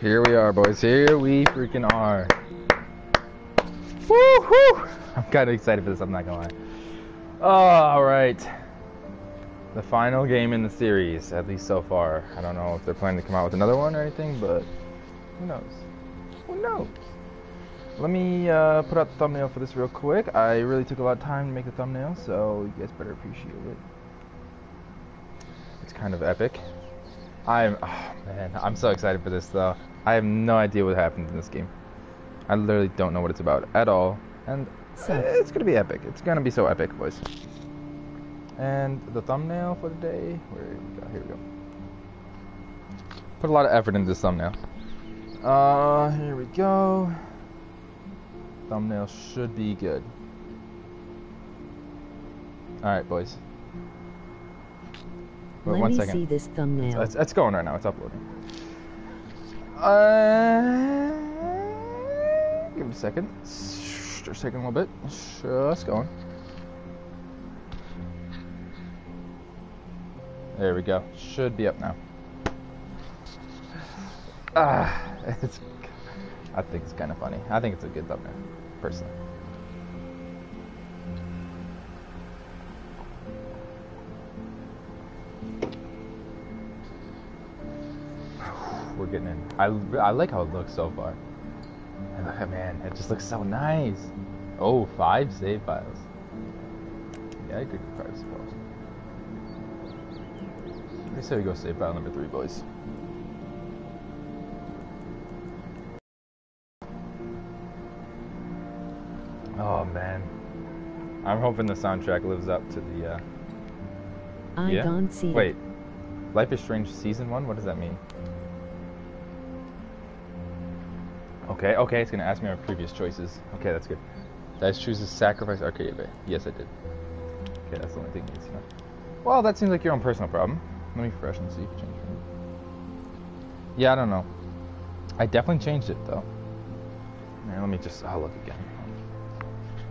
Here we are, boys. Here we freaking are. Woo hoo! I'm kind of excited for this. I'm not gonna lie. Oh, all right. The final game in the series, at least so far. I don't know if they're planning to come out with another one or anything, but who knows? Who knows? Let me uh, put out the thumbnail for this real quick. I really took a lot of time to make the thumbnail, so you guys better appreciate it. It's kind of epic. I'm, oh man, I'm so excited for this though. I have no idea what happens in this game. I literally don't know what it's about at all, and it's gonna be epic. It's gonna be so epic, boys. And the thumbnail for the day, where we go? Here we go. Put a lot of effort into this thumbnail. Uh, here we go. Thumbnail should be good. All right, boys. Wait, Let one me second. see this thumbnail. It's, it's going right now. It's uploading. Uh, give it a second. Just taking a little bit. Just going. There we go. Should be up now. Ah, it's. I think it's kind of funny. I think it's a good thumbnail, personally. We're getting in. I, I like how it looks so far. And look at man, it just looks so nice. Oh, five save files. Yeah, I five save files. I say we go save file number three, boys. Oh man, I'm hoping the soundtrack lives up to the. Uh, I yeah? don't see Wait, it. Life is Strange season one. What does that mean? Okay, okay, it's gonna ask me our previous choices. Okay, that's good. Did I choose to sacrifice Arcadia Bay? Yes, I did. Okay, that's the only thing you to know. Well, that seems like your own personal problem. Let me refresh and see if you changed it. Yeah, I don't know. I definitely changed it though. Man, let me just. I'll look again.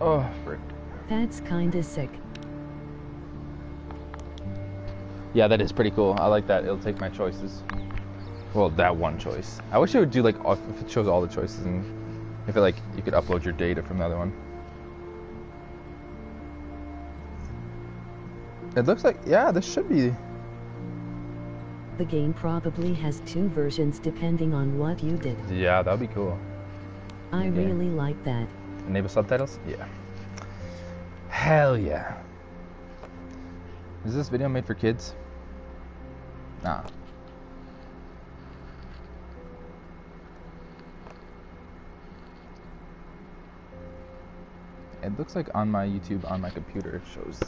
Oh, frick. That's kinda sick. Yeah, that is pretty cool. I like that. It'll take my choices. Well, that one choice. I wish it would do like all- if it shows all the choices and if it like you could upload your data from the other one. It looks like yeah, this should be. The game probably has two versions depending on what you did. Yeah, that'd be cool. I Yeah. really like that. Enable subtitles? Yeah. Hell yeah. Is this video made for kids? Nah. It looks like on my YouTube, on my computer, it shows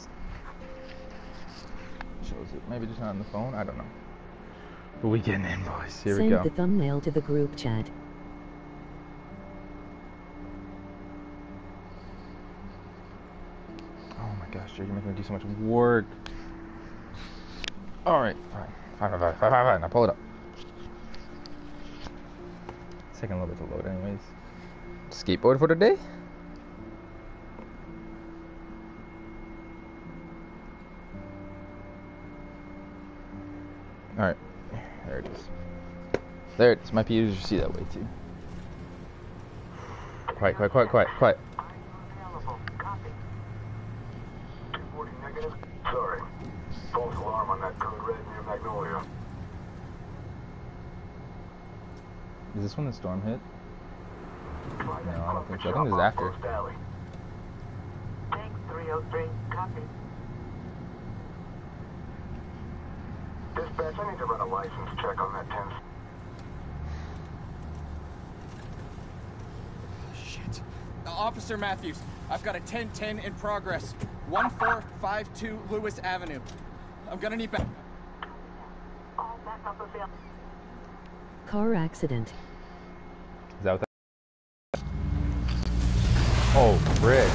shows it. Maybe just not on the phone. I don't know. But we getting in, boys. Here Send we go. Send the thumbnail to the group chat. Oh my gosh, you're making me do so much work. Alright, fine. Fine, fine, fine, fine, fine, fine. Now pull it up. It's taking a little bit to load, anyways. Skateboard for today? Alright, there it is. There it is. My PUs see that way too. Quiet, quiet, quiet, quiet, quiet. negative? Sorry. False alarm on that code red near Magnolia. Is this when the storm hit? No, I don't think so. I think this is after. Post Tank 303, copy. Dispatch, I need to run a license check on that 10. Shit. Officer Matthews, I've got a 1010 in progress. 1452 Lewis Avenue. I'm gonna need back. All backup available. Car accident. Is that what that? Oh, frick.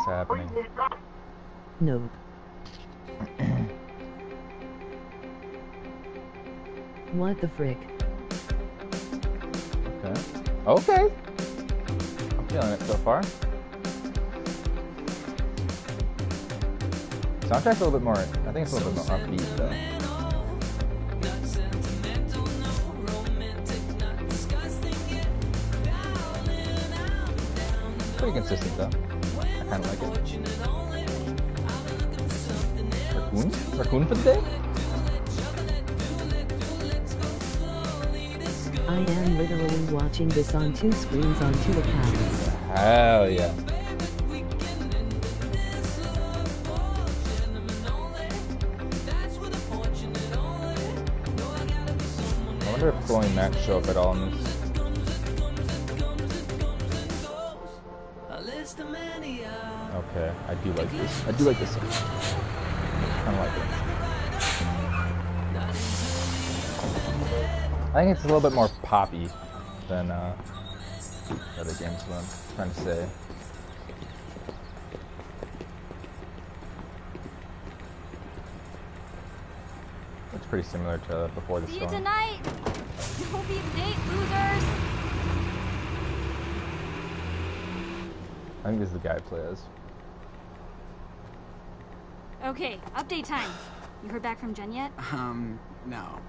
What's happening? Nope. What the frick? Okay. Okay. I'm feeling it so far. Soundtrack's a little bit more. I think it's a little bit more upbeat though. Pretty consistent though. I kind of like it. Raccoon? Raccoon for the day? I am literally watching this on two screens on two accounts. Hell yeah. I wonder if Chloe and Max show up at all in this. Okay, I do like this. I do like this. I I think it's a little bit more poppy than uh, other games. What I'm trying to say. It's pretty similar to before the See you storm. tonight. Don't be late, losers. I think this is the guy I play. Okay, update time. You heard back from Jen yet? Um, no.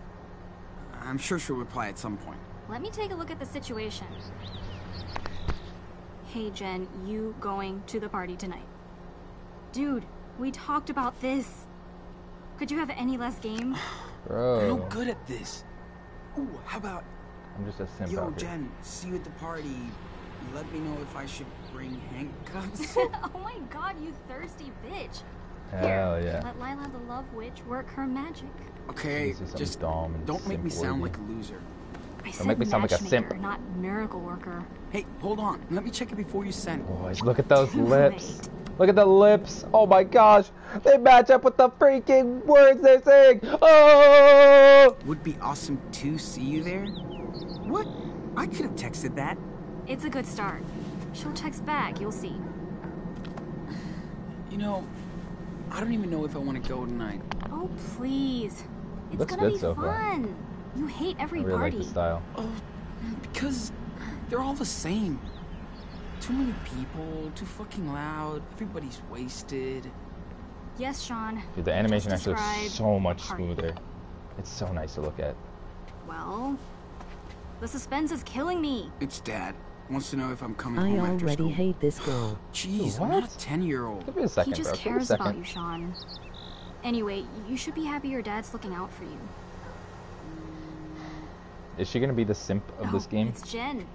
I'm sure she'll reply at some point. Let me take a look at the situation. Hey, Jen, you going to the party tonight? Dude, we talked about this. Could you have any less game? Bro, I'm no good at this. Ooh, how about, I'm just a simp yo. Jen, see you at the party. Let me know if I should bring handcuffs. oh my god, you thirsty bitch. Hell yeah. Let Lyla the Love Witch work her magic. Okay, This is some just dumb and don't make me sound like a loser. I said make me sound like a simp. not miracle worker. Hey, hold on. Let me check it before you send. Boys, look at those Too lips. late. Look at the lips. Oh my gosh. They match up with the freaking words they're saying. Oh! Would be awesome to see you there. What? I could have texted that. It's a good start. She'll text back, you'll see. You know, I don't even know if I want to go tonight. Oh, please. It's Looks gonna good be so far. fun. You hate every I every really party. like the style. Oh, because they're all the same. Too many people, too fucking loud, everybody's wasted. Yes, Sean. Dude, the animation actually looks so much party. smoother. It's so nice to look at. Well, the suspense is killing me. It's Dad. Wants to know if I'm coming I home after already school. hate this girl. Jeez, I'm not a ten-year-old. Give me a second, he just bro. Give me a cares about second. you, Sean. Anyway, you should be happy your dad's looking out for you. Is she gonna be the simp of No, this game? It's Jen.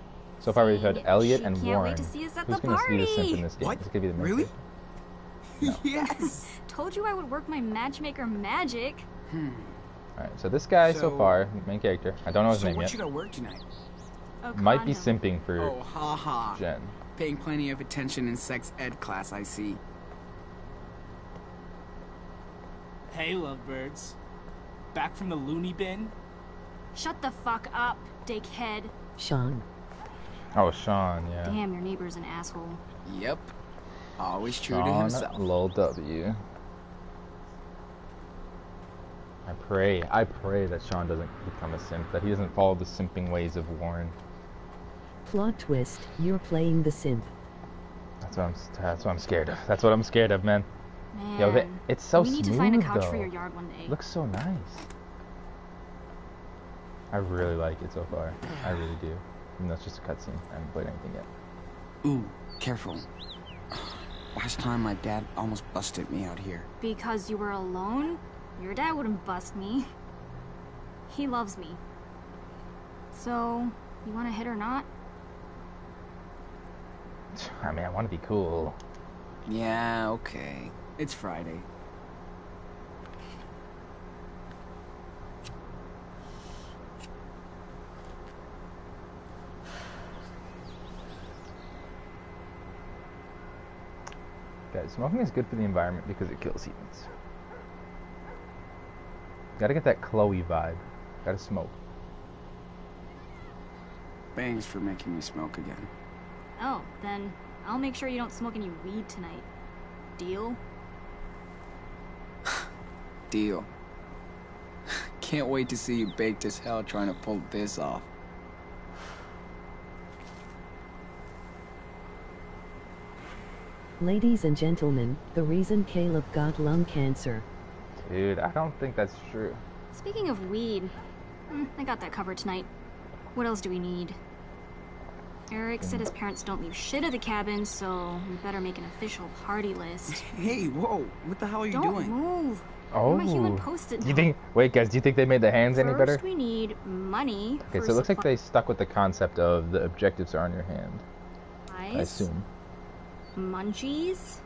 So far we've had Elliot she and can't Warren. Wait to see us at Who's the gonna party. be the simp in this game? What? It's gonna be the main Really? character. yes. Told you I would work my matchmaker magic. Hmm. Alright, so this guy so, So- far, main character. I don't know his so name what yet. should I work tonight? A Might be condom. simping for Oh, ha ha. Jen. Paying plenty of attention in sex ed class, I see. Hey, lovebirds. Back from the loony bin? Shut the fuck up, dickhead. Sean. Oh, Sean, yeah. Damn, your neighbor's an asshole. Yep. Always true to Sean himself. Lil W. I pray, I pray that Sean doesn't become a simp, that he doesn't follow the simping ways of Warren. Plot twist, you're playing the simp. That's what I'm. That's what I'm scared of. That's what I'm scared of, man. Man, Yo, they- it's so we need to find a smooth, couch though. for your yard one day. Looks so nice. I really like it so far. I really do. Even though it's just a cutscene. I haven't played anything yet. Ooh, careful. Last time my dad almost busted me out here. Because you were alone? Your dad wouldn't bust me. He loves me. So, you want to hit or not? I mean, I want to be cool. Yeah, okay. It's Friday. Guys, smoking is good for the environment because it kills humans. Gotta get that Chloe vibe. Gotta smoke. Thanks for making me smoke again. Oh, then I'll make sure you don't smoke any weed tonight. Deal? Deal. can't wait to see you baked as hell trying to pull this off. Ladies and gentlemen, the reason Caleb got lung cancer. Dude, I don't think that's true. Speaking of weed, I got that covered tonight. What else do we need? Eric said his parents don't leave shit at the cabin, so we better make an official party list. Hey, whoa, what the hell are you don't doing? move. Oh. I'm a human post-it You think? Wait, guys. Do you think they made the hands any First, better? we need money. Okay, for so it looks like they stuck with the concept of the objectives are on your hand. I assume. Munchies,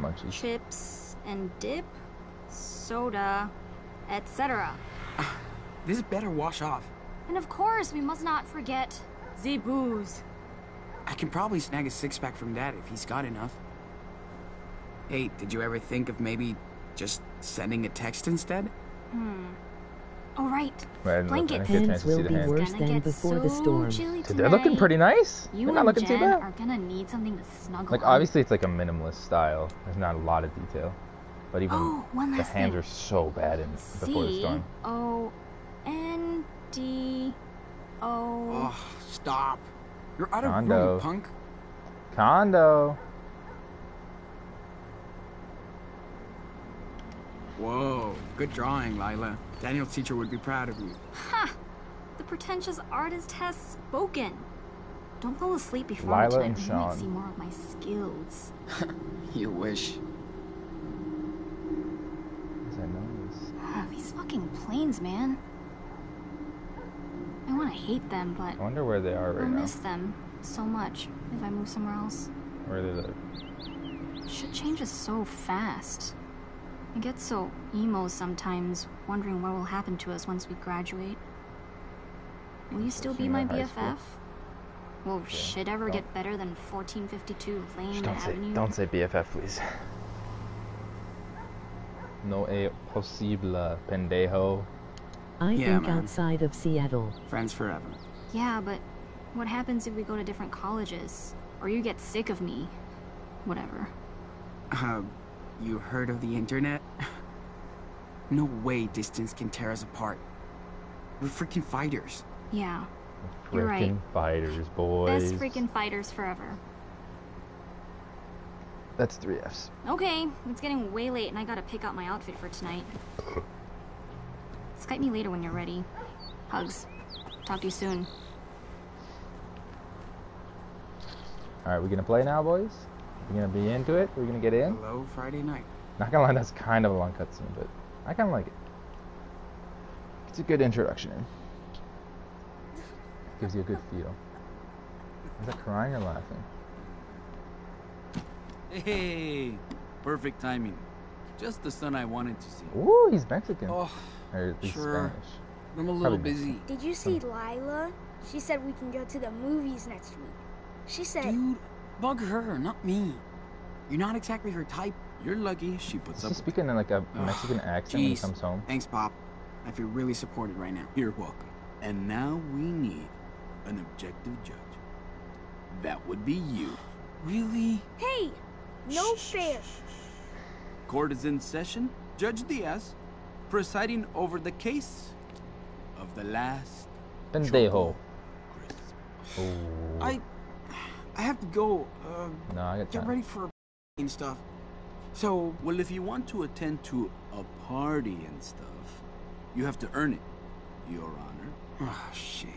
Munchies. chips and dip, soda, etc. Ah, this better wash off. And of course, we must not forget the booze. I can probably snag a six pack from Dad if he's got enough. Hey, did you ever think of maybe just sending a text instead? Hmm. Oh right, Wait, I didn't, look, I Blankets. didn't get a chance Hands will be hands. worse than before so the storm. Dude, they're looking pretty nice. You they're not and looking Jen too bad. are gonna need something to snuggle Like on. obviously it's like a minimalist style. There's not a lot of detail, but even Oh, one the hands thing. are so bad in before the C storm. O N D O. Oh, stop. You're out of Condo. room, punk. Condo. Whoa, good drawing, Lyla. Daniel's teacher would be proud of you. Ha! The pretentious artist has spoken. Don't fall asleep before Lyla tonight. and or You might Sean. see more of my skills. You wish. Yes, I know this. Ah, These fucking planes, man. I want to hate them, but I wonder where they are I'll right now. miss them so much if I move somewhere else. Where they live. Shit changes so fast. I get so emo sometimes, wondering what will happen to us once we graduate. Will you still be my Senior high school. BFF? Will shit ever don't- get better than 1452 Lane Don't say, Avenue? don't say BFF, please. No es posible, pendejo. I Yeah, think man. outside of Seattle. Friends forever. Yeah, but what happens if we go to different colleges? Or you get sick of me? Whatever. Uh, you heard of the internet? no way distance can tear us apart. We're freaking fighters. Yeah. Freaking You're right. fighters, boys. Best freaking fighters forever. That's three Fs. Okay, it's getting way late and I gotta pick out my outfit for tonight. Skype me later when you're ready. Hugs. Talk to you soon. Alright, we're gonna play now, boys? We're gonna be into it? We're gonna get in? Hello, Friday night. Not gonna lie, that's kind of a long cutscene, but I kinda like it. It's a good introduction. In. Gives you a good feel. Is that crying or laughing? Hey, perfect timing. Just the son I wanted to see. Ooh, he's Mexican. Oh, or at least sure. Spanish. I'm a little Probably busy. Did you see Lyla? She said we can go to the movies next week. She said, Dude, bug her, not me. You're not exactly her type. You're lucky she puts Is up he with speaking in like a Mexican accent when he Jeez. comes home? Thanks, Pop. I feel really supported right now. You're welcome. And now we need an objective judge. That would be you. Really? hey, no fair. Court is in session. Judge Diaz, presiding over the case of the last Pendejo. Choco Crisp. I, I have to go. Uh, No, I got get time. ready for and stuff. So, Well, if you want to attend to a party and stuff, you have to earn it, Your Honor. oh shit.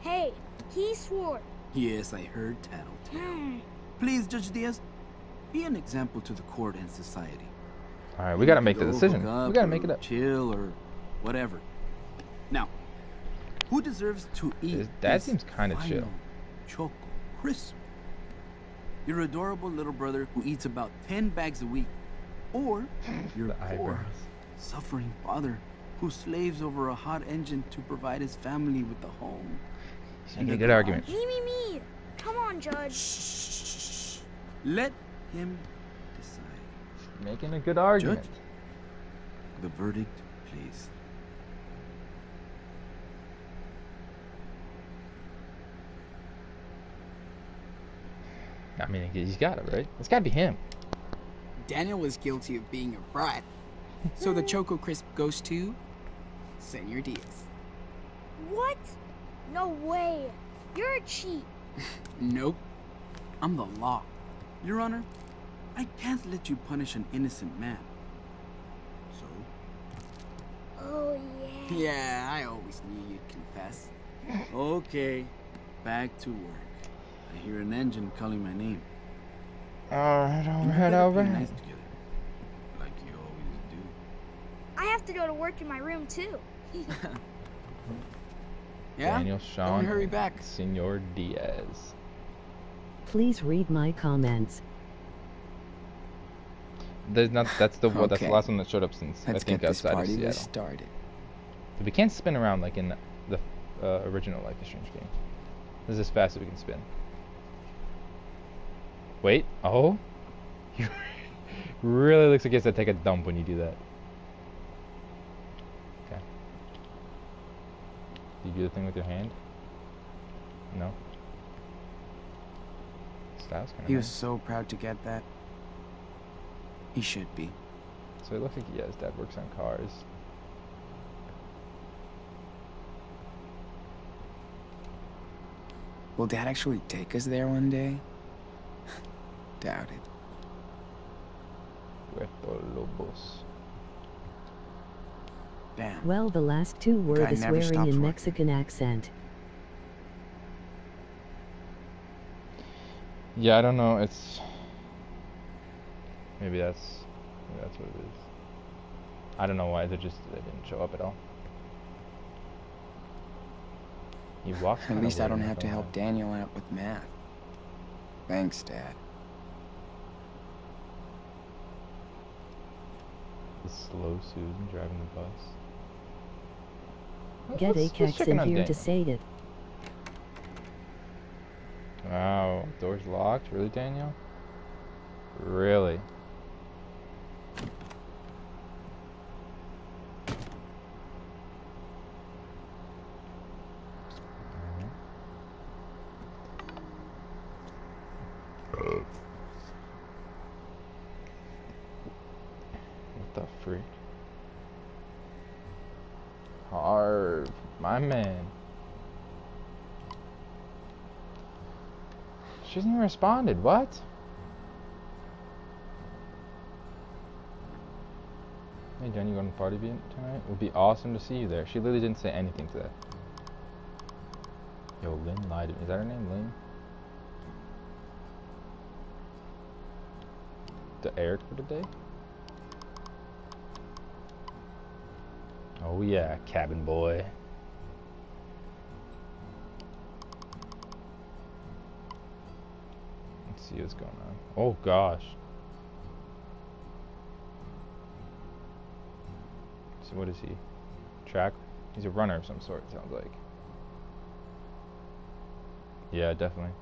Hey, he swore. Yes, I heard tattletale. Hmm. Please, Judge Diaz, be an example to the court and society. Alright, we gotta make the decision. We gotta make it up. Chill or whatever. Now, who deserves to eat? His dad this seems kinda chill. Choco crisp. Your adorable little brother who eats about ten bags a week, or your poor, eyebrows. suffering father who slaves over a hot engine to provide his family with a home. Making a good argument. Me, me, me. Come on, Judge. Shh, shh, shh. Let him decide. Making a good argument. Judge, the verdict, please. I mean, he's got it, right? It's gotta be him. Daniel was guilty of being a brat. So the Choco Crisp goes to Senor Diaz. What? No way. You're a cheat. Nope. I'm the law. Your Honor, I can't let you punish an innocent man. So, Oh, yeah. Yeah, I always knew you'd confess. okay, back to work. I hear an engine calling my name. Alright, And you alright, better play alright. nice together, like you always do. I have to go to work in my room, too. Yeah? Daniel Sean. hurry back. Senor Diaz. Please read my comments. There's not. That's the one. That's the last one that showed up since Let's I think get this outside of Seattle. started. We can't spin around like in the uh, original Life is Strange game. This is as fast as we can spin. Wait. Oh. You really looks like you have to take a dump when you do that. Okay. Do you do the thing with your hand? No. Styles kind of. He was so proud to get that. He should be. So it looks like yeah, his dad works on cars. Will Dad actually take us there one day? Doubt it. Puerto Lobos. Damn. Well, the last two were the swearing stops in working. Mexican accent. Yeah, I don't know. It's maybe that's maybe that's what it is. I don't know why they just they didn't show up at all. He walks. At least I don't have to help lie. Daniel out with math. Thanks, Dad. The slow Susan driving the bus. Get let's- let's in here Daniel. to say it. Wow, door's locked. Really, Daniel? Really? What the freak? Harv, my man. She hasn't even responded. What? Hey, Jen, you going to party tonight? It would be awesome to see you there. She literally didn't say anything to that. Yo, Lynn lied to. Is that her name, Lynn? The Eric for today? Oh yeah, cabin boy. Let's see what's going on. Oh gosh. So what is he? Track? He's a runner of some sort, it sounds like. Yeah, definitely.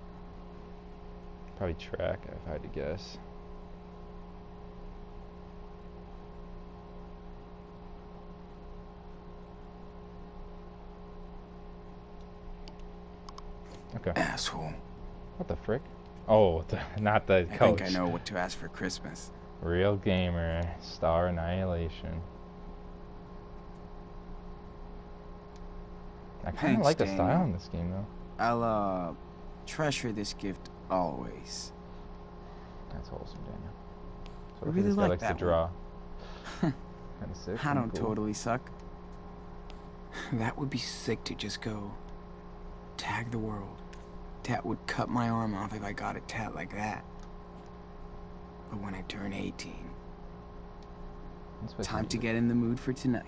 Probably track, if I had to guess. Okay. Asshole. What the frick? Oh, the, not the I coach. think I know what to ask for Christmas. Real gamer, Star Annihilation. I kind of like the style in this game, though. I'll, uh, treasure this gift always. That's wholesome, Daniel. I really this guy like likes that to draw. kind of sick. I don't cool. totally suck. That would be sick to just go tag the world. Tat would cut my arm off if I got a tat like that. But when I turn 18, time to get in the mood for tonight.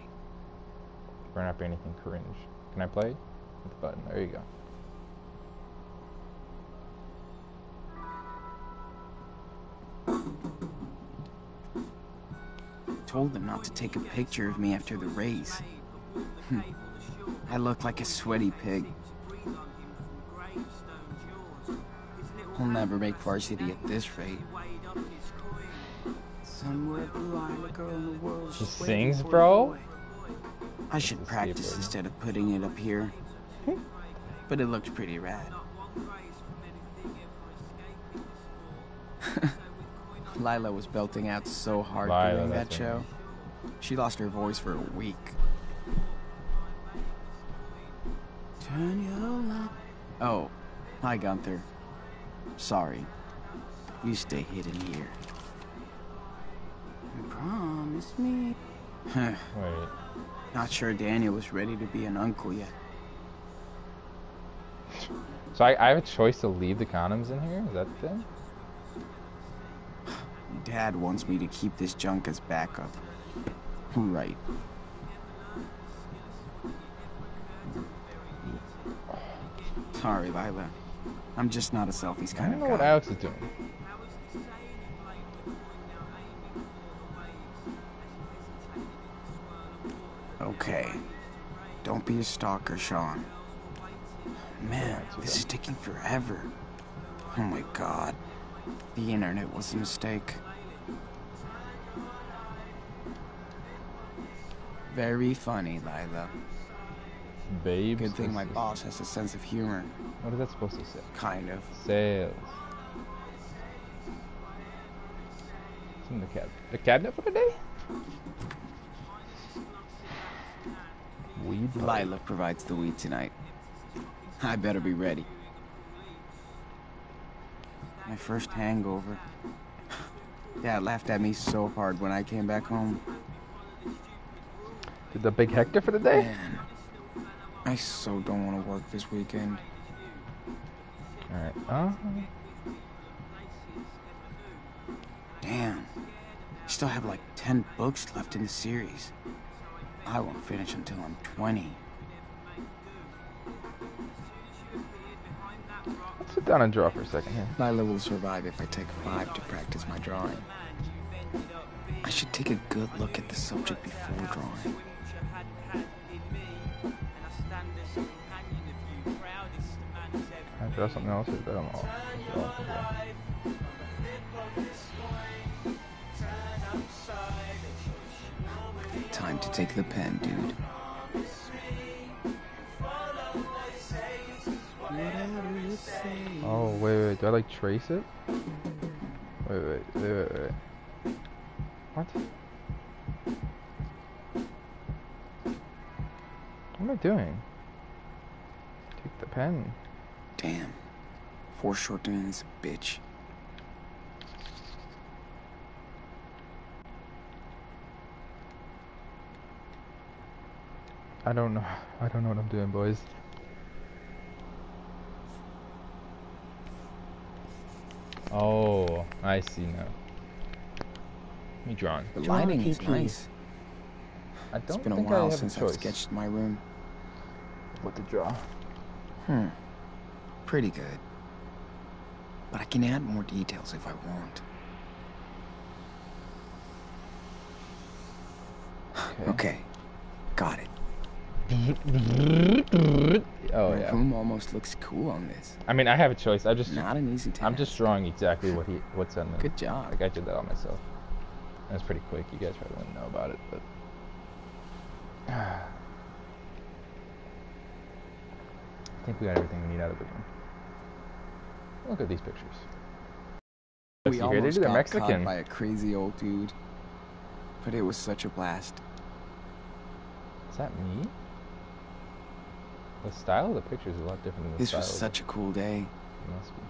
Burn up anything cringe. Can I play? With the button. There you go. Told them not to take a picture of me after the race. Hmm. I look like a sweaty pig. I'll never make varsity at this rate. Somewhere behind a girl in the world. She sings, bro? I should practice skateboarding. instead of putting it up here. Hmm. but it looked pretty rad. Lyla was belting out so hard Lyla, during that that's her show. She lost her voice for a week. Turn your light. Oh, hi, Gunther. Sorry. You stay hidden here. You promise me. Wait. Not sure Daniel was ready to be an uncle yet. So I, I have a choice to leave the condoms in here? Is that the thing? Dad wants me to keep this junk as backup. Right. Sorry, Lyla. I'm just not a selfies guy. I don't of know what. Alex is doing. Okay. Don't be a stalker, Sean. Man, this is taking forever. Oh my god. The internet was a mistake. Very funny, Lyla. Babe. Good thing my boss has a sense of humor. What is that supposed to say? Kind of. Sales. It's in the cab. The cabinet for the day? Weed. Lyla provides the weed tonight. I better be ready. My first hangover. Dad laughed at me so hard when I came back home. Did the big Hector for the day? Man, I so don't want to work this weekend. Alright. Uh, Damn. I still have like 10 books left in the series. I won't finish until I'm 20. let's sit down and draw for a second here. Lyla will survive if I take five to practice my drawing. I should take a good look at the subject before drawing. Draw something else? Draw them all? Draw something else. Time to take the pen, dude. Oh, wait, wait, wait. Do I like trace it? Wait, wait, wait, wait, wait. What? What am I doing? Take the pen. Damn. Foreshortening's a bitch. I don't know. I don't know what I'm doing, boys. Oh, I see now. Let me drawing. The Draw lighting is nice. I It's don't been a think I while have since a I've sketched my room. What to draw? Hmm. Pretty good. But I can add more details if I want. Okay. Got it. Oh My yeah. room almost looks cool on this. I mean, I have a choice. I just Not an easy task. I'm just drawing exactly what he what's on the. Good job. Like I did that all myself. That's pretty quick. You guys probably wouldn't know about it, but. I think we got everything we need out of the room. Look at these pictures. We You hear they almost do? They're got Mexican. caught by a crazy old dude. But it was such a blast. Is that me? The style of the picture is a lot different than the This style was such a cool day. the- must be.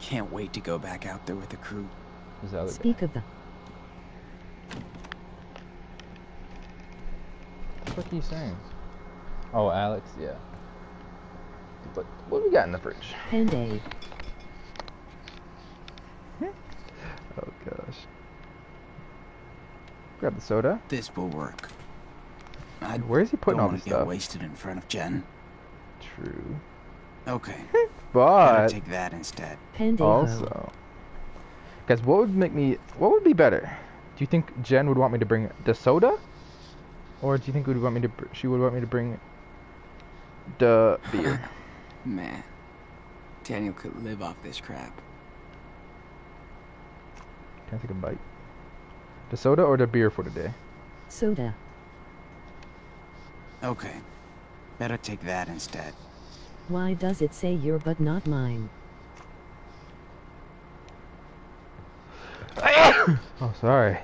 Can't wait to go back out there with the crew. Who's the other guy? Speak of the What are you saying? Oh, Alex, yeah. But what do we got in the fridge? pen day. Oh gosh. Grab the soda. This will work. I Where is he putting don't all wanna this get stuff? wasted in front of Jen. True. Okay. But Better take that instead. Pen day. also, guys, what would make me? What would be better? Do you think Jen would want me to bring the soda, or do you think would want me to? She would want me to bring the beer. Man, Daniel could live off this crap. Can I take a bite? The soda or the beer for today? Soda. Okay. Better take that instead. Why does it say your but not mine? Oh, sorry.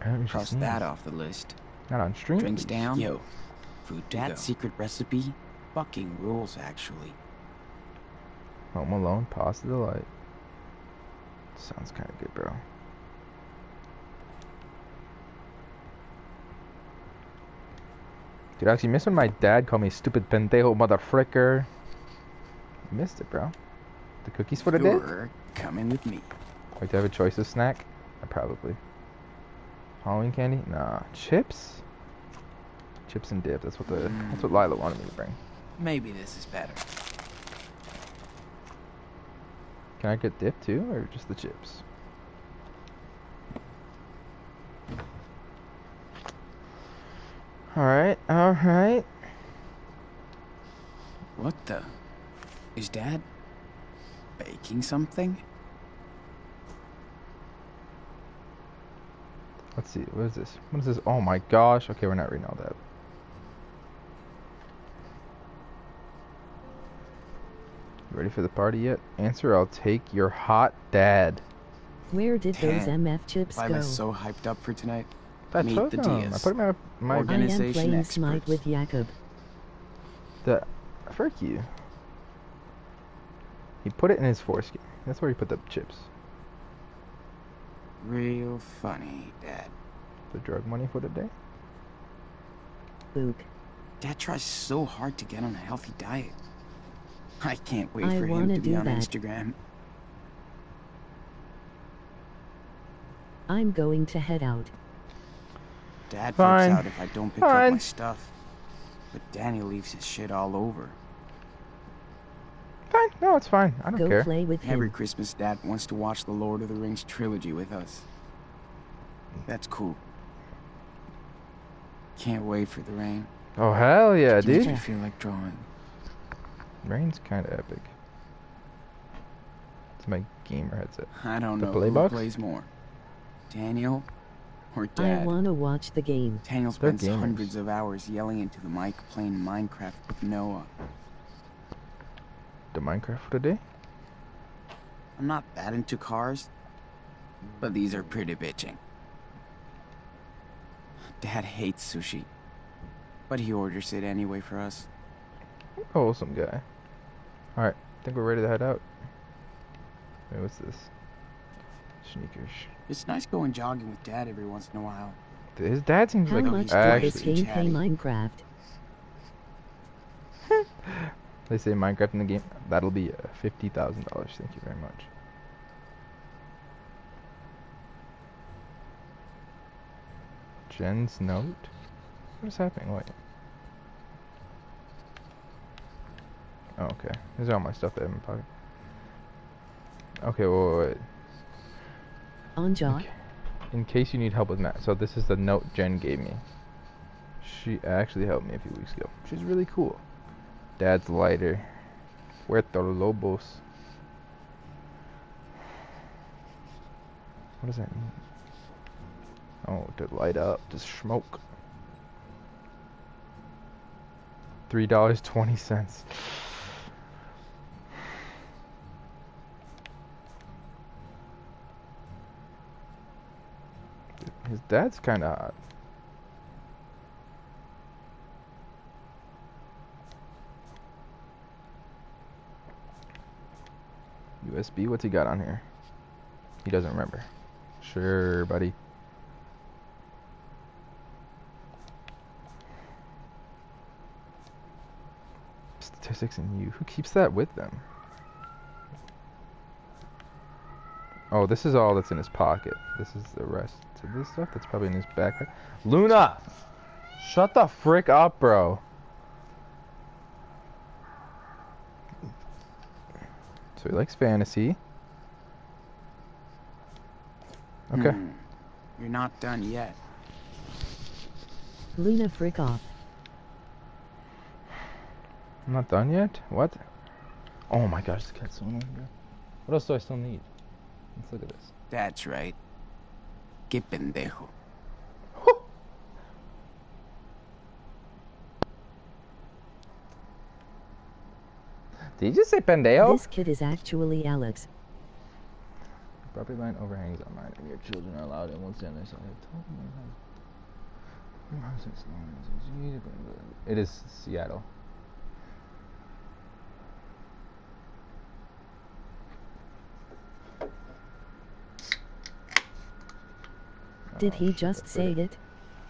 I didn't mean Cross that off the list. Not on stream. Drinks please. down. Yo, food to That go. secret recipe fucking rules, actually. Home Alone, Pause to the Light. Sounds kind of good, bro. Dude, I actually missed when my dad called me stupid pendejo motherfricker. Missed it, bro. The cookies for the day? You're coming with me. Wait, do I have a choice of snack? Uh, probably. Halloween candy? Nah. Chips? Chips and dip. That's what the that's what Lyla wanted me to bring. Maybe this is better. Can I get dip too, or just the chips? Alright, alright. What the? Is Dad baking something? Let's see, what is this? What is this? Oh my gosh. Okay, we're not reading all that. Ready for the party yet? Answer, I'll take your hot dad. Where did those MF chips go? Lyla's so hyped up for tonight. I Meet told the him. I put him in my, my I am Organization playing Smite with Jakob. the frick you. He put it in his foreskin. That's where he put the chips. Real funny, Dad. The drug money for the day. Book. Dad tries so hard to get on a healthy diet. I can't wait I for him wanna be on that. Instagram. I'm going to head out. Dad Fine. flips out if I don't pick up my stuff. But Danny leaves his shit all over. Fine. No, it's fine. I don't Go care. play with Every him. Christmas, Dad wants to watch the Lord of the Rings trilogy with us. That's cool. Can't wait for the rain. Oh hell yeah, Makes me dude. feel like drawing. Rain's kind of epic. It's my gamer headset. I don't The know play who box? plays more, Daniel or Dad. I Dad. want to watch the game. Daniel They're spends gamers. hundreds of hours yelling into the mic playing Minecraft with Noah. The Minecraft for the day. I'm not that into cars, but these are pretty bitching. Dad hates sushi, but he orders it anyway for us. Oh, Wholesome guy. Alright, I think we're ready to head out. Wait, what's this? Sneakers. It's nice going jogging with Dad every once in a while. His dad seems How like much a did this actually. game pay. Minecraft? They say Minecraft in the game. That'll be uh, fifty thousand dollars. Thank you very much. Jen's note. What is happening? Wait. Oh, okay. There's all my stuff in my pocket. Okay, well, wait, wait. On John. Okay. In case you need help with math. So this is the note Jen gave me. She actually helped me a few weeks ago. She's really cool. Dad's lighter. Puerto Lobos. What does that mean? Oh, to light up, to smoke. $3.20. His dad's kind of hot. USB, what's he got on here? He doesn't remember. Sure, buddy. Statistics and you. Who keeps that with them? Oh, this is all that's in his pocket. This is the rest of this stuff that's probably in his backpack. Luna! Shut the frick up, bro. So he likes fantasy. Okay. Hmm. You're not done yet. Luna frick off. I'm not done yet? What? Oh my gosh, this cat's so annoying. bro. What else do I still need? Let's look at this. That's right. Que pendejo. Did you just say pendejo? This kid is actually Alex. Property line overhangs on mine, and your children are allowed in once stand there, so I have told them house. It is Seattle. Did he just say it?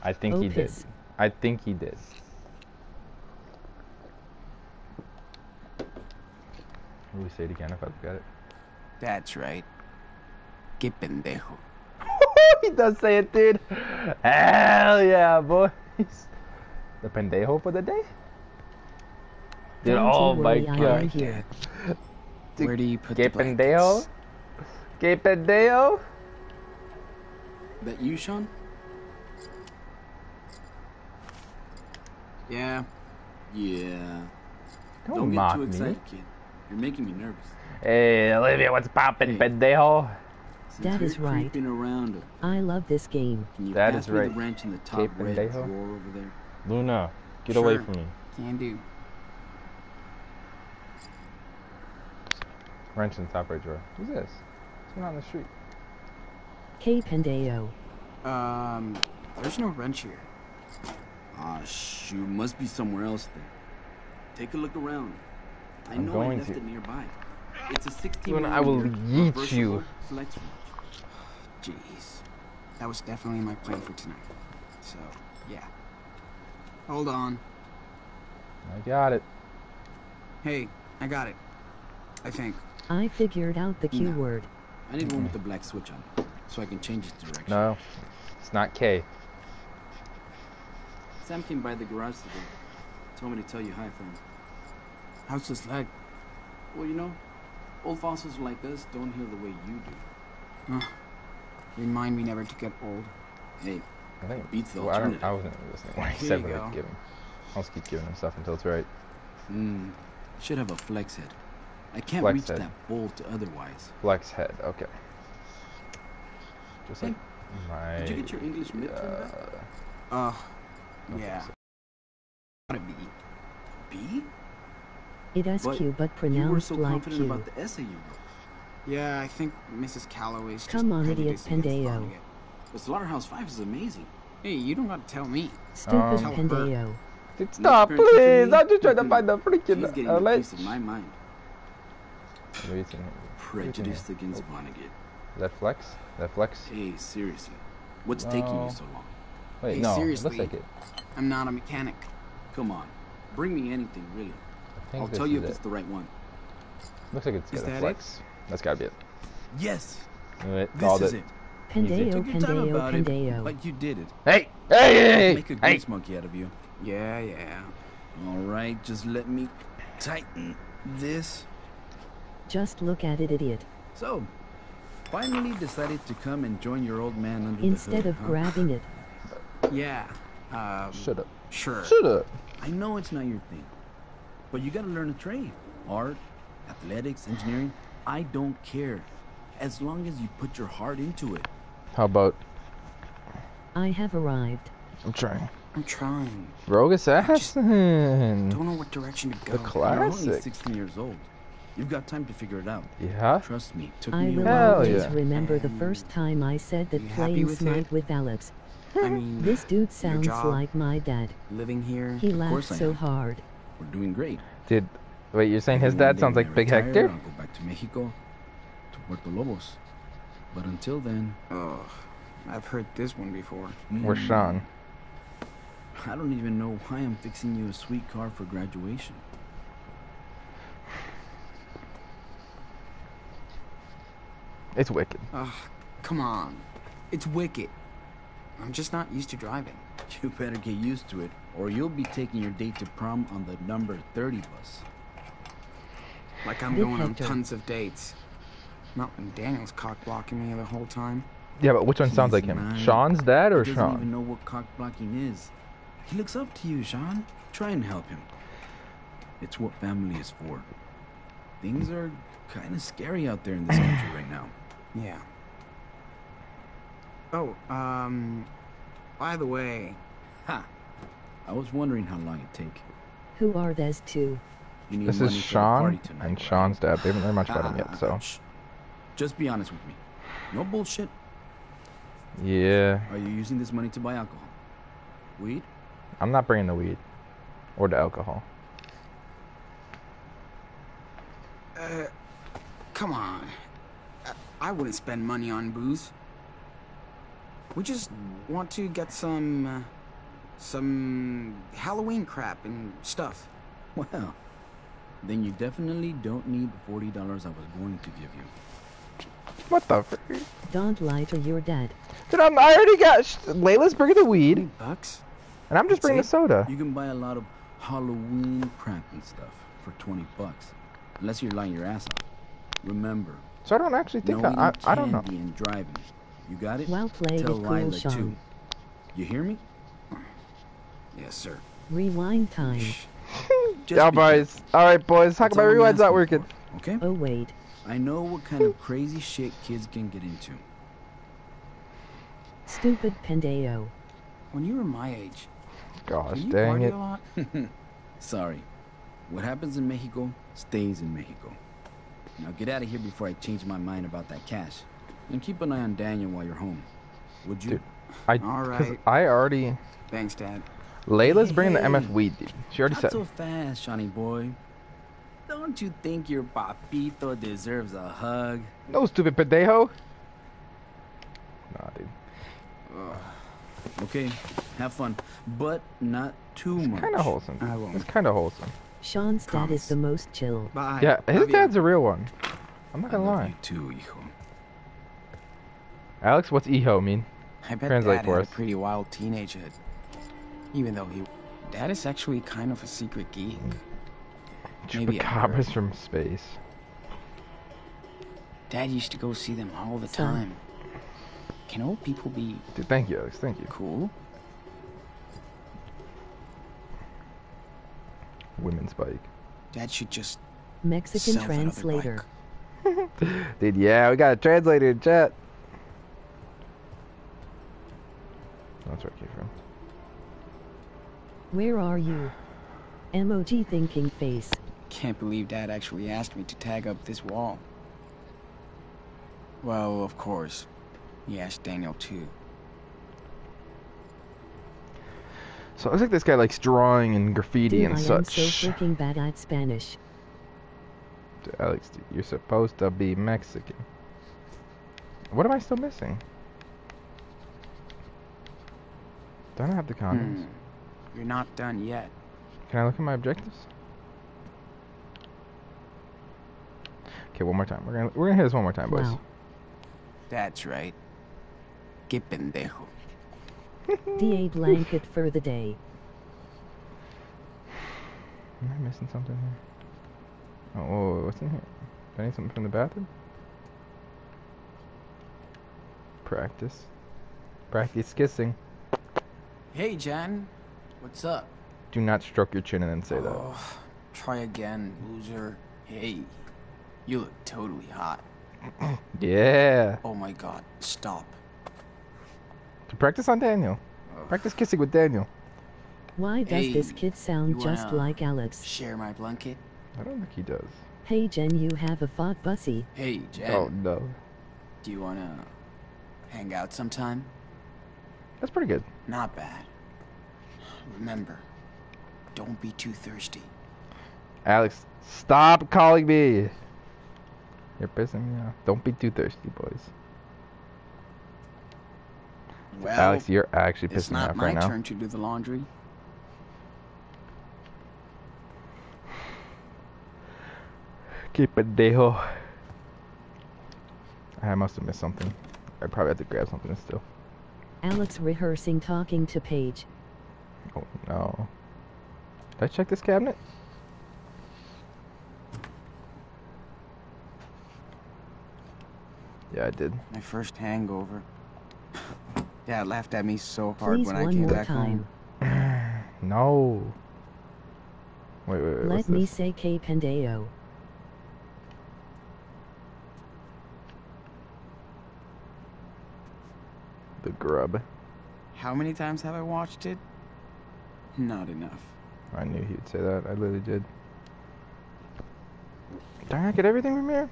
I think Oh, he did. I think he did. Will we say it again if I look at it? That's right. Que pendejo. he does say it, dude. Hell yeah, boys. The pendejo for the day? Dude, Don't oh my worry, god. Where do you put Que the pendejo? blankets? Que pendejo? That you, Sean? Yeah. Yeah. Don't, Don't get mock too me. excited, kid. You're making me nervous. Hey, Olivia, what's poppin', Hey. pendejo? Since That right. around, I love this game. can you That pass is right. the wrench in the top Que red pendejo. drawer over there? Luna, get away from me. Can do. Wrench in the top right drawer. Who's this? Someone on the street. K Pendeo. Um, there's no wrench here. Ah, shoot. Must be somewhere else then. Take a look around. I I'm know I going left to. it nearby. It's a 16 Luna, I will millimeter yeet you. reversible flex wrench. Jeez. That was definitely my plan for tonight. So, yeah. Hold on. I got it. Hey, I got it. I think. I figured out the Q No. word. I need one with the black switch on it, so I can change its direction. No, it's not K. Sam came by the garage today. Told me to tell you hi, friend. How's this leg? Well, you know, old fossils like us don't heal the way you do. Uh, remind me never to get old. Hey, I think. Beats the well, I, alternative. I wasn't listening when he said what go. I'd give him. I'll just keep giving him stuff until it's right. mm, should have a flex head. I can't Flex reach head. that bolt otherwise. Flex head. Okay. Just Hey, my. Did you get your English midterm back? uh, Uh, yeah. so. Gotta be. B? It is But Q but You were pronounced so like confident Q. about the essay you wrote. Yeah, I think Mrs. Calloway's just Come on, idiot prejudiced against Pendeo. Vonnegut. But Slaughterhouse 5 is amazing. Hey, you don't gotta tell me. Stupid Um, Pendeo. Dude, stop, please! I'm just trying to find the He's freaking getting a outlet. piece of my mind. What are you thinking? Prejudiced against Vonnegut. Is that flex? That flex? Hey, seriously. What's taking you so long? Wait, Hey, no. seriously. It looks like it. I'm not a mechanic. Come on. Bring me anything, really. I think I'll tell you if it. it's the right one. Looks like it's Is got a that it? flex. That's gotta be it. Yes, Knew it. this Called is it. it. Pendeo, Took your time Pendeo, it, Pendeo. but you did it. Hey! Hey! Hey! Hey! Make a hey. grease monkey out of you. Yeah, yeah. All right, just let me tighten this. Just look at it, idiot. So, finally decided to come and join your old man under Instead the of huh? grabbing it. Yeah. Um, Shut up. sure. Shut up. I know it's not your thing, but you gotta learn a trade. Art, athletics, engineering. I don't care. As long as you put your heart into it. How about I have arrived. I'm trying. I'm trying. Rogue just Assassin. Don't know what direction to go. The You're only classic. 16 years old. You've got time to figure it out. Yeah. Trust me, took I me a will while. always yeah. remember the first time I said that playing with Smite it? with Alex. I mean, This dude sounds job. like my dad. living here. He course laughed so am. hard. We're doing great. Dude, wait, you're saying his dad sounds like Big Hector? I'll go back to Mexico, to Puerto Lobos. But until then, Ugh, I've heard this one before. Or mm, Sean? I don't even know why I'm fixing you a sweet car for graduation. It's wicked. Ugh, come on. It's wicked. I'm just not used to driving. You better get used to it, or you'll be taking your date to prom on the number 30 bus. Like I'm going on tons of dates. Not when Daniel's cock blocking me the whole time. Yeah, but which one sounds like him? nine. Sean's dad or he doesn't even Sean? know what cock blocking is. He looks up to you, Sean. Try and help him. It's what family is for. Things are kind of scary out there in this country right now. Yeah. Oh, um, by the way, Ha! I was wondering how long it'd take. Who are these two? You need This is for the party Sean tonight, and right? Sean's dad. They haven't learned much about him yet, so. shh. Just be honest with me. No bullshit. Yeah. Are you using this money to buy alcohol? Weed? I'm not bringing the weed. Or the alcohol. uh, come on. I, I wouldn't spend money on booze. We just want to get some, uh, some Halloween crap and stuff. Well, then you definitely don't need the $40 I was going to give you. What the frick? Don't lie to your dad. Dude, I'm, I already got. Sh- Lyla's bringing the weed, bucks? and I'm just That's bringing the soda. You can buy a lot of Halloween crap and stuff for 20 bucks. Unless you're lying your ass off. Remember, So I don't actually think no I, I, I don't know. candy and driving. You got it? Well played Tell cool, Lyla Sean. too. You hear me? Yes, sir. Rewind time. Just Yeah, boys. All right, boys. How That's come my all I'm rewind's not working? for, Okay? Oh wait. I know what kind of crazy shit kids can get into. Stupid Pendeo. When you were my age, Gosh, did you dang party it. a lot? Sorry. What happens in Mexico stays in Mexico. Now get out of here before I change my mind about that cash. And keep an eye on Daniel while you're home. Would you? Dude, I, All right. I already. Thanks, Dad. Lyla's bringing the Hey, MF weed, dude. She already Not said. so fast, Shawnee boy. Don't you think your papito deserves a hug? No, stupid pendejo. Nah, dude. Okay, have fun, but not too much. Kind of wholesome. I won't. It's kind of wholesome. Sean's dad is the most chill. Bye. Yeah, his Love ya. dad's a real one. I'm not gonna love lie. you too, hijo. Alex, what's EHO mean? I bet Translate Dad for had us. a pretty wild teenagehood. Even though he, Dad is actually kind of a secret geek. Maybe a Chupacabras from space. Dad used to go see them all the Son. time. Can old people be Dude, thank you, Alex. Thank you. cool? Women's bike. Dad should just Mexican sell that translator. bike. Dude, yeah, we got a translator in chat. That's where it came from. Where are you? MOT thinking face. Can't believe Dad actually asked me to tag up this wall. Well, of course. He asked Daniel too. So it looks like this guy likes drawing and graffiti Dude, and I am so freaking bad at Spanish. Alex, you're supposed to be Mexican. What am I still missing? Don't I have the condoms? Hmm. You're not done yet. Can I look at my objectives? Okay, one more time. We're gonna we're gonna hit this one more time, boys. Wow. That's right. Que pendejo. DA blanket for the day. Am I missing something here? Oh, whoa, whoa, what's in here? Do I need something from the bathroom? Practice. Practice kissing. Hey, Jen. What's up? Do not stroke your chin and then say Oh, try again, loser. Hey, you look totally hot. Yeah. Oh my god, stop. To practice on Daniel. Practice kissing with Daniel. Why does this kid sound just like Alex? Share my blanket? I don't think he does. Hey Jen, you have a fought bussy. Hey, Jen. Oh no. Do you wanna hang out sometime? That's pretty good. Not bad. Remember, don't be too thirsty. Alex, stop calling me. You're pissing me off. Don't be too thirsty, boys. Well, Alex, you're actually it's pissing me off right now. It's not my turn to do the laundry. Keep it dejo. I must have missed something. I probably had to grab something still. Alex rehearsing talking to Paige. Oh no. Did I check this cabinet? Yeah, I did. My first hangover. Dad laughed at me so hard Please when I one came more back time. home. No. Wait, wait, wait. Let me this? say K Pendeo. The grub. How many times have I watched it? Not enough. I knew he would say that. I literally did. Did I get everything from here.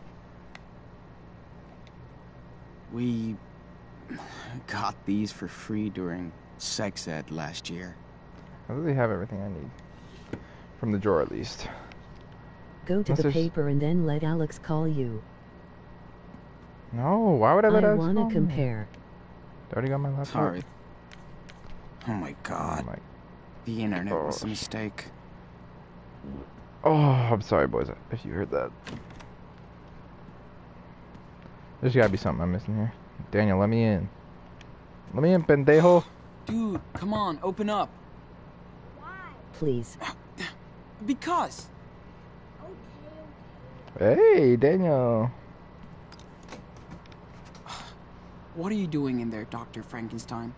We got these for free during sex ed last year. I literally have everything I need. From the drawer, at least. Go to Unless the there's- paper and then let Alex call you. No, why would I let I Alex wanna call me? compare. They already got my laptop. Sorry. Oh my Oh god. my. The internet was a mistake. Oh, I'm sorry, boys. If you heard that. There's gotta be something I'm missing here. Daniel, let me in. Let me in, pendejo. Dude, come on, open up. Why? Please. Because. Okay, okay. Hey, Daniel. What are you doing in there, Dr. Frankenstein?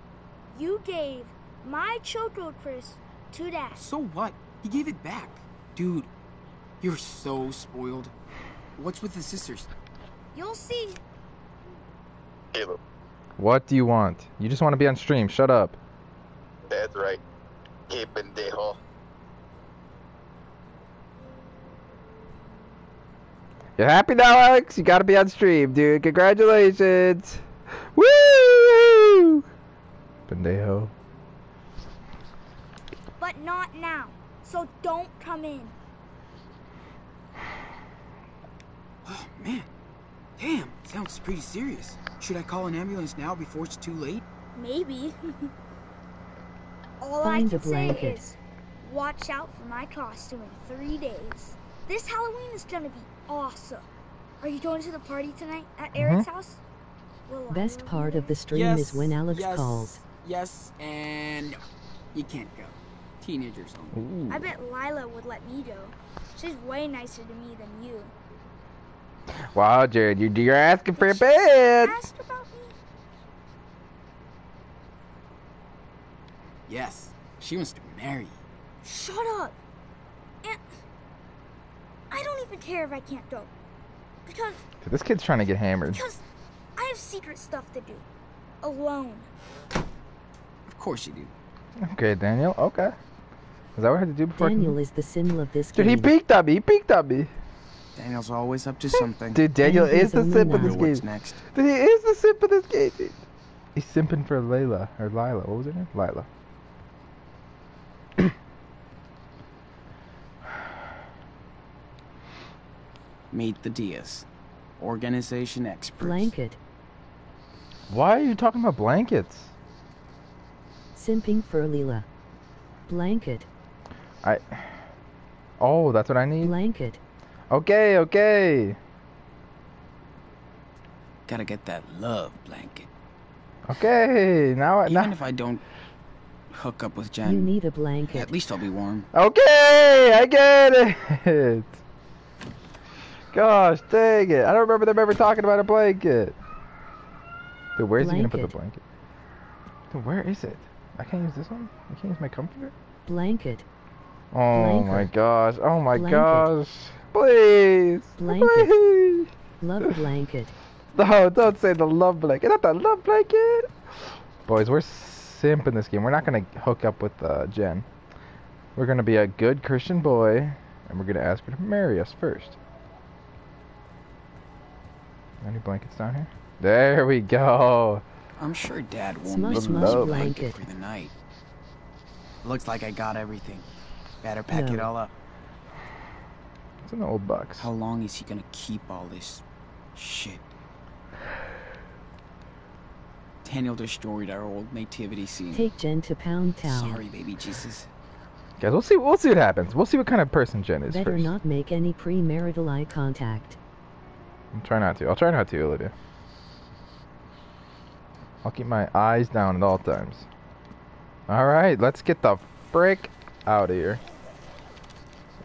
You gave my choco Chris to Dad. So what? He gave it back. Dude, you're so spoiled. What's with the sisters? You'll see. Caleb, What do you want? You just want to be on stream. Shut up. that's right. Que pendejo. You're happy now, Alex? You gotta be on stream, dude. Congratulations. Woo! Pendejo. But not now. So don't come in. Oh, man. Damn, sounds pretty serious. Should I call an ambulance now before it's too late? Maybe. All Find I a can say is, watch out for my costume in three days. This Halloween is gonna be awesome. Are you going to the party tonight at uh-huh. Eric's house? Will Best part of the stream is when Alex yes, calls. Yes, and no. You can't go. Teenagers only. I bet Lyla would let me go. She's way nicer to me than you. Wow, Jared, you, you're asking for a Did bed. ask about me? Yes, she wants to marry you. Shut up. And I don't even care if I can't go. Because This kid's trying to get hammered. because I have secret stuff to do. Alone. Of course you do. Okay, Daniel. Okay. Is that what I had to do before? Daniel is the symbol of this Dude, he game. peeked at me. He peeked at me. Daniel's always up to something. Dude, Daniel is the only simp of nine. this game. next? Dude, he is the simp of this game, dude. He's simping for Layla or Lila. What was her name? Lila. Meet the Diaz. Organization experts. Blanket. Why are you talking about blankets? Simping for Leela. Blanket. I. Oh, that's what I need. Blanket. Okay, okay, Gotta get that love blanket. okay. Now, I Even now. if I don't hook up with Jen. You need a blanket. at least I'll be warm. Okay, I get it. Gosh, dang it! I don't remember them ever talking about a blanket. Dude, where's he gonna put the Blanket. blanket? Dude, where is it? I can't use this one. I can't use my comforter. Blanket. Oh my gosh! Oh my Blanket. gosh! Please! Blanket. Please! Love blanket. No, don't say the love blanket. Not the love blanket. Boys, we're simp in this game. We're not gonna hook up with uh, Jen. We're gonna be a good Christian boy, and we're gonna ask her to marry us first. Any blankets down here? There we go. I'm sure Dad won't Smush, miss smush my blanket. for the night. Looks like I got everything. Better pack it all up. It's in the old box. How long is he gonna keep all this shit? Daniel destroyed our old nativity scene. Take Jen to Pound Town. Sorry, baby Jesus. Guys, we'll see. We'll see what happens. We'll see what kind of person Jen is Better first. not make any premarital eye contact. I'll try not to. I'll try not to, Olivia. I'll keep my eyes down at all times. All right, let's get the frick out of here.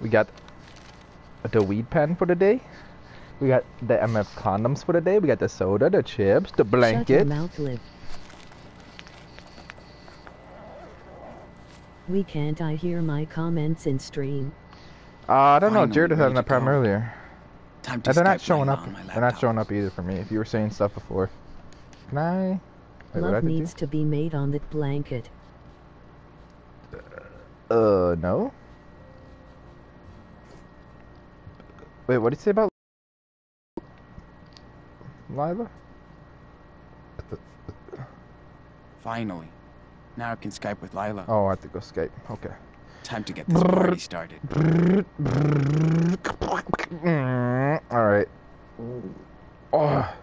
We got the weed pen for the day. We got the MF condoms for the day. We got the soda, the chips, the Shut your blanket. mouth, Liv. We can't I hear my comments in stream. Uh, I don't know. Finally Jared was having ready that to problem go. earlier. Time to And they're not showing up. on my They're not showing up either for me. If you were saying stuff before. Can I? Wait, what I Love do? needs to be made on that blanket. Uh, no. Wait, what did you say about Lyla? Finally. Now I can Skype with Lyla. Oh, I have to go Skype. Okay. Time to get this party started. All right. Oh.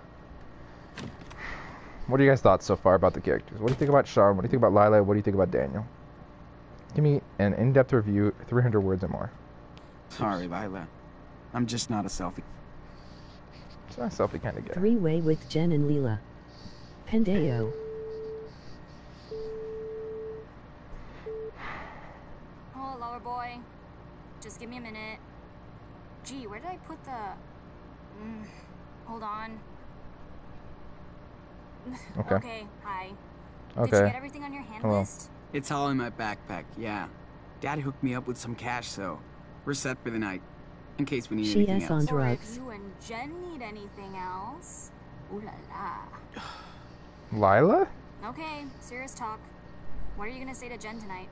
What are you guys' thoughts so far about the characters? What do you think about Sean? What do you think about Lyla? What do you think about Daniel? Give me an in-depth review, 300 words or more. Sorry, Lyla. I'm just not a selfie. It's not a selfie kind of guy. Three way with Jen and Leela. Pendeo. Oh, lower boy. Just give me a minute. Gee, where did I put the... Mm, hold on. Okay. okay, hi. Did you Okay. get everything on your hand Hello. list? It's all in my backpack, yeah. Dad hooked me up with some cash, so we're set for the night. In case we need She anything is else. on Or drugs. if you and Jen need anything else. Ooh la la. Lyla? Okay, serious talk. What are you gonna say to Jen tonight?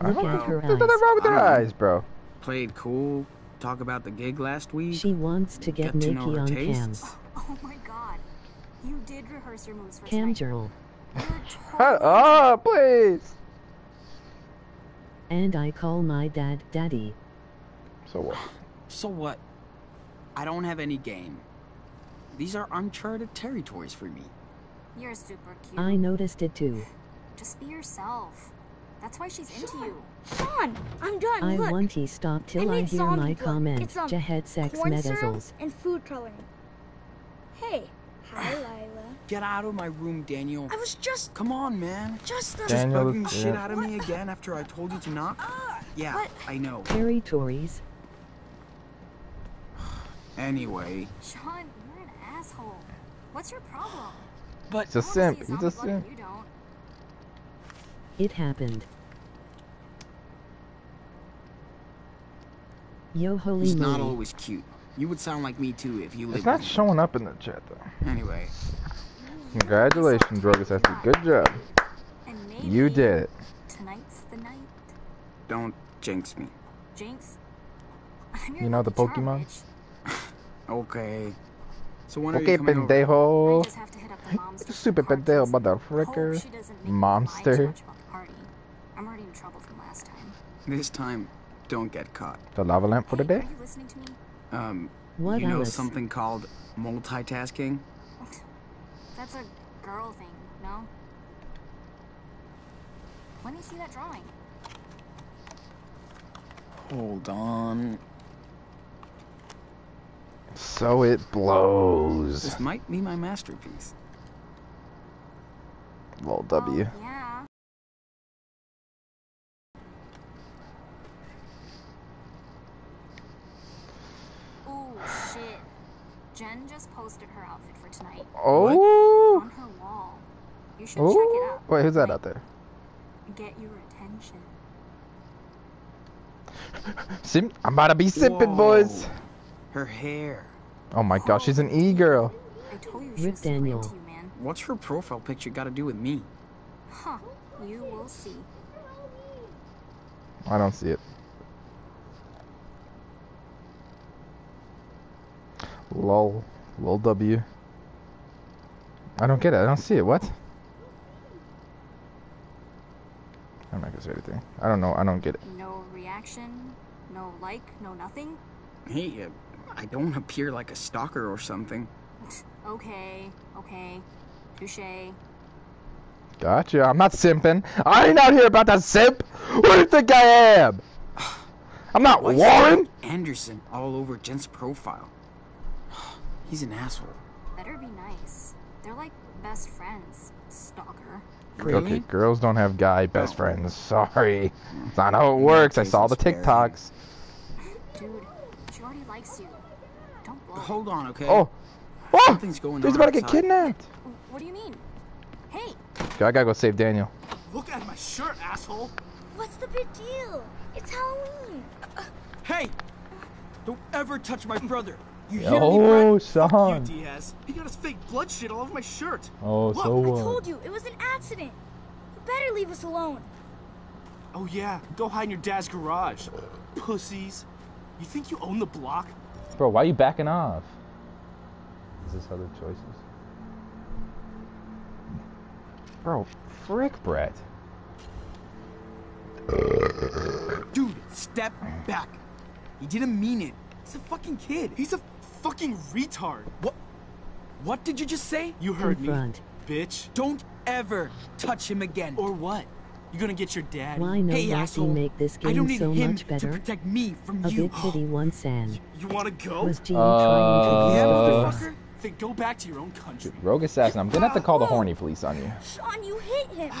I Look don't at know. her There's nothing wrong with her I don't know. eyes, bro. Played cool, talk about the gig last week. She wants to get Get Nikki on tastes. cams. Oh my god. You did rehearse your moves for Cam tonight. girl. Shut up, please. And I call my dad daddy. So what? So what? I don't have any game. These are uncharted territories for me. You're super cute. I noticed it too. Just be yourself. That's why she's into you. Sean, I'm done. I Look, want to stop till I made hear zombie my blood. comment. It's, um, Jahed sex corn syrup medazels. and food coloring. Hey, hi, Lyla. Get out of my room, Daniel. I was just, Come on, man. just the. Just Daniel, bugging the shit out of me again after I told you to not? Yeah, what? I know. Territories. Anyway, Sean, you're an asshole. What's your problem? but He's a simp. see He's a simp. You don't. It happened. Yo, holy he's not always cute. You would sound like me too if you lived It's not with me. showing up in the chat, though. Anyway, Congratulations, Rogus Esty. Good job. And maybe You did it. Tonight's the night. don't jinx me. Jinx. You know the lucky charm, Pokemon? Bitch. Okay. So when are Okay, you? I pendejo. just have to the mom's Stupid some pendejo, card keys. motherfucker. Hope she doesn't make me lie too Momster. much about the party. I'm already in trouble from last time. This time, don't get caught. The lava lamp for the day? Are you listening to me? Um, What you know Alice? something called multitasking? That's a girl thing, no? Let me see that drawing. Hold on. So it blows. This might be my masterpiece. Lol W. Oh, yeah. Ooh, shit. Jen just posted her outfit for tonight Oh. on her wall. You should check it Oh. out. Wait, who's that out there? Get your attention. Sim I'm about to be sipping, boys. Whoa. Her hair. Oh my gosh, she's an e-girl. I told you she Rip was Daniel. into you, man. What's her profile picture got to do with me? Huh. You will see. I don't see it. Lol. Lol W. I don't get it. I don't see it. What? I'm not gonna say anything. I don't know. I don't get it. No reaction, no like, no nothing. Hey, uh, I don't appear like a stalker or something. Okay, okay. Touche. Gotcha. I'm not simping. I ain't out here about that simp. Who do you think I am? I'm not Why is Warren. Anderson all over Jen's profile. He's an asshole. Better be nice. They're like best friends, stalker. Really? Okay, girls don't have guy best Oh. friends. Sorry. It's not how it works. I saw the. TikToks. Dude, she already likes you. Don't blow. Hold on, okay? Oh. Oh! Something's going He's on about to get outside. kidnapped. What do you mean? Hey, Okay, I gotta go save Daniel. Look at my shirt, asshole. What's the big deal? It's Halloween. Hey! Don't ever touch my brother. You hear me, Oh, Brett? Sean. You, Diaz. He got his fake blood shit all over my shirt. Oh, Look, so I told you, it was an accident. You better leave us alone. Oh yeah, go hide in your dad's garage. Pussies. You think you own the block? Bro, why are you backing off? Is this other choices? Bro, frick, Brett. Dude, step back. He didn't mean it. He's a fucking kid. He's a fucking retard. What? What did you just say? You heard me. Bitch. Don't ever touch him again. Or what? You gonna get your dad? Why no Hey, asshole. make this I don't game need so him much to better? protect me from A you. bit pity one sand. You wanna go? Was Gene Uh, trying yeah, to Uh, motherfucker. Then go back to your own country. Rogue assassin. I'm gonna have to call the horny police on you. Sean, you hit him.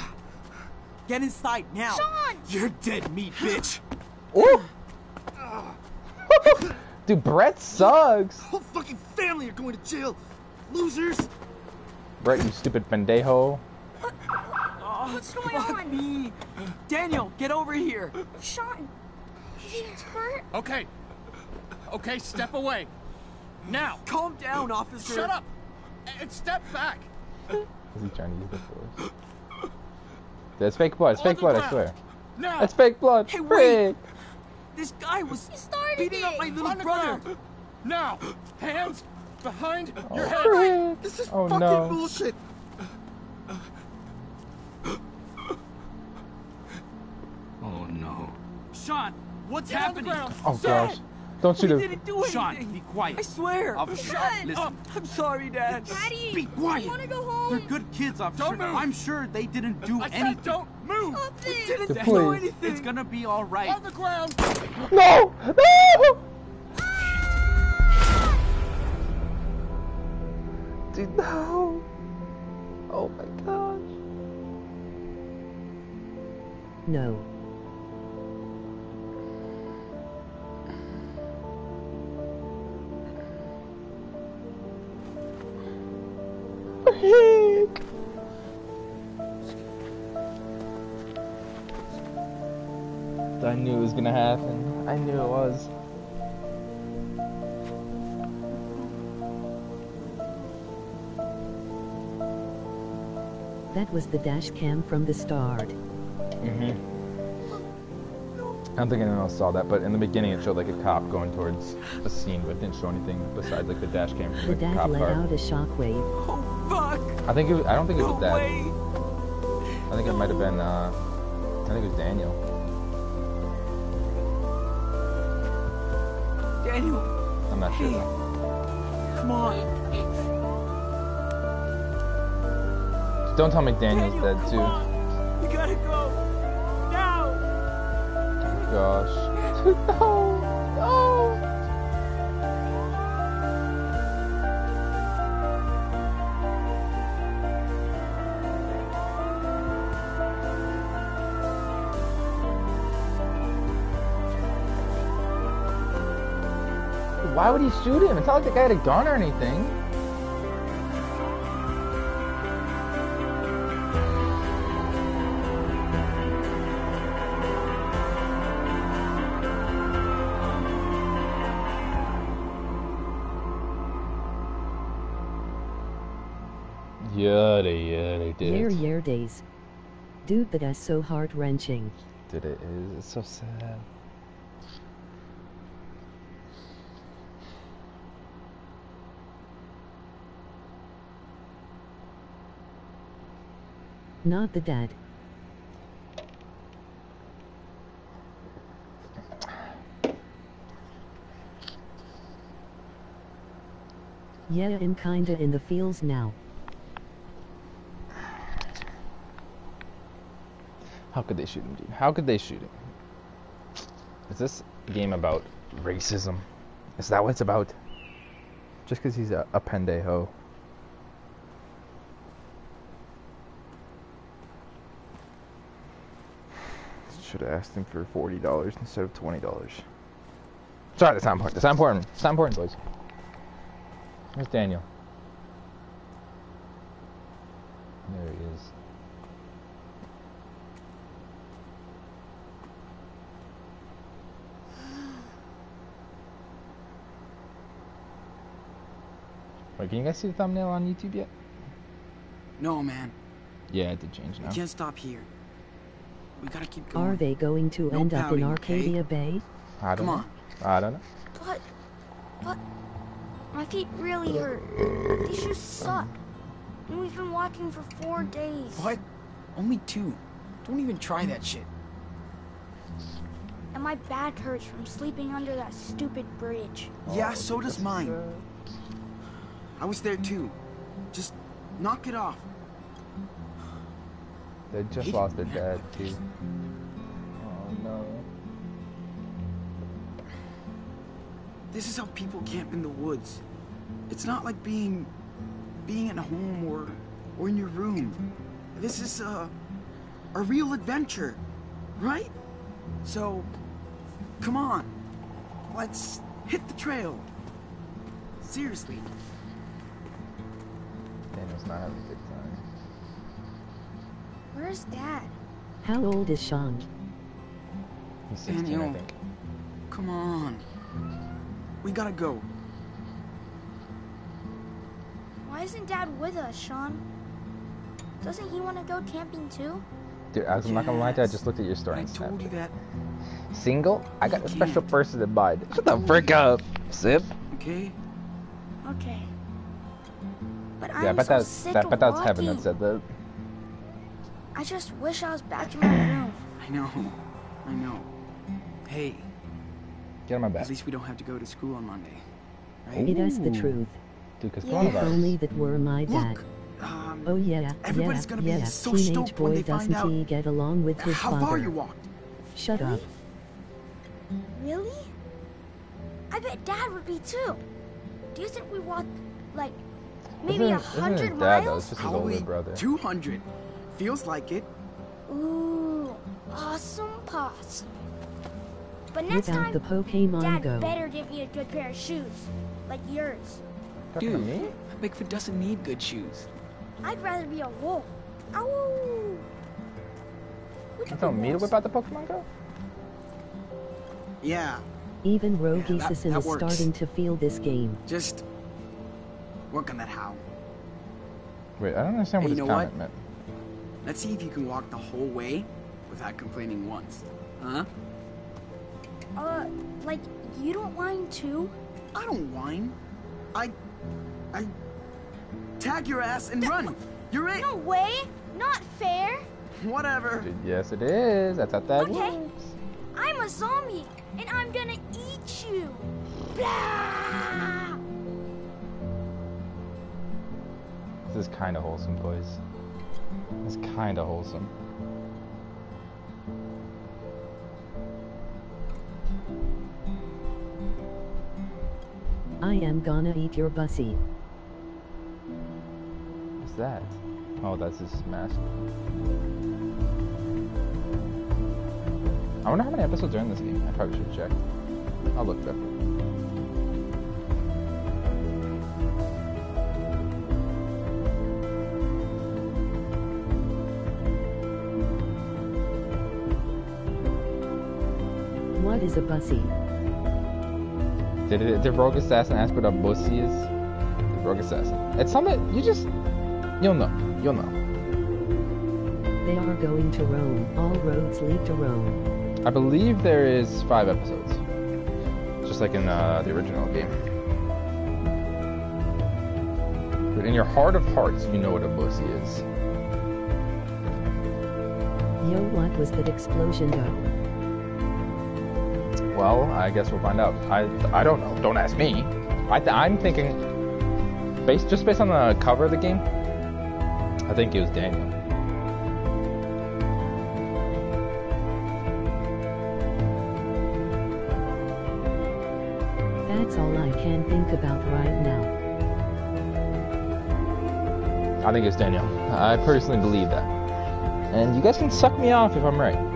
Get inside now. Sean! You're dead meat, bitch. Ooh. Dude, Brett sucks. Whole fucking family are going to jail. Losers. Brett, you stupid pendejo. What's going Fuck on? me. Daniel, get over here. Sean, he's hurt. Okay. Okay, step away. Now. Calm down, officer. Shut up. And step back. Is he trying to use the force? That's fake blood. It's fake the blood, I swear. Now. That's fake blood. Hey, wait. This guy was He started beating up my little brother. ground. Now. Hands behind your Oh, head. frick. This is Oh, fucking no. bullshit. Oh no. Sean, what's Get happening? Oh Dad. gosh. Don't shoot We him. didn't do anything. Sean, be quiet. I swear. Officer, Dad. listen. I'm sorry, Dad. Daddy, Be quiet. I want to go home. They're good kids, officer. Don't move. I'm sure they didn't do I anything. said don't move. Stop this. Didn't Please. do anything. It's gonna be all right. On the ground. No! No! Dude, no. Oh my gosh. No. Frick. I knew it was gonna happen. I knew it was. That was the dash cam from the start. Mm-hmm. I don't think anyone else saw that, but in the beginning it showed like a cop going towards a scene, but it didn't show anything besides like the dash cam from The the dad cop let car. out a shockwave. Oh, fuck. I think it was, I don't think it No was that. way. I think it might have been uh I think it was Daniel. Daniel, I'm not sure Hey. come on. Don't tell me Daniel's Daniel, dead too. on. We gotta go. Now. Gosh. no. No. Why would he shoot him? It's not like the guy had a gun or anything. Yada yada did. Year year days. Dude, that is so heart wrenching. Did it is. It's so sad. Not the dead. Yeah, I'm kinda in the fields now. How could they shoot him, dude? How could they shoot him? Is this game about racism? Is that what it's about? Just because he's a, a pendejo. Should have asked him for forty dollars instead of twenty dollars. Sorry, that's not important. That's not important. It's not important, boys. Where's Daniel? There he is. Wait, can you guys see the thumbnail on YouTube yet? No, man. Yeah, it did change now. We can't stop here. We gotta keep going. Are they going to No end up in pouting, okay? Arcadia Bay? I don't Come know. on. I don't know. But, but, my feet really hurt. These shoes suck. And we've been walking for four days. What? Only two. Don't even try that shit. And my back hurts from sleeping under that stupid bridge. Yeah, so does mine. I was there too. Just knock it off. They just lost their dad too. Oh no. This is how people camp in the woods. It's not like being being at home or or in your room. This is a a real adventure, right? So come on. Let's hit the trail. Seriously. Daniel's not having a good. Where's Dad? How old is Sean? He's 16, I Daniel. think. Come on. We gotta go. Why isn't Dad with us, Sean? Doesn't he want to go camping too? Dude, I was I'm not gonna lie to you, I just looked at your story I and told you Snapchat. that, Single? I got a special can't. person in mind. Shut the frick up, Sip. okay? Okay. But Yeah, I I'm bet so that's sick that, of bet that's heaven that walking. said that. I just wish I was back in my room. I know. I know. Hey, Get on my bed. at least we don't have to go to school on Monday. Right? It is the truth. Dude, because Yeah. If only that were my dad. Look, um, Oh yeah, Everybody's yeah, gonna be yeah. so Teenage stoked when boy they doesn't out he get along with his how father? far you walked. Shut up. Really? I bet Dad would be too. Do you think we walked like maybe a it- isn't it hundred his dad, though? miles? It's just his older brother. 200. Feels like it. Ooh, awesome possum. But next Without time, the Pokemon Dad Go. better give me a good pair of shoes, like yours. Talking to Dude, me? Bigfoot doesn't need good shoes. I'd rather be a wolf. Ow! We You could telling be me to wolves. whip out the Pokemon Go? Yeah, Even Rogue Yeah, that- that is works. starting to feel this game. just work on that how. Wait, I don't understand what Hey, this you know comment what? meant. Let's see if you can walk the whole way without complaining once. Huh? Uh, like you don't whine too? I don't whine. I. I. Tag your ass and run. You're it. No way! Not fair. Whatever. Yes, it is. That's how that Okay. works. I'm a zombie, and I'm gonna eat you. Blah! This is kind of wholesome, boys. It's kind of wholesome. I am gonna eat your bussy. What's that? Oh, that's his mask. I wonder how many episodes are in this game. I probably should check. I'll look it up. What is a bussy? Did, it, did Rogue Assassin ask what a bussy is? Rogue Assassin. It's something you just you'll know. You'll know. They are going to Rome. All roads lead to Rome. I believe there is five episodes, just like in uh, the original game. But in your heart of hearts, you know what a bussy is. Yo, what was that explosion though? Well, I guess we'll find out. I I don't know. Don't ask me. I th- I'm thinking, based just based on the cover of the game, I think it was Daniel. That's all I can think about right now. I think it's Daniel. I personally believe that. And you guys can suck me off if I'm right.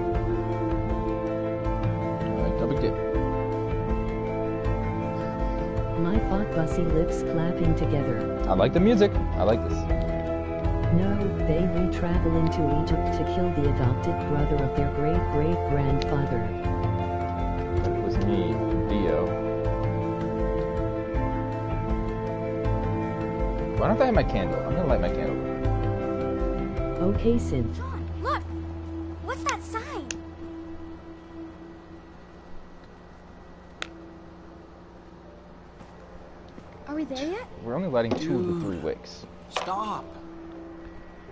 Lips clapping together. I like the music. I like this. No, they re-travel into Egypt to kill the adopted brother of their great-great-grandfather. It was me, Dio. Why don't I have my candle? I'm gonna light my candle. Okay, Sin. Yet? We're only two of the three wicks. Stop.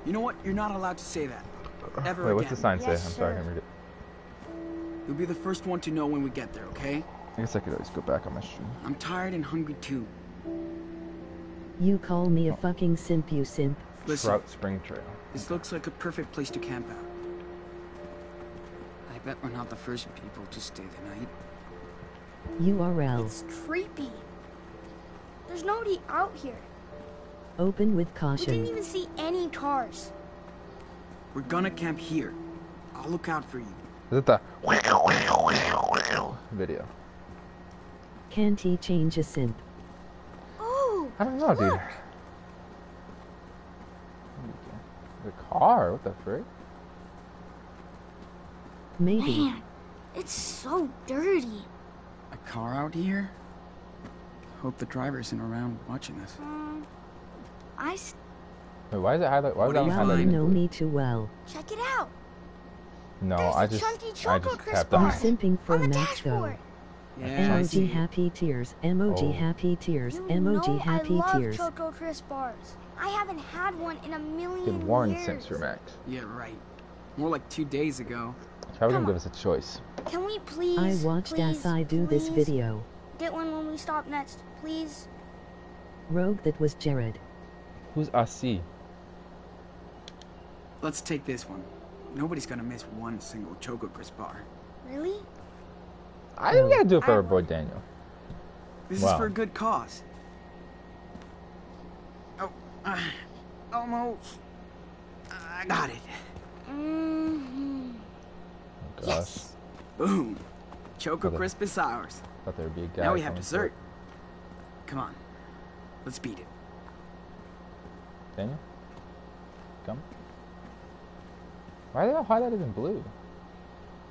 You know what? You're not allowed to say that. Ever Wait, what's the sign say? Yes, I'm sorry, I sir. can't read it. You'll be the first one to know when we get there, okay? I guess I could always go back on my stream. I'm tired and hungry too. You call me a oh. fucking simp, you simp. Listen. Trout Spring Trail. This looks like a perfect place to camp out. I bet we're not the first people to stay the night. URL. It's creepy. There's nobody out here. Open with caution. We didn't even see any cars. We're gonna camp here. I'll look out for you. Is it the video? Can't he change a simp? Oh, I don't know, dude. look. The car? What the frick? Maybe. Man, it's so dirty. A car out here? Hope the driver isn't around watching us. Um, I s- Wait, why is it highlight? Why was What that you Well, highlighted? in know me too well. check it out. No, There's I a just, I just Crisp tapped bar. I'm simping for On Max though. dashboard. Yeah, I see. Emoji happy tears. Emoji Oh. happy tears. You Emoji know happy I love tears. Choco Crisp bars. I haven't had one in a million Good Warren years. Sims for Max. Yeah, right. More like two days ago. Probably Come gonna give us a choice. Can we please? I watched please, as I do this video. Get one when we stop next, please. Rogue that was Jared. Who's Asi? Let's take this one. Nobody's gonna miss one single Choco Crisp bar. Really? I think we gotta do it for I our boy. Daniel. This Wow. is for a good cause. Oh, uh, almost. I got it. Mm-hmm. Oh, gosh. Yes. Boom. Choco Okay. Crisp is ours. Thought there would be a guy. Now we have coming dessert. Come on. Let's beat it. Daniel, come. Why are they all highlighted in blue?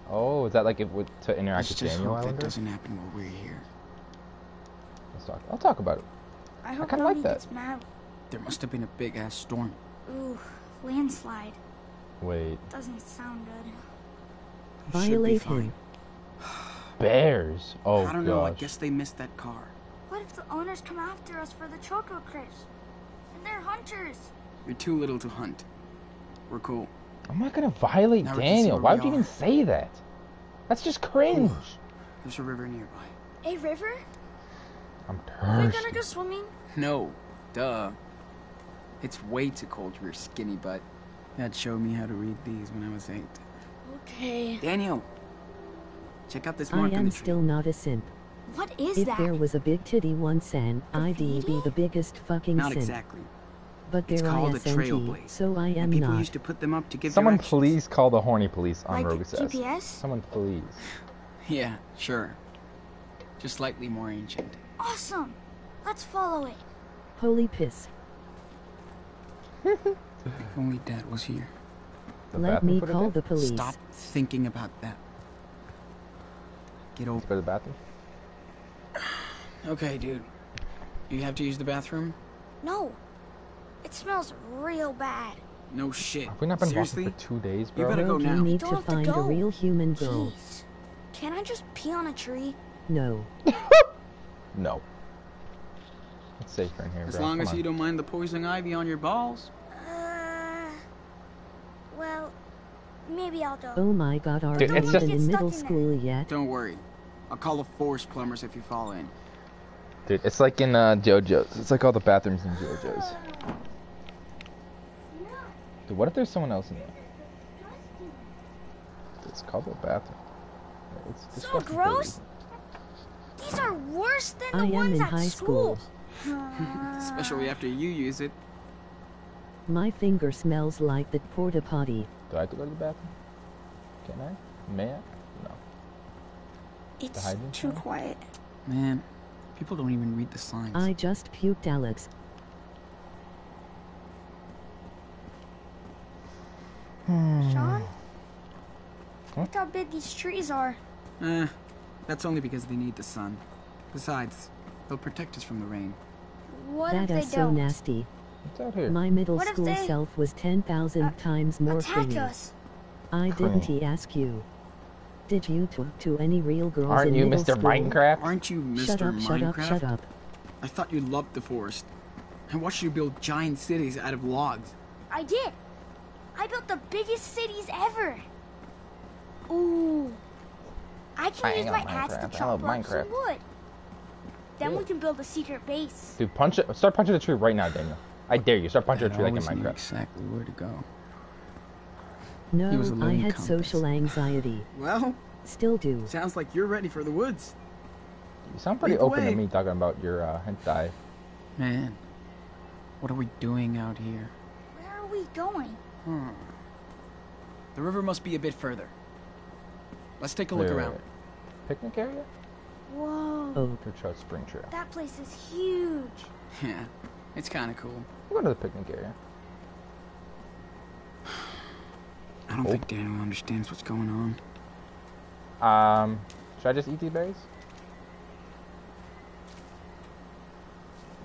Oh, is that like it would to interact Let's with just Daniel? hope I that doesn't happen while we're here. Let's talk. I'll talk about it. I hope kinda like that. gets mad. There must have been a big ass storm. Ooh, landslide. Wait, Doesn't sound good. Should be Violate fine. him. Bears. Oh I don't gosh. know. I guess they missed that car. What if the owners come after us for the Choco Crisp? And they're hunters. You're too little to hunt. We're cool. I'm not gonna violate Now we can see Daniel. Why we would you are. even say that? That's just cringe. There's a river nearby. A river? I'm Are we gonna go swimming? No, duh. It's way too cold for your skinny butt. Dad showed me how to read these when I was eight. Okay. Daniel, check out this I mark on am the still not a simp. What is If that? there was a big titty once and I'd be the biggest fucking Not simp. exactly. But It's there called a ISNG, trailblaze. so I am and people not. used to put them up to give Someone directions. please call the horny police on like Rogus S. GPS? Someone please. Yeah, sure. Just slightly more ancient. Awesome. Let's follow it. Holy piss. If only Dad was here. The Let me call the police. Stop thinking about that. Get Let's over. go to the bathroom. Okay, dude. You have to use the bathroom? No. It smells real bad. No shit. Have we not been Seriously? walking for two days, bro? You bro? better go now. you need Don't to have to find a go. real human girl. Jeez. Can I just pee on a tree? No. No. It's safer in here, As bro. long Come as on. you don't mind the poison ivy on your balls. Uh. Well, maybe I'll go. Oh my god, are Dude, you it's even just- in middle school yet? Don't worry. I'll call the forest plumbers if you fall in. Dude, it's like in uh, JoJo's. It's like all the bathrooms in JoJo's. Dude, what if there's someone else in there? It's called a bathroom. It's So disgusting for a gross. reason. These are worse than the I am ones in at high school. Especially after you use it. My finger smells like the porta potty. Do I have to go to the bathroom? Can I? May I? No. It's hygiene too thing? quiet. Man, people don't even read the signs. I just puked Alex. Hmm. Sean? Huh? Look how big these trees are. Eh, that's only because they need the sun. Besides, they'll protect us from the rain. What that if they is so don't? nasty. What's out here? My middle What school they- self was 10,000 times more Attack free. us. I didn't he ask you. Did you talk to any real girls Aren't in you middle Mr. school? Minecraft? Aren't you Mr. Shut up, Minecraft? shut up, shut up. I thought you loved the forest. I watched you build giant cities out of logs. I did. I built the biggest cities ever. Ooh. I can I use know my axe to chop love up some wood. Then we can build a secret base. Dude, punch it. Start punching the tree right now, Daniel. I dare you. Start punching a Dad tree like in always knew Minecraft. exactly where to go. No, He was a I living had compass. social anxiety. Well, Still do. sounds like you're ready for the woods. You sound pretty Lead the open to me talking about your uh, hentai. Man, what are we doing out here? Where are we going? Hmm. The river must be a bit further. Let's take a look Wait, wait, around. wait. Picnic area? Whoa. Oh, Or Trout Spring Trail. That place is huge. Yeah, it's kind of cool. We'll go to the picnic area. I don't Oh. think Daniel understands what's going on. Um, should I just eat these berries?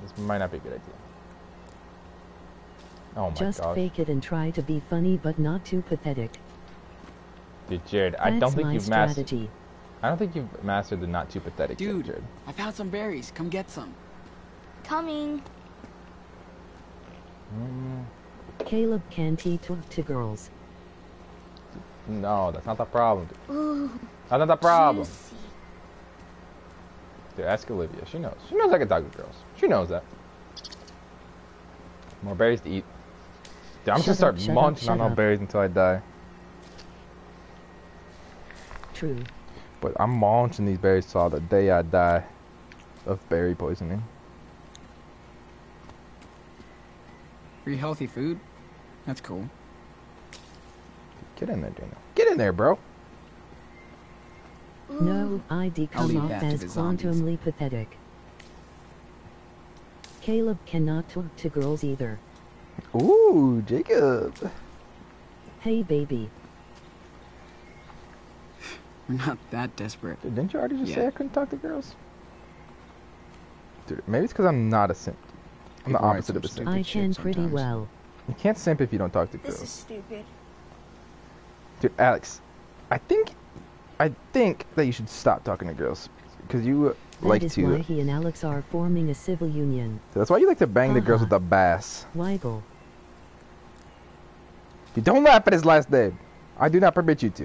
This might not be a good idea. Oh my just gosh. fake it and try to be funny but not too pathetic. Dude, Jared, I don't think you've mastered. strategy. I don't think you've mastered the not too pathetic yet, Dude, Jared. I found some berries. Come get some. Coming. Mm, Caleb can't talk to girls. No, that's not the problem. Dude. Ooh. That's not the problem. juicy. Dude, ask Olivia. She knows. She knows I can talk to girls. She knows that. More berries to eat. Dude, I'm Shut just gonna up, start shut up, munching on shut all berries until I die. True. But I'm munching these berries till the day I die of berry poisoning. Free healthy food? That's cool. Get in there, Daniel. Get in there, bro. No, I'd come off as the quantumly pathetic. Caleb cannot talk to girls either. Ooh, Jacob. Hey baby, We're not that desperate. Dude, didn't you already just say I couldn't talk to girls? Dude, maybe it's because I'm not a simp. I'm the People write opposite of a simp. I can pretty well. You can't simp if you don't talk to This is stupid. Dude, Alex, I think, I think that you should stop talking to girls because you That like is to. why he and Alex are forming a civil union. That's why you like to bang the girls Uh-huh. with the bass. Weigel. You don't laugh at his last name. I do not permit you to.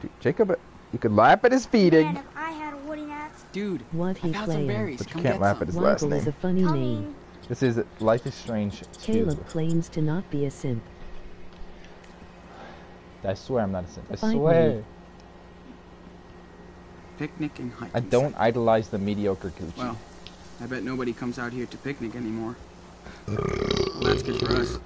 Dude, Jacob, you could laugh at his feeding, Man, if I had a wooden axe. Dude, What I he found some playing? berries. but you Come can't laugh some. at his last Weigel is a name. funny name. This is Life is Strange. Caleb 2. claims to not be a simp. I swear I'm not a simp. I swear. Picnic and hiking. I don't idolize the mediocre coochie. Well, I bet nobody comes out here to picnic anymore. well, that's good for us.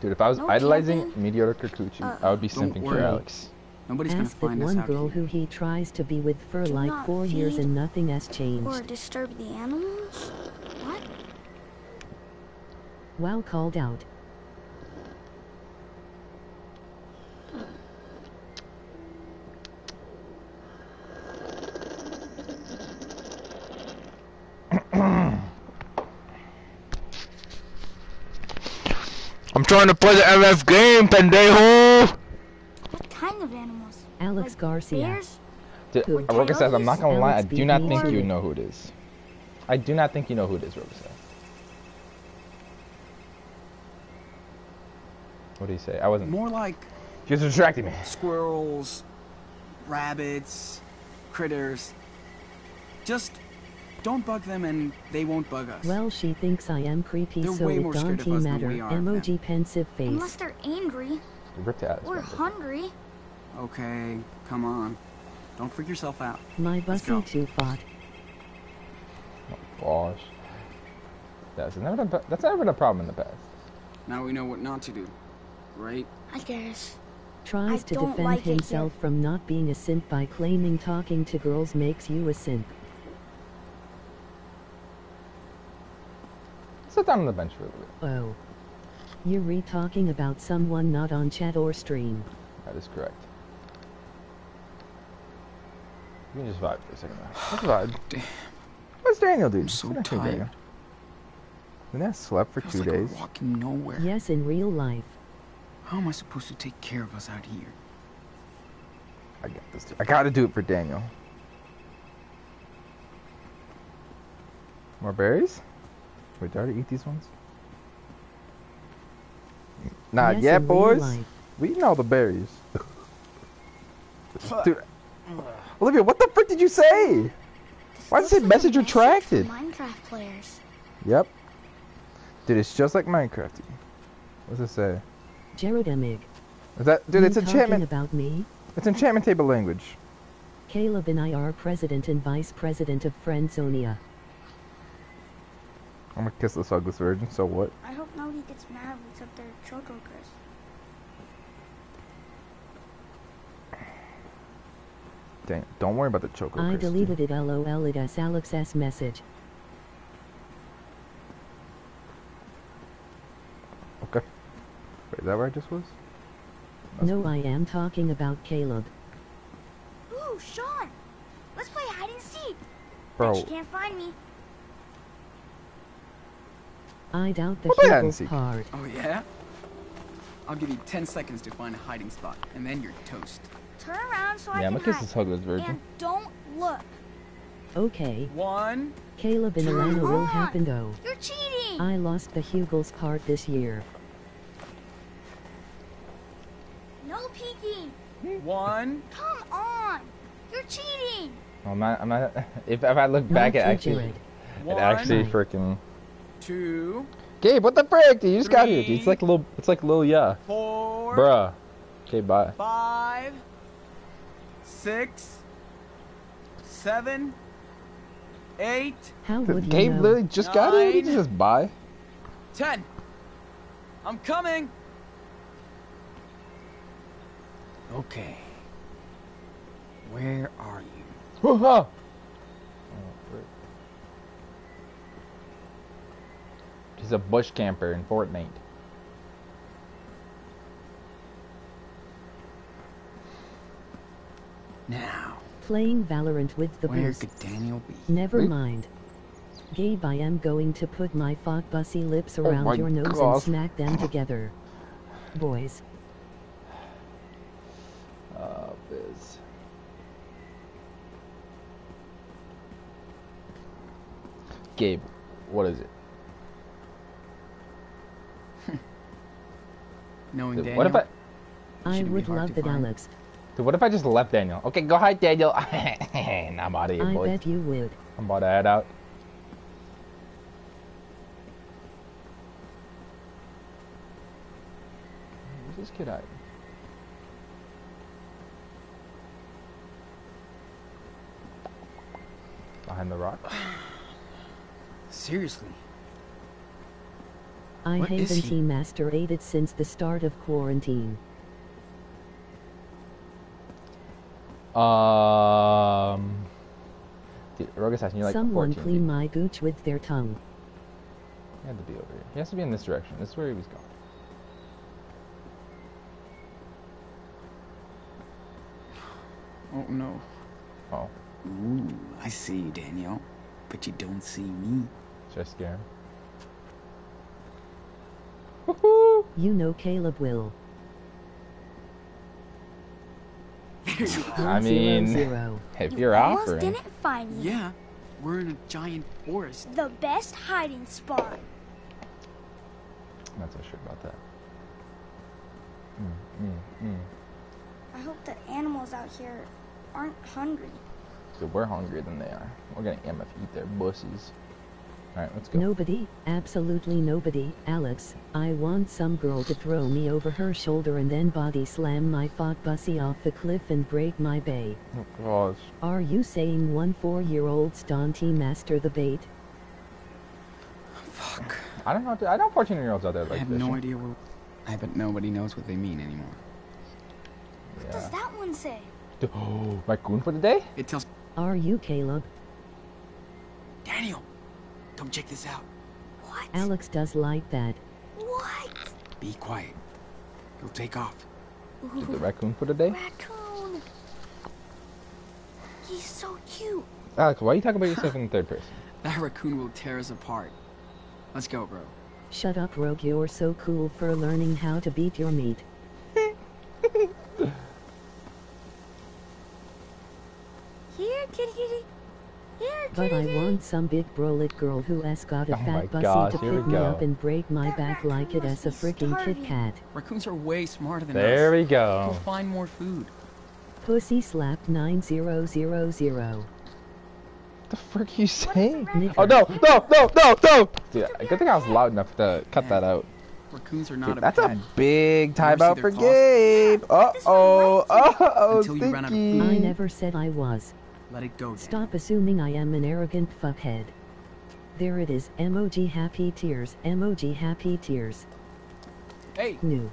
Dude, if I was No idolizing camping? mediocre coochie, Uh, I would be Don't simping for. Alex. Nobody's gonna Ask that find us one out girl here. who he tries to be with for Do like four years and nothing has changed. Or changed. disturb the animals? What? Wow called out. I'm trying to play the MF game, pendejo! What kind of animals? Alex Like Garcia. Bears? Dude, uh, Roka says, I'm not gonna lie, I do not think you know who it is. I do not think you know who it is, Roka says. What do you say? I wasn't. More like You're distracting me. squirrels, rabbits, critters. Just don't bug them and they won't bug us. Well, she thinks I am creepy, They're so way it more scared of don't us than matter. we are of them. Emoji pensive Unless face. they're angry Ripped Alex. or hungry. Okay, come on. Don't freak yourself out. My Let's bussy too fought. Oh, Gosh. That's never been, that's never been a problem in the past. Now we know what not to do, right? I guess. Tries I to defend like himself from not being a simp by claiming talking to girls makes you a simp. Sit down on the bench for a little bit. Oh. You're re-talking about someone not on chat or stream. That is correct. You can just vibe for a second. now. Let's vibe. Damn. What's Daniel doing? I'm so Sit tired. Daniel. Then I slept for Feels two like we're days. walking nowhere. Yes, in real life. How am I supposed to take care of us out here? I got this. I gotta do it for Daniel. More berries? Wait, did I already eat these ones? Not yes, yet, boys. life. We eating all the berries. Dude. Olivia, what the frick did you say? Why does it say message retracted? Minecraft players. Yep. Dude, it's just like Minecraft. What's it say? Jaredemig. Is that dude? You It's talking enchantment. about me? It's enchantment table language. Caleb and I are president and vice president of Friendzonia. I'm gonna kiss this ugliest virgin. So what? I hope nobody gets mad when we took their Choco Crisp. Dang, don't worry about the choker. I Crisp, dude. deleted it lol it as Alex's message. Okay. Wait, is that where I just was? No, I am talking about Caleb. Ooh, Sean! Let's play hide and seek. Bro. Bet you can't find me. I doubt the What about hide and part. Oh, yeah? I'll give you 10 seconds to find a hiding spot, and then you're toast. Turn around so I Yeah, I'm can gonna kiss hide. this ugliest virgin. And don't look. Okay. One. Caleb and Come Alana will on. happen though. You're cheating. I lost the Hugels card this year. No peeking. One. Come on. You're cheating. I'm not. I'm not. If, if I look back at Not actually, Jared. it actually One. freaking. Two. Gabe, what the frick? Dude, you just got here. Dude. It's like a little. It's like a little yeah. Four. Bruh. Okay, bye. Five. Six. Seven. Eight. How would you Gabe know? literally just got here. Did Nine. you just buy? Ten. I'm coming. Okay. Where are you? Oh, He's a bush camper in Fortnite. Now. Playing Valorant with the Where boost. could Daniel be? Never Wait. mind. Gabe, I am going to put my fat bussy lips Oh around my your nose God. and smack them together. Boys. Uh, Biz. Gabe, what is it? Knowing Dude, Daniel. what if I? I would love to it, find. Alex. Dude, what if I just left Daniel? Okay, go hide, Daniel. nah, I'm out of here, I boy. bet you would. I'm about to head out. Where's this kid at? Behind the rock? Seriously. I What is haven't he? team masturbated since the start of quarantine. Um. Dude, Rogue Assassin, you're like Someone 14. clean my gooch with their tongue. He had to be over here. He has to be in this direction. This is where he was going. Oh no. Oh, Ooh, I see you, Daniel. But you don't see me. should I scare him? You know Caleb will. I mean, zero. if You you're almost offering. didn't find me. Yeah. We're in a giant forest. The best hiding spot. Not so sure about that. Mm, mm, mm. I hope the animals out here aren't hungry. So we're hungrier than they are. We're gonna MF eat their bussies. Alright, let's go. Nobody, absolutely nobody, Alex. I want some girl to throw me over her shoulder and then body slam my fat bussy off the cliff and break my bay. Oh gosh. Are you saying one four-year-old's Dante master the bait? Fuck. I don't know. I know 14 year olds out there like I like have this. no idea what. I bet nobody knows what they mean anymore. What does that one say? Dude, Oh, raccoon for the day? It tells Are you Caleb? Daniel, come check this out. What? Alex does like that. What? Be quiet. He'll take off. Dude, the raccoon for the day? Raccoon. He's so cute. Alex, why are you talking about yourself in the third person? That raccoon will tear us apart. Let's go, bro. Shut up, Rogue. You're so cool for learning how to beat your meat. Here, kitty kitty. Here, But I want some big brolit girl who has got a Oh fat bussy gosh, to here pick me up and break my That back like raccoon it as a freaking Kit starving. Kat. Raccoons are way smarter than us. There we We'll go. find more food. Pussy slap 9000. the frick are you saying? Oh no, no, no, no, no! Dude, good thing I was loud enough to cut that out. Raccoons are not Dude, a that's pet. a big You ever timeout for their Gabe. Uh oh, uh oh, Until you run out of Stinky. I never said I was. Let it go. Stop assuming I am an arrogant fuckhead. There it is. Emoji happy tears. Emoji happy tears. Hey, New.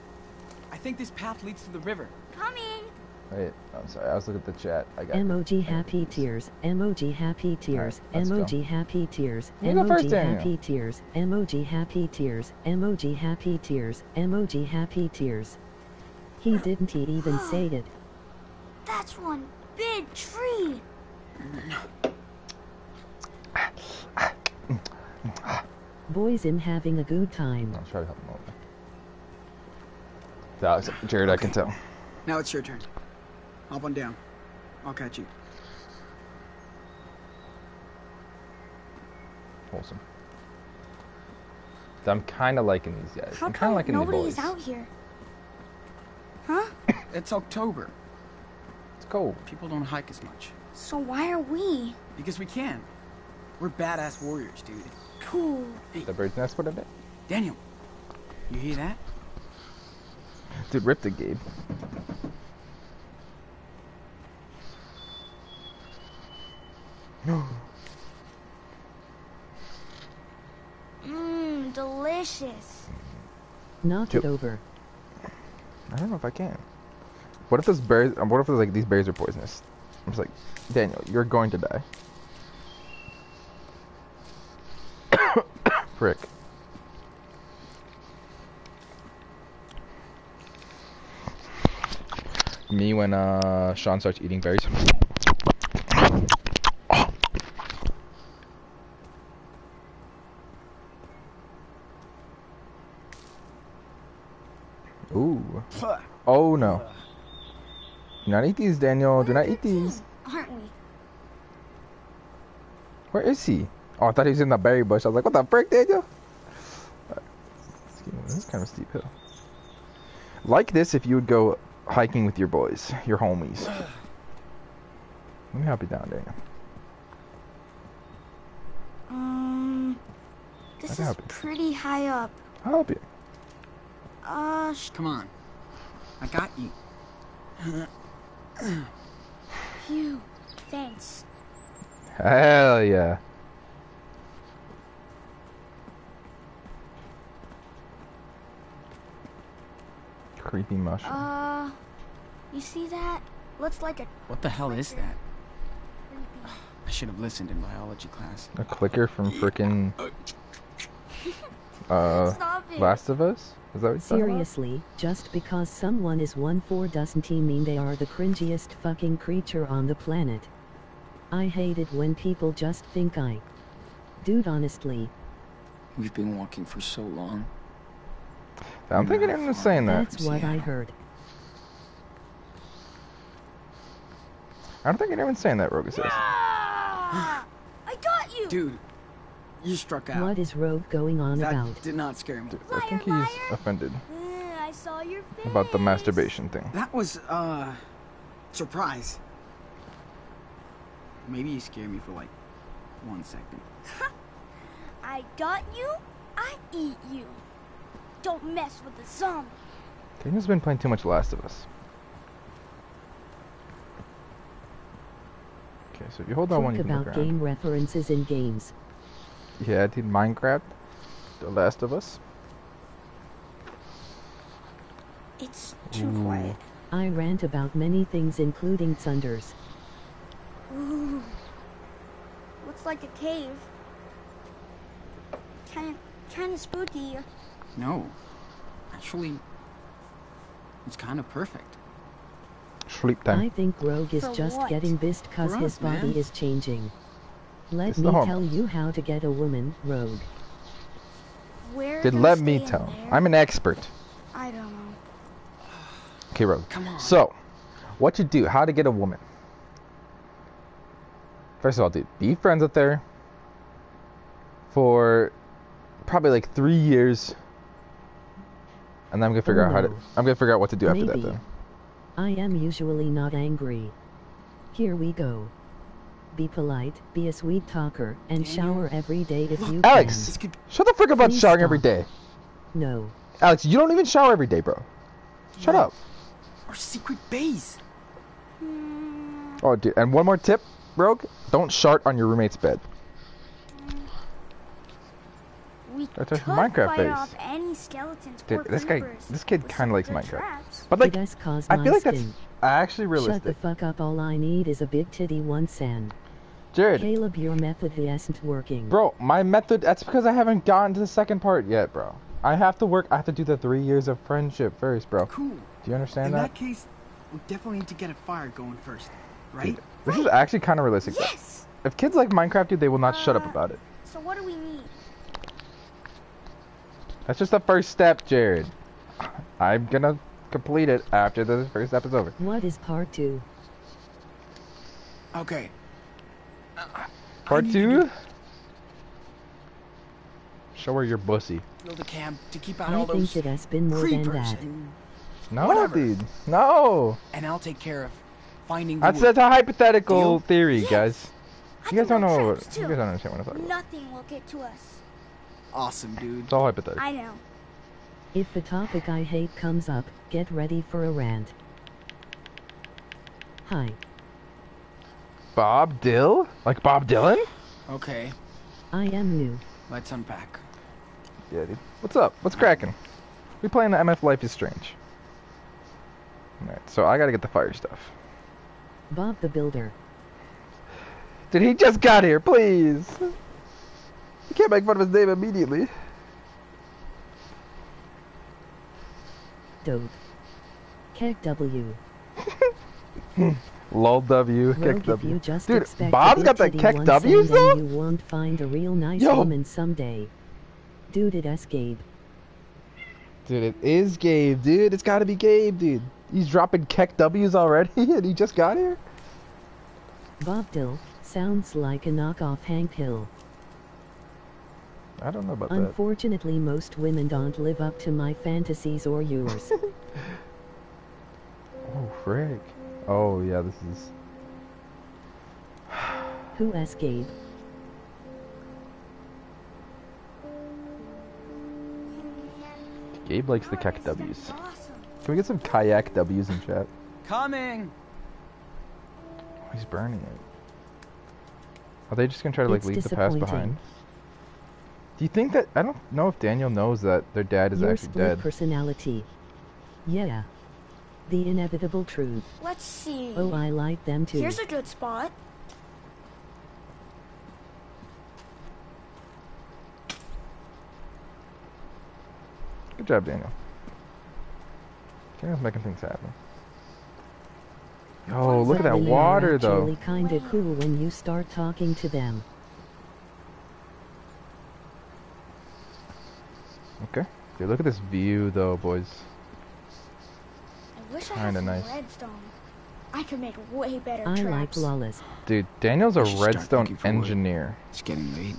I think this path leads to the river. Coming. Wait, I'm sorry. I was looking at the chat. I got. Emoji happy tears. Emoji happy tears. let's go. Happy tears. You go first, Emoji Daniel. happy tears. Emoji happy tears. Emoji happy tears. Emoji happy tears. He didn't he even say it. That's one big tree. Boys in having a good time. I'll try to help him out. Alex, Jared, I can tell. Now it's your turn. Hop on down. I'll catch you. Awesome. I'm kind of liking these guys. How I'm kind of liking nobody the is boys. out here? Huh? It's October. It's cold. People don't hike as much. So why are we? Because we can. We're badass warriors, dude. Cool. The bird's nest would have been. Daniel, you hear that? Dude, ripped it, Gabe. Mmm, delicious. Knock Yep. it over. I don't know if I can. What if those berries? What if it's like these berries are poisonous? I'm just like, Daniel, you're going to die. Frick. Me when uh Sean starts eating berries. Ooh. Oh no. Do not eat these, Daniel. Do not eat these. Aren't we? Where is he? Oh, I thought he was in the berry bush. I was like, what the frick, Daniel? Alright. This is kind of a steep hill. Like this if you would go hiking with your boys, your homies. Let me help you down, Daniel. Um, this is pretty high up. I'll help you. Uh, sh- Come on. I got you. phew. Thanks. Hell yeah. Creepy mushroom. Uh, you see that? Looks like a What the hell is that? creepy. I should have listened in biology class. A clicker from frickin' uh Stop it. Last of Us? Is that what you're about? Seriously, just because someone is 1-4 doesn't he mean they are the cringiest fucking creature on the planet. I hate it when people just think I... Dude honestly, We've been walking for so long. I don't think anyone was saying that. that's what I heard. I don't think anyone's saying that, Rogus says. Ah! I got you. Dude, you struck out. What is Rogue going on that about? did not scare me. I think he's liar. offended Uh, I saw your face. about the masturbation thing. That was, uh, surprise. Maybe you scared me for like one second. I got you. I eat you. Don't mess with the zombie. Daniel's been playing too much Last of Us. Okay, so if you hold on one, you can look about around. game references in games. Yeah, I did Minecraft, The Last of Us. It's too Ooh. quiet. I rant about many things including Thunders. Ooh. Looks like a cave. Kind kind of spooky. No. Actually, it's kind of perfect. Sleep time. I think Rogue is For just what? getting pissed cause For his us, body man. is changing. Let It's me the tell you how to get a woman, Rogue. Where? Did can let I me tell. there? I'm an expert. I don't know. Okay, Rogue. Come on. So, what you do? How to get a woman? First of all, dude, be friends with her for probably like three years, and then I'm gonna figure Oh, out how to. I'm gonna figure out what to do after that. Maybe. Then. I am usually not angry. Here we go. Be polite, be a sweet talker, and shower every day if you Alex, shut the frick up about Please showering every stop. day. can. No. Alex, you don't even shower every day, bro. Shut up. Our secret base. Oh, dude. And one more tip, Rogue. Don't shart on your roommate's bed. We That's could Minecraft fight base. off any skeletons Dude, or this guy, this kid kind of likes Minecraft. traps. But like, Did us cause I feel my like that's stink. actually Shut the fuck up. All I need is a big titty once and. Jared, Caleb, your method isn't working. bro, my method. That's because I haven't gotten to the second part yet, bro. I have to work. I have to do the three years of friendship first, bro. Cool. Do you understand that? In that? that case, we definitely need to get a fire going first, right? Dude, this is actually kind of realistic. though. Yes! If kids like Minecraft, dude, they will not shut up Uh, about it. So what do we need? That's just the first step, Jared. I'm gonna complete it after the first step is over. What is part two? Okay. Part need to two? Show her your bussy. Build a camp to keep out I all think those it has been more than that. No, Whatever. dude. No. and I'll take care of finding the That's, wood. that's a hypothetical Deal? theory, Yes. guys. I You guys don't know. traps, What, too. you guys don't understand what I'm talking about. Nothing will get to us. Awesome, dude. It's all hypothetical. I know. If the topic I hate comes up, get ready for a rant. Hi, Bob Dill? Like Bob Dylan? Okay, I am new. let's unpack. Yeah, dude. What's up? What's cracking? We playing the MF Life is Strange. Alright, so I gotta get the fire stuff. Bob the Builder. Dude, he just got here, please! You can't make fun of his name immediately. Dope. Keg W. Lol W, Rogue, W. Dude, Bob's got the Keck W's though? you won't find a real nice Yo. woman someday. Dude, it is Gabe. Dude, it is Gabe, dude. It's gotta be Gabe, dude. He's dropping Keck W's already, and he just got here? Bob Dill. Sounds like a knockoff Hank Hill. I don't know about that. Unfortunately, most women don't live up to my fantasies or yours. Oh, frick. Oh, yeah, this is... Who is Gabe? Gabe likes the Keck Paradise W's. gonna be Awesome. Can we get some kayak W's in chat? Coming. Oh, he's burning it. Are they just gonna try to like It's leave the past behind? Do you think that I don't know if Daniel knows that their dad is Your actually split dead? personality. Yeah. The inevitable truth. Let's see. Oh, I like them too. Here's a good spot. Good job, Daniel. Daniel's making things happen. Oh, look at that But they are water though. actually kinda cool when you start talking to them. Okay. Dude, look at this view though, boys. I wish I had Kinda some nice. redstone. I could make way better I like traps. lawless. Dude, Daniel's a We should start redstone looking for wood. engineer. It's getting late.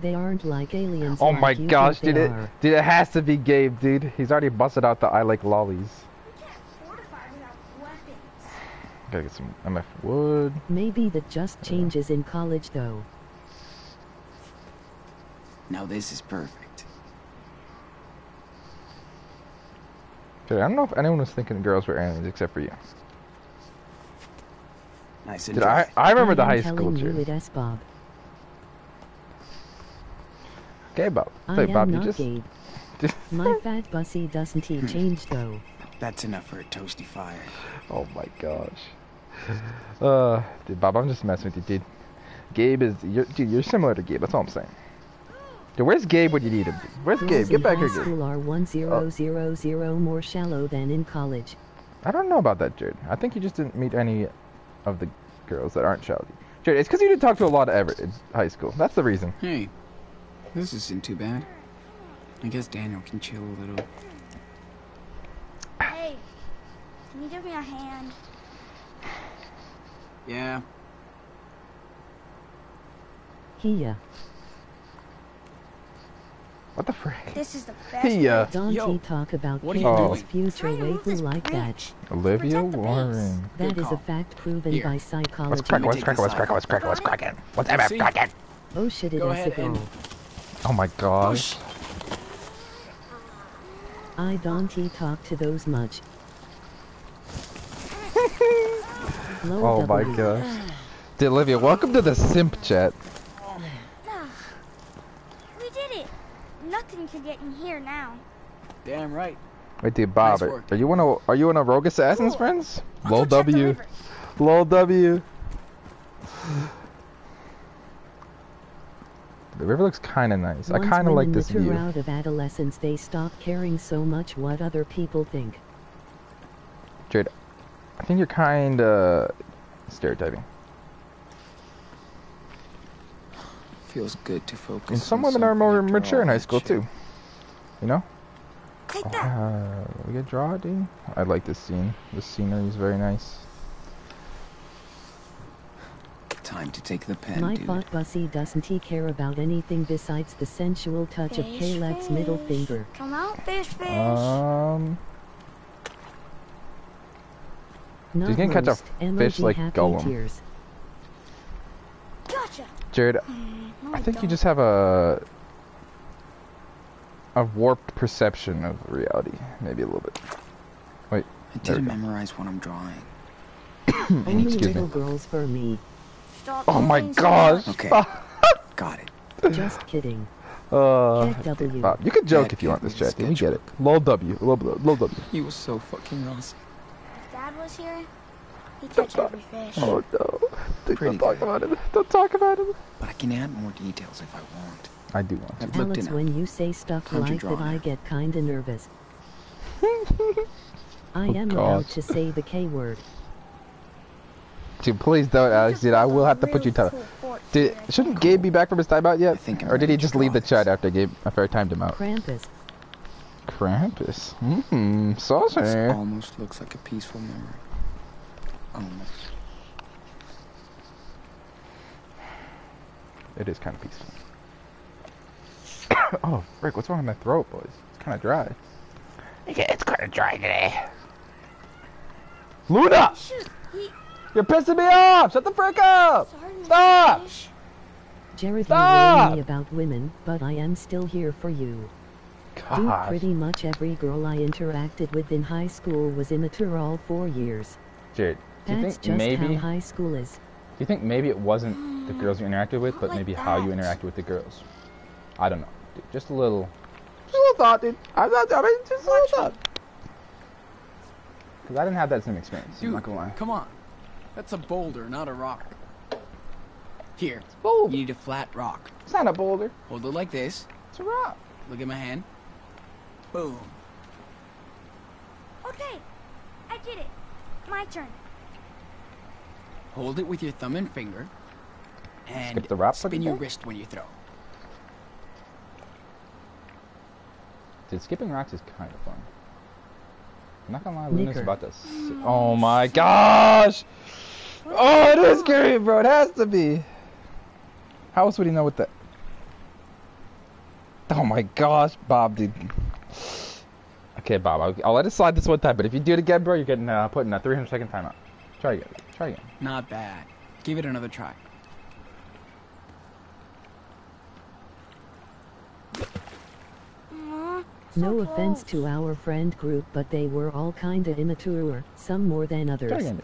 They aren't like aliens. Oh like my you gosh, think dude it, are. dude, it has to be Gabe, dude. He's already busted out the I like lollies. We can't fortify without weapons. Gotta get some MF wood. Maybe that just uh. changes in college though. Now this is perfect. Dude, I don't know if anyone was thinking girls were aliens except for you. Nice and Dude, I, dry. I remember the high school telling cheer. you Bob. Okay, Bob. I Say, Bob, you not just. My fat bussy doesn't Hmm. he change though. That's enough for a toasty fire. Oh my gosh. Uh, dude, Bob, I'm just messing with you, dude. Gabe is, you're, dude, you're similar to Gabe. That's all I'm saying. Dude, where's Gabe when you need him? Where's Gabe? Girls Get back here, Gabe. Oh. school are one zero oh. zero zero more shallow than in college. I don't know about that, Jared. I think you just didn't meet any of the girls that aren't shallow. Jared, it's because you didn't talk to a lot of Everett in high school. That's the reason. Hey, this isn't too bad. I guess Daniel can chill a little. Hey, can you give me a hand? Yeah, Here. What the frick? This is the best. He, uh, Don't Yo, he talk about what are you Kate's doing? future Trying to move waifu this like that? Olivia Protect the base. Warren. That is a fact proven Here. by What's psychology. cracking? What's take cracking? this What's cracking? side. What's cracking? What's cracking? What's You ever see? cracking? Oh shit, it Go has ahead to and go. Oh my gosh. I don't he talk to those much. Low Oh my W. gosh. Olivia, welcome to the simp chat. Nah. We did it. Nothing can get in here now. Damn right. Wait, dude, Bob, Nice are, are you one of are you one of Rogue Assassins, Cool. friends? I'll Lol the W. river. Lol W. The river looks kind of nice. I kind of like women this mature view. out of adolescence, they stop caring so much what other people think. Jared, I think you're kind of stereotyping. Feels good to focus. And some on women are more mature in high school shit. too. You know? Take that. Uh, we get draw, dude. I like this scene. The scenery is very nice. Time to take the pen, My dude. thought Bussy doesn't he care about anything besides the sensual touch of Fish, Caleb's middle finger. Come out, fish, fish. Um, Not you can catch a most. fish like happy Gollum. tears. gotcha. Jared, No, I think you just have a a warped perception of reality, maybe a little bit. Wait, I didn't memorize what I'm drawing. Only Excuse little me. girls for me. Stop Oh my moving so gosh! Okay. Got it. Just kidding. Uh, W. Bob, you can joke Dad if you want this the chat, dude. Get it. sketchbook. Lol W, lol, lol, lol W. He was so fucking awesome. If Dad was here, he'd catch every fish. Oh no! Dude, Pretty don't talk good. about it. Don't talk about it. But I can add more details if I want. I do want to. I've Alex, when you say stuff How'd like that, I get kinda nervous. I Oh, am God. allowed to say the K word. Dude, please don't, Alex. Uh, dude, I will have to put you Real time. Did shouldn't think. Gabe be back from his timeout yet? I think or did he just leave the chat after Gabe after I timed him out? Krampus. Krampus. Mmm, saucy. This almost looks like a peaceful memory. Almost. It is kind of peaceful. oh, Rick, what's wrong with my throat, boys? It's kind of dry. Yeah, it's kind of dry today. Luna! Shoot, he. You're pissing me off! Shut the frick up! Sorry, Stop! Fish. Jared, you Stop! worry me about women, but I am still here for you. Dude, pretty much every girl I interacted with in high school was immature all four years. Jared, do you That's think just maybe how high school is. do you think maybe it wasn't the girls you interacted with, but like maybe how you interacted with the girls? I don't know. Dude, just a little, just a little thought, dude. I'm not. I mean, just a little thought. Because I didn't have that same experience. I'm Dude, not gonna lie. come on. That's a boulder, not a rock. Here, Boulder. you need a flat rock. It's not a boulder. Hold it like this. It's a rock. Look at my hand. Boom. Okay, I get it. My turn. Hold it with your thumb and finger. And Skip the rock spin part your there? wrist when you throw. Dude, skipping rocks is kind of fun. I'm not gonna lie, Luna's about to. Oh my gosh! Oh, it is scary, bro. It has to be. How else would he know what the? Oh my gosh, Bob, dude. Okay, Bob, I'll, I'll let it slide this one time, but if you do it again, bro, you're getting uh, put in a 300 second timeout. Try again. Try again. Not bad. Give it another try. Aw, No so offense to our friend group, but they were all kinda immature, some more than others. Try others. again.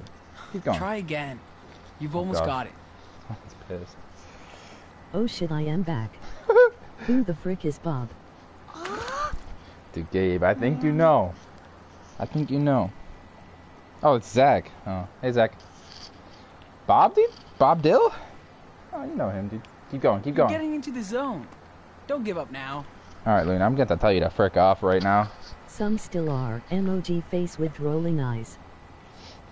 Keep going. Try again. You've Oh, almost God. got it. He's pissed. Oh shit, I am back. Who the frick is Bob? Dude, Gabe, I think you know. I think you know. Oh, it's Zach. Oh, hey, Zach. Bob, dude? Bob Dill? Oh, you know him, dude. Keep going, keep You're going. getting into the zone. Don't give up now. All right, Luna, I'm going to tell you to frick off right now. Some still are. Emoji face with rolling eyes.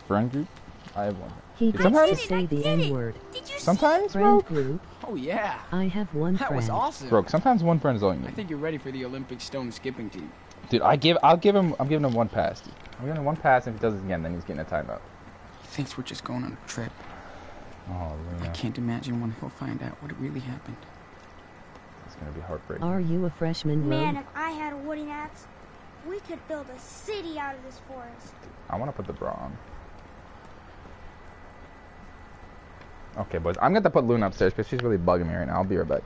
Friend group? I have one. He Did gets sometimes- to say the N word. Did you Sometimes, Friend bro? group. Oh yeah. I have one That was awesome. Bro, sometimes one friend is all you need. I think you're ready for the Olympic stone skipping team. Dude, I give, I'll give him, I'm giving him one pass, dude. I'm giving him one pass, and if he does it again, then he's getting a timeout. He thinks we're just going on a trip. Oh, I can't imagine when he'll find out what really happened. It's gonna be heartbreaking. Are you a freshman, Man, Rogue? if I had a wooden axe, we could build a city out of this forest. I want to put the bra on. Okay, boys. I'm gonna put Luna upstairs because she's really bugging me right now. I'll be right back.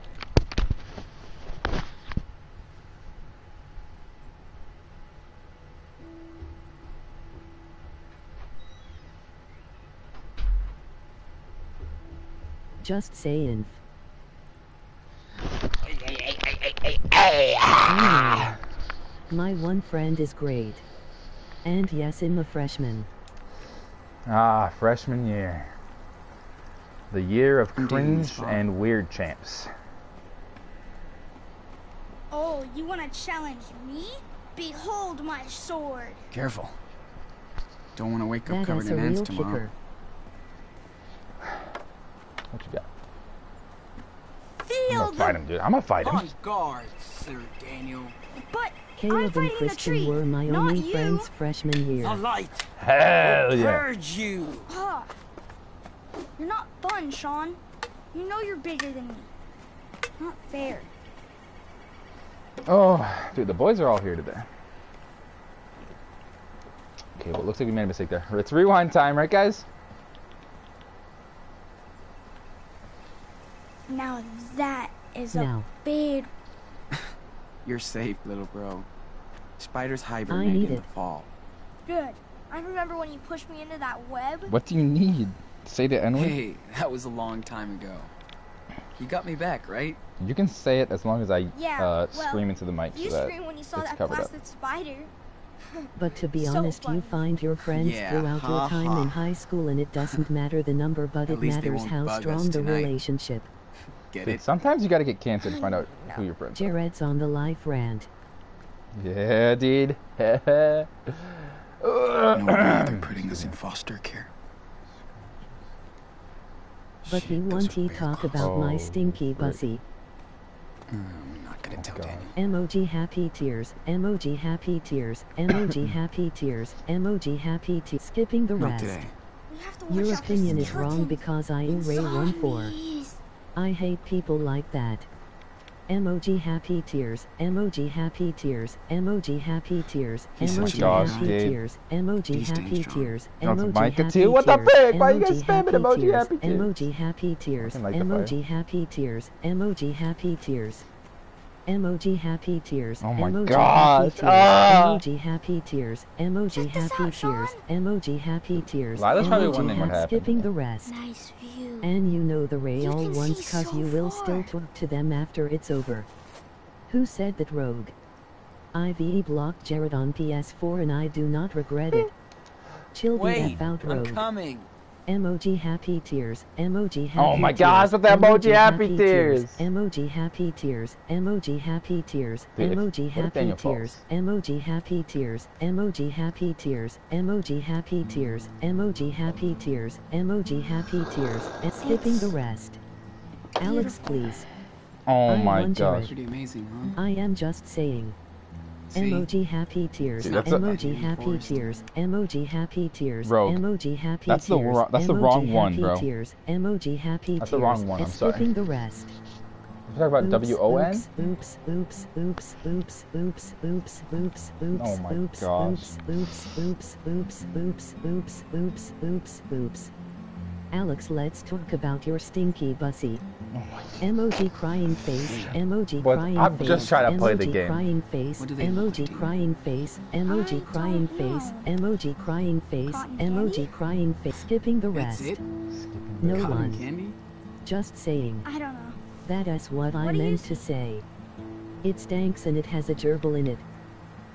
Just saying. Anyway, my one friend is great. And yes, I'm a freshman. Ah, freshman year. The year of I'm cringe and weird champs. Oh, you want to challenge me? Behold my sword. Careful. Don't want to wake up That covered in ants tomorrow. kicker. What you got? I'm gonna fight him, dude. I'm gonna fight him. On guard, Sir Daniel. But I'm Caleb and fighting the Christian tree, were my not only you. friends freshman year. light. Hell yeah. Purge you. Huh. You're not fun, Sean. You know you're bigger than me. Not fair. Oh, dude, the boys are all here today. Okay, well, it looks like we made a mistake there. It's rewind time, right, guys? Now that is Now. a big. You're safe, little bro. Spiders I hibernate need in the it. fall. Good. I remember when you pushed me into that web. What do you need? Say the N word? Hey, that was a long time ago. You got me back, right? You can say it as long as I Yeah, uh, well, scream into the mic You so that screamed when you saw it's that covered up. blasted spider. But to be So honest, fun. you find your friends Yeah, throughout your time ha. in high school, and it doesn't matter the number, but At it least they matters won't how bug us strong the tonight. relationship. Get Dude, it? sometimes you gotta get cancer to find out who your friends are. Jared's on the life rant. Yeah, dude. No wonder they're putting us in foster care. But he Shit, those want are to talk claws. about my Oh, stinky frick. bussy. Mm, I'm not gonna oh, tell God. Daniel. Emoji happy tears, emoji happy tears, emoji happy tears, emoji happy tears. Skipping the Not rest. today. We have to watch Your opinion is wrong because I and Ray run for. zombies. I hate people like that. Emoji happy tears, emoji happy tears, emoji happy tears, emoji happy tears, emoji happy tears, emoji happy too. What the tears, frick? Why you guys spamming emoji tears, happy tears? Emoji happy tears, Fucking like the fire. emoji happy tears, emoji happy tears. Emoji happy tears. Oh my emoji gosh, Happy tears, ah. Emoji happy tears. Emoji happy out, Sean. tears. Emoji happy tears. Lyla's probably emoji wondering what happened. Skipping the rest. Nice view. And you know the ray You all once cause so you will still talk to them after it's over. Who said that rogue? IVE blocked Jared on PS4 and I do not regret it. Chill be that Wait, out I'm coming. Emoji happy tears. Emoji oh happy Oh my tears. gosh, with the emoji happy tears. Emoji happy tears. Emoji happy tears. Dude, Emoji happy tears. Emoji happy tears. Emoji happy tears. Emoji happy tears. Emoji happy tears. Emoji happy tears. And skipping the rest. Alex, please. Oh I my gosh. Pretty amazing, huh? I am just saying. See? Emoji happy tears. Dude, that's a- emoji happy Forest. tears. Emoji happy tears. Rogue. Emoji happy That's the tears. wro- that's the emoji wrong one, bro. Tears. Emoji happy That's the wrong one, I'm sorry. skipping the rest. You talk about W O N? Oops, oops, oops, oops, oops, oops, oops, oops, oops, Oh my oops, gosh. oops, oops, oops, oops, oops, oops, oops, oops, oops. Alex, let's talk about your stinky bussy. Emoji crying face, emoji But crying I'm face, just trying to play the emoji game. crying face, What do they emoji like crying face, emoji I crying don't face, emoji crying face, Cotton emoji candy? crying face, skipping the That's rest. it? No Cotton one. candy? Just saying. I don't know. That is what I What do you meant to say. It stanks and it has a gerbil in it.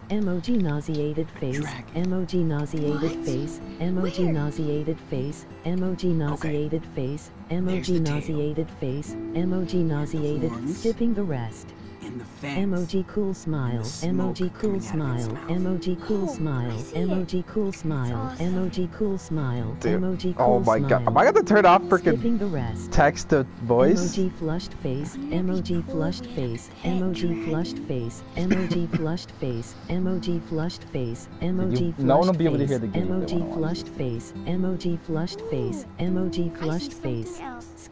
Emoji nauseated face, Dragon. emoji nauseated What? face, emoji Where? nauseated face, emoji nauseated face, There's emoji the tail. nauseated face, emoji nauseated, skipping the rest. And and the fans. Emoji cool smile, smoke emoji cool coming out of its smile, mouth. emoji cool Oh, smile, I emoji cool smile, awesome. emoji cool smile, emoji cool Oh my god. Am I gonna turn off freaking the rest. text to voice? Emoji flushed face, Wouldn't it be emoji flushed if we had a face, emoji flushed face, emoji flushed face, emoji flushed face, emoji flushed no one will be able to hear the game if they wanna emoji flushed face, emoji flushed face, emoji flushed face.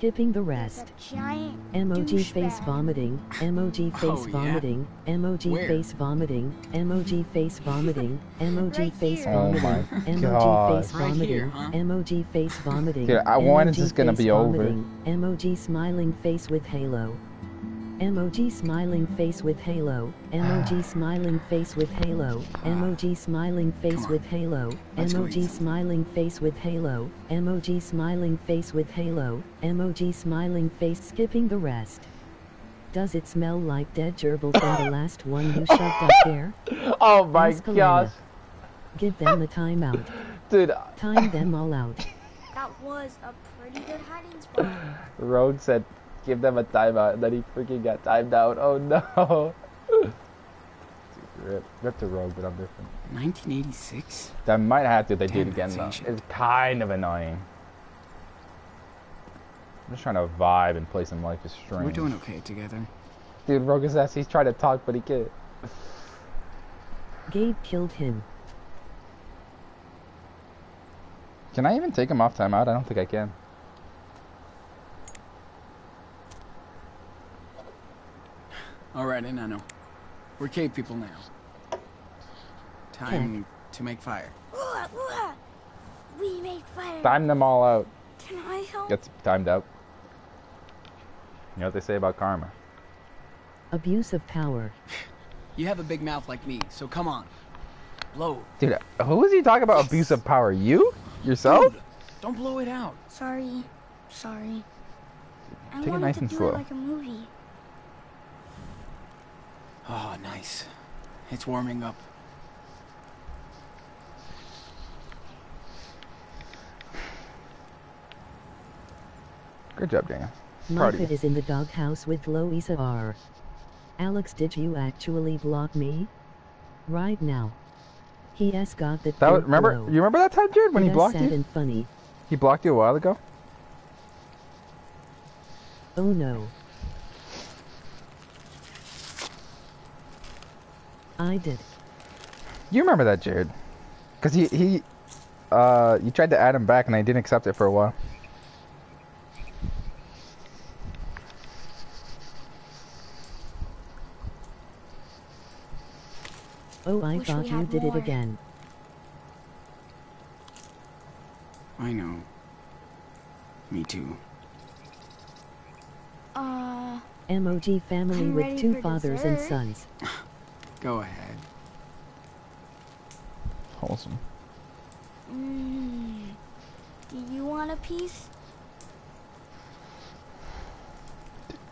Something else. Skipping the rest. a giant Emoji face douchebag. vomiting, emoji oh, face Oh, yeah? vomiting, emoji Where? face vomiting, emoji face vomiting, emoji Right face here. Oh vomiting, my emoji God. face Right vomiting, here, huh? emoji face vomiting, Dude, I- when is emoji this gonna face be over? vomiting, Emoji smiling face with halo. Emoji smiling face with halo. Emoji ah. smiling face with halo. Ah. Emoji smiling face with halo. Let's go eat Emoji smiling face with halo. Emoji smiling face with halo. Emoji smiling face skipping the rest. Does it smell like dead gerbils in the last one you shoved up there? Oh my Ask gosh. Give them the timeout. Dude, uh, Time them all out. That was a pretty good hiding spot. Rogue said give them a timeout and then he freaking got timed out. Oh no. Dude, rip, rip to Rogue, but I'm different. 1986? That might have to if they do it Damn, again though. ancient. It's kind of annoying. I'm just trying to vibe and play some Life is Strange. We're doing okay together. Dude, Rogue is he's trying to talk, but he can't. Gabe killed him. Can I even take him off timeout? I don't think I can. Alright, and I know. We're cave people now. Time to make fire. Ooh, ooh, we make fire. Time them all out. Can I help? Gets timed out. You know what they say about karma. Abuse of power. You have a big mouth like me, so come on. Blow. Dude, who is he talking about abuse of power? You? Yourself? Dude, don't blow it out. Sorry. Sorry. I Take it nice to and do slow. it like a movie. Oh, nice. It's warming up. Good job, Daniel. Proud of Muppet you. is in the doghouse with Louisa R. Alex, did you actually block me? Right now. He has got the That was, remember? blow. You remember that time, Jared, when he That's blocked sad you? and funny. He blocked you a while ago. Oh no. I did. You remember that, Jared? Cause he he, uh, you tried to add him back and I didn't accept it for a while. Oh, I Wish thought you had did it again. I know. Me too. Uh, MOG family I'm with two for fathers and sons. Go ahead. Wholesome. mm, do you want a piece?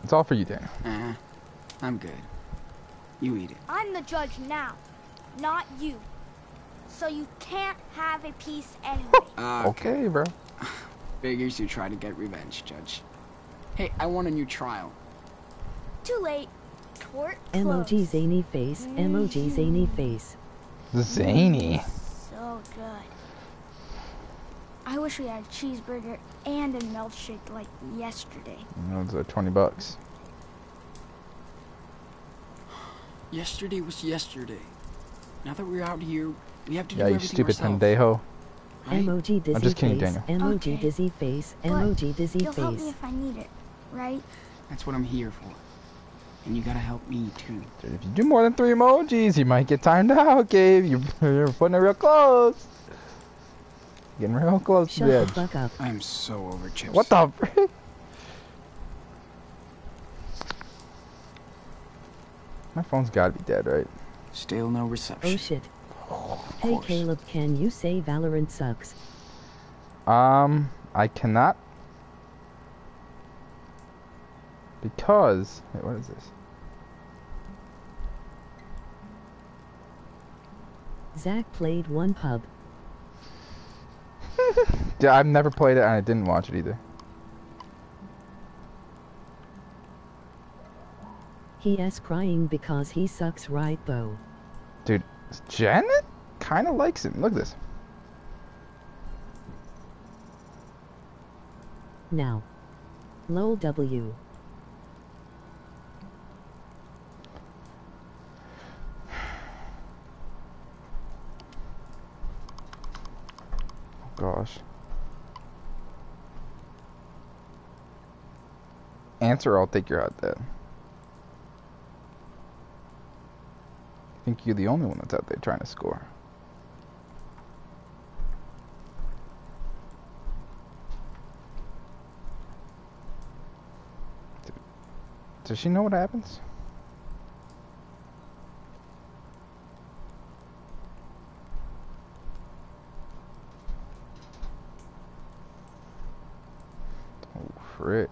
It's all for you, Daniel. Uh, I'm good. You eat it. I'm the judge now, not you. So you can't have a piece anyway. Uh, Okay, bro. Figures you try to get revenge, Judge. Hey, I want a new trial. Too late. Court Emoji zany face. Emoji zany face. Zany. So good. I wish we had a cheeseburger and a milkshake like yesterday. Those are uh, twenty bucks. Yesterday was yesterday. Now that we're out here, we have to Yeah, do you everything stupid ourselves, pendejo. right? Emoji dizzy just kidding, face. Daniel. Emoji Okay. dizzy face. But Emoji dizzy You'll help me face. if I need it, right? That's what I'm here for. And you gotta help me too. Dude, if you do more than three emojis, you might get timed out, Gabe. You, you're putting it real close. Getting real close to Shut the the edge. fuck up. I'm so over chips. What the frick? My phone's gotta be dead, right? Still no reception. Oh shit. Of Hey course. Caleb, can you say Valorant sucks? Um, I cannot. Because. Wait, what is this? Zach played one pub. Yeah, I've never played it and I didn't watch it either. He is crying because he sucks right though. Dude, Janet kind of likes him. Look at this. Now. Lol W. gosh. Answer, I'll take your hot dad. I think you're the only one that's out there trying to score. Does she know what happens? Oh, frick.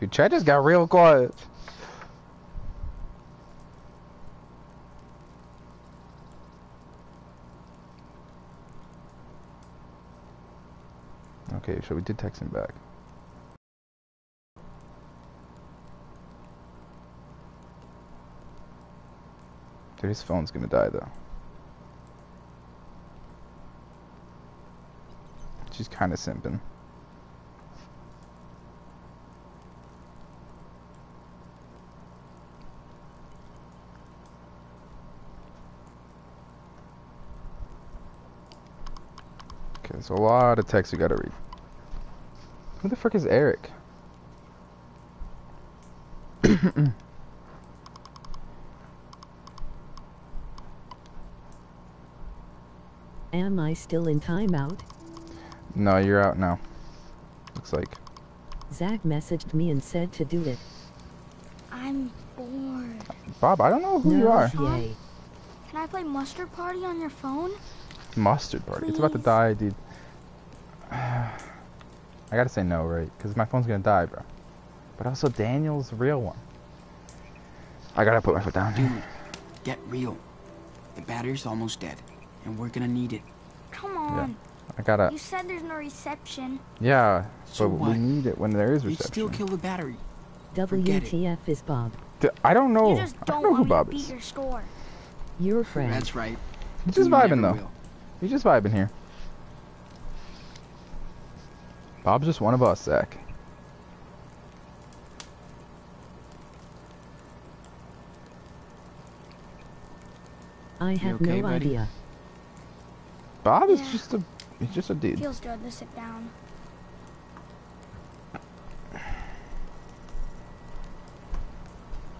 Dude, Chad just got real quiet. Okay, so we did text him back. Dude, his phone's gonna die though. She's kind of simping. Okay, there's a lot of text we gotta read. Who the frick is Eric? Am I still in timeout? no, you're out now. Looks like. Zach messaged me and said to do it. I'm bored. Bob, I don't know who you are. yay. Can I play Mustard Party on your phone? Mustard party. It's about to die, dude. I gotta say no, right? Because my phone's gonna die, bro. But also, Daniel's the real one. I gotta put my foot down. Dude, get real. The battery's almost dead, and we're gonna need it. Come on. Yeah. I gotta. You said there's no reception. Yeah, So but what? we need it when there is reception. You'd reception. still kill the battery. Forget. WTF is Bob. I don't know. You just I don't don't know who want me Bob beat is. your score. Your friend. That's right. He's just You vibing though. will. He's just vibing here. Bob's just one of us, Zach. I have okay, no buddy? idea. Bob is just a. He's just a dude. Feels good to sit down.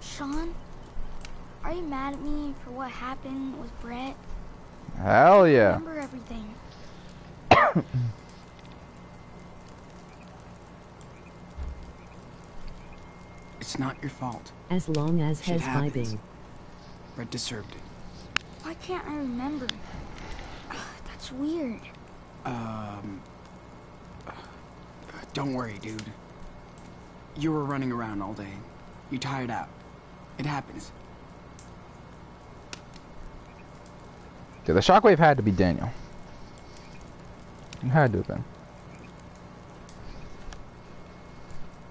Sean, are you mad at me for what happened with Brett? Hell yeah. Remember everything. It's not your fault. As long as Shit has happens. vibing. Brett deserved it. Why can't I remember? That's weird. Um. uh, Don't worry, dude. You were running around all day. You tired out. It happens. Yeah, the shockwave had to be Daniel. It had to have been.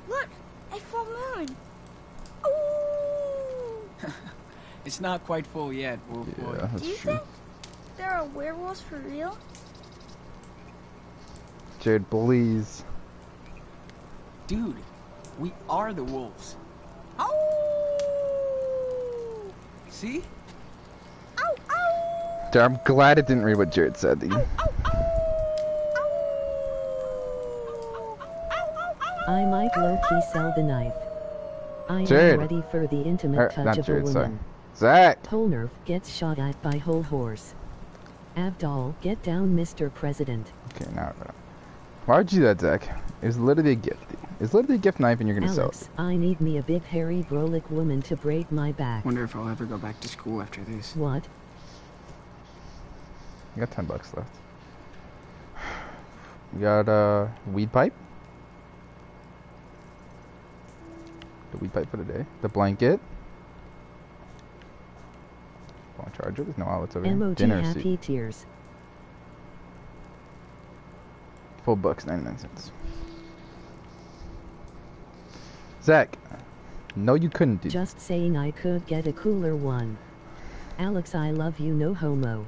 Look, a full moon. Ooh! It's not quite full yet, Wolf Boy. Yeah, that's Do you true. think there are werewolves for real? Jared, please. Dude, we are the wolves. See? Dude, I'm glad it didn't read what Jared said. dude. I might low-key sell the knife. I Jared. am ready for the intimate Er, touch not of Jared, a sorry. Woman. Zach! Polnerf gets shot at by whole horse. Abdal, get down, Mr. President. Okay, now. uh, Why would you do that, Zach? It was literally a gift. It's literally a gift knife and you're gonna sell it. Alex, I need me a big hairy brolic woman to braid my back. Wonder if I'll ever go back to school after this. What? You got 10 bucks left. We got uh, weed pipe. The weed pipe for the day. The blanket. Phone charger. No outlets over here. Emoji Dinner happy seat. tears. Four bucks, 99 cents. Zach, No, you couldn't, dude. Just saying I could get a cooler one. Alex, I love you, no homo.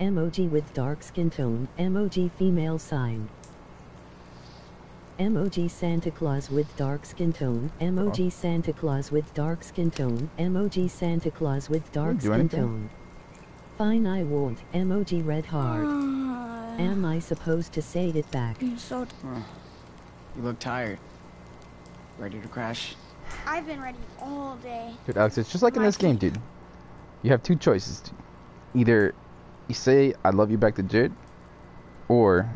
Emoji with dark skin tone. Emoji female sign. Emoji Santa Claus with dark skin tone. Emoji oh. Santa Claus with dark skin tone. Emoji Santa Claus with dark skin anything? tone. Fine, I won't. Emoji red heart. Ah. Am I supposed to say it back? I'm so. You look tired. Ready to crash? I've been ready all day. Dude, Alex, it's just like in this game, dude. You have two choices. dude. Either you say I love you back to Jared, or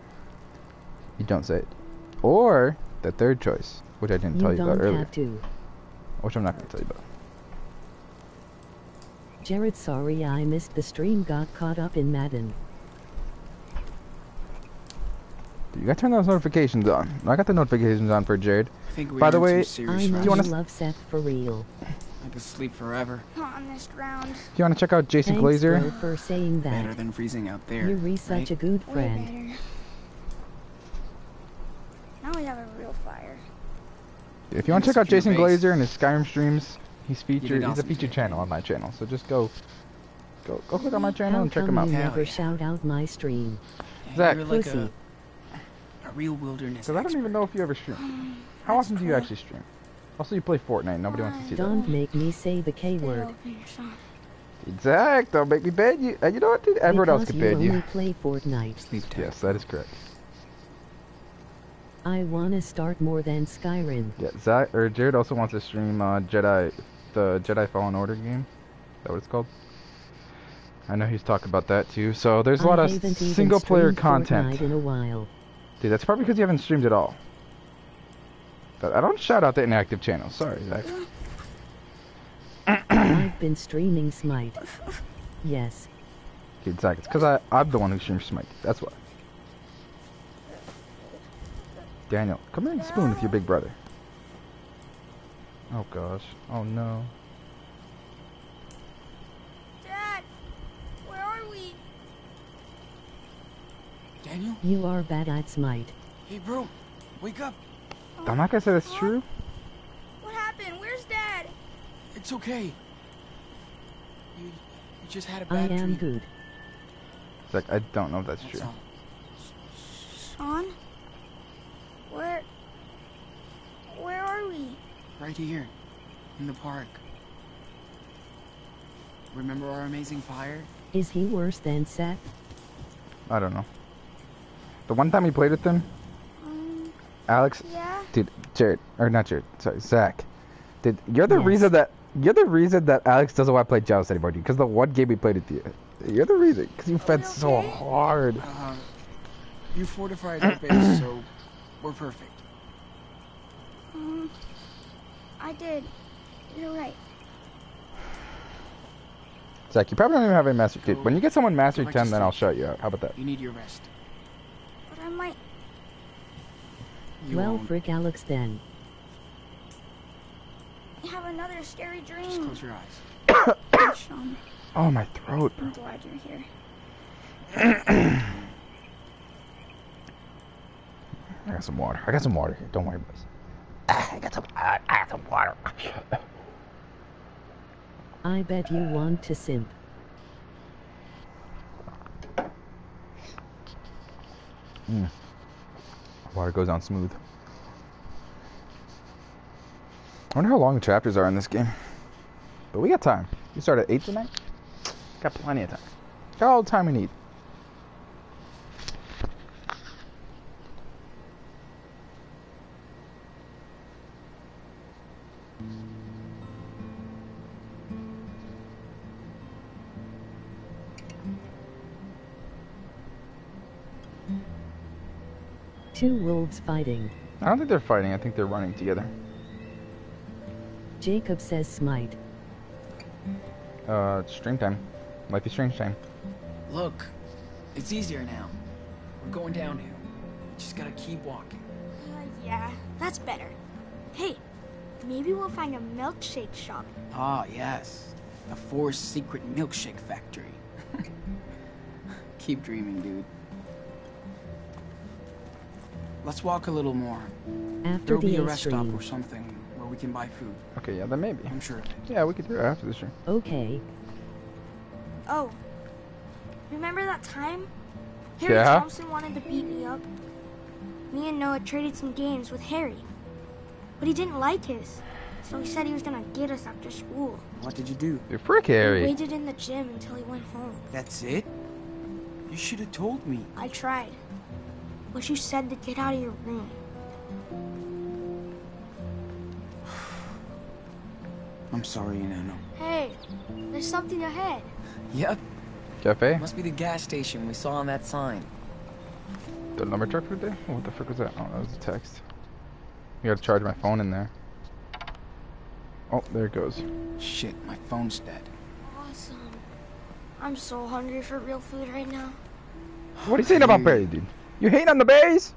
you don't say it. Or the third choice, which I didn't You tell you about earlier, to. which I'm not going to tell you about. Jared, sorry I missed the stream. Got caught up in Madden. Dude, you got to turn those notifications on. I got the notifications on for Jared. I think we By the way, some I know you you wanna rush. s- love Seth for real. I could sleep forever. Not on this ground. Do you want to check out Jason Thanks, Glazer? bro, for saying that. Better than freezing out there. You're re such right? a good Way friend. Better. Now we have a real fire. If you want to check out Jason base. Glazer and his Skyrim streams, he's featured. He's a featured shit, channel on my channel. So just go, go, go click on my channel How and check him out. you never yeah. shout out my stream? Hey, Zach. You're like a, a real wilderness Because I don't even know if you ever stream. Um, How often do you actually stream? Also, you play Fortnite. Nobody wants to see that. Don't make me say the K Stay word. open, son. Exact. Don't make me ban you. And you know what, dude? Everyone else because can you ban only you. play Fortnite. Sleep. Yes, that is correct. I wanna start more than Skyrim. Yeah, Zach or Jared also wants to stream uh, Jedi, the Jedi Fallen Order game. Is that what it's called? I know he's talking about that too. So there's a lot I of single player content. In a while. Dude, that's probably because you haven't streamed at all. But I don't shout out the inactive channel. Sorry, Zach. I've been streaming Smite. Yes. Okay, Zach, it's because I I'm the one who streams Smite. That's why. Daniel, come here and spoon with your big brother. Oh gosh. Oh no. Dad, where are we? Daniel? You are bad at Smite. Hey, bro. Wake up. I'm not gonna say that's true. What happened? Where's Dad? It's okay. You, you just had a bad dream. I am dream. good. Zach, I don't know if that's That's true. all. Sean? Where? Where are we? Right here. In the park. Remember our amazing fire? Is he worse than Seth? I don't know. The one time we played with them, Um, Alex, yeah? dude, Jared, or not Jared, sorry, Zach. Dude, you're the Yes. reason that you're the reason that Alex doesn't want to play Joust anymore, dude. Because the one game we played with you, you're the reason. Because you fed so hard. Uh, you fortified our base, so we're perfect. Um, I did. You're right. Zach, you probably don't even have a master. Dude, when you get someone master Go back 10, then I'll sleep. shout you out. How about that? You need your rest. But I might. You well, won't. frick Alex then. I have another scary dream. Just close your eyes. Sean, Oh, my throat, bro. I'm glad you're here. I got some water. I got some water here. Don't worry about this. Ah, I got some. I I got some water. I bet you want to simp. Water goes on smooth. I wonder how long the chapters are in this game. But we got time. We start at 8 tonight? Got plenty of time. Got all the time we need. Two wolves fighting. I don't think they're fighting. I think they're running together. Jacob says smite. Uh, stream time. Might be stream time. Look, it's easier now. We're going downhill. We just gotta keep walking. Uh, yeah, that's better. Hey, maybe we'll find a milkshake shop. Ah, yes. The Force Secret Milkshake Factory. keep dreaming, dude. Let's walk a little more. After There'll be the a A rest stop or something where we can buy food. Okay, yeah, then maybe. I'm sure. Yeah, we could do it after the stream. Okay. Oh, remember that time? Harry Yeah? Thompson wanted to beat me up. Me and Noah traded some games with Harry, but he didn't like his, so he said he was gonna get us after school. What did you do? You frick, We Harry. waited in the gym until he went home. That's it? You should have told me. I tried, but you said to get out of your room. I'm sorry, enano. Hey, there's something ahead. Yep, Cafe? must be the gas station we saw on that sign. The lumber truck for the day? Oh, what the frick was that? Oh, that was a text. You gotta charge my phone in there. Oh, there it goes. Shit, my phone's dead. Awesome. I'm so hungry for real food right now. What are you saying about Harry. berries, dude? You hating on the berries?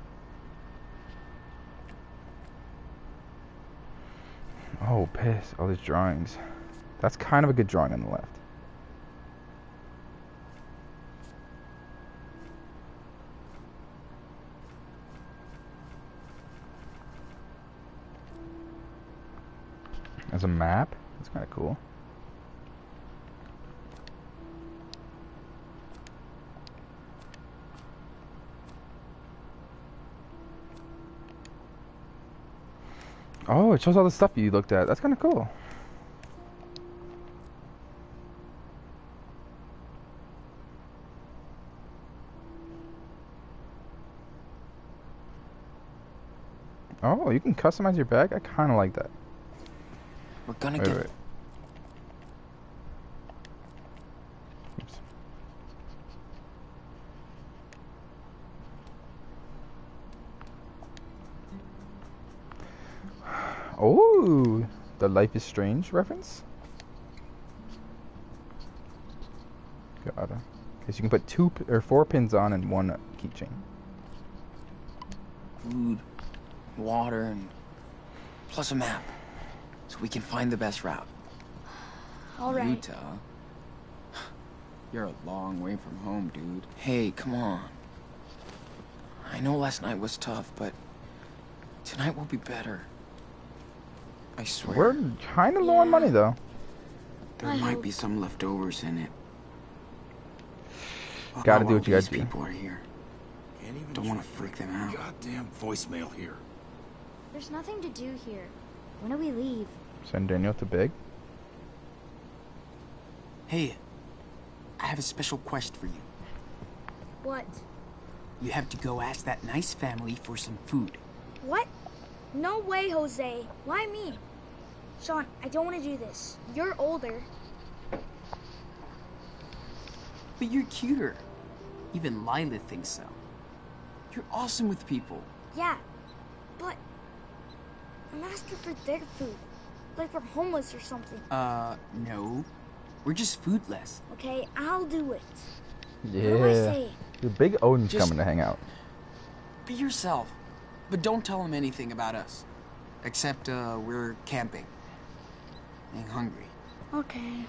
Oh, piss. All these drawings. That's kind of a good drawing on the left. As a map? That's kind of cool. Oh, it shows all the stuff you looked at. That's kind of cool. Oh, you can customize your bag? I kind of like that. We're gonna Wait, get wait. Oh, the Life is Strange reference? Got it. Because you can put two p- or four pins on and one keychain. food, water, and plus a map, so we can find the best route. All right. Utah? You're a long way from home, dude. Hey, come on. I know last night was tough, but tonight will be better. I swear. We're kind of low on money though. There I might hope- be some leftovers in it. What Gotta do what you while do. people are here. Can't even Don't want to freak them out. Goddamn voicemail here. There's nothing to do here. When do we leave? Send Daniel to Big. Hey, I have a special quest for you. What? You have to go ask that nice family for some food. What? No way, Jose. Why me? Sean, I don't want to do this. You're older. But you're cuter. Even Lyla thinks so. You're awesome with people. Yeah, but I'm asking for their food. Like we're homeless or something. Uh, no. We're just foodless. Okay, I'll do it. Yeah. What do I say? Your big Odin's Just- coming to hang out. Be yourself. But don't tell them anything about us. Except, uh, we're camping. Being hungry. Okay.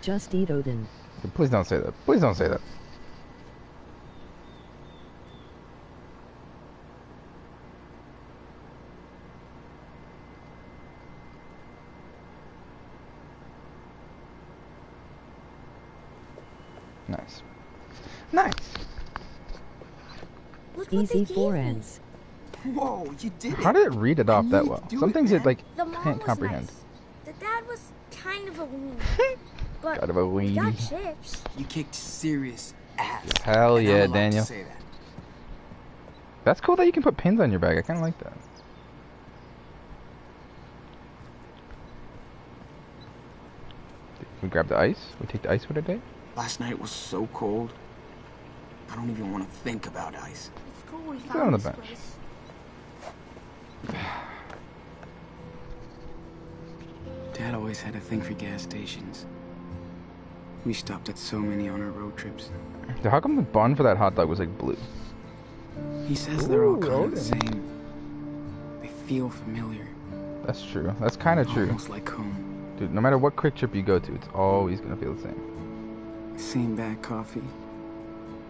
Just eat Odin. Please don't say that. Please don't say that. Nice. Nice. Look Easy gave four ends. Whoa, you did How did it read it off that well? to Some it, things it man. like The can't comprehend. nice. The dad was kind of a weenie. but Kind of a we got weenie. chips. You kicked serious ass. Hell and I'm yeah, to Daniel. say that. That's cool that you can put pins on your bag. I kind of like that. We grab the ice. We take the ice for the day. Last night was so cold. I don't even want to think about ice. It's cool we found on the bench. place. Dad always had a thing for gas stations. We stopped at so many on our road trips. So how come the bun for that hot dog was like blue? He says they're all Ooh, kind of the same. They feel familiar. That's true. That's kind of true. Almost like home. Dude, no matter what quick trip you go to, it's always gonna feel the same. Same bad coffee.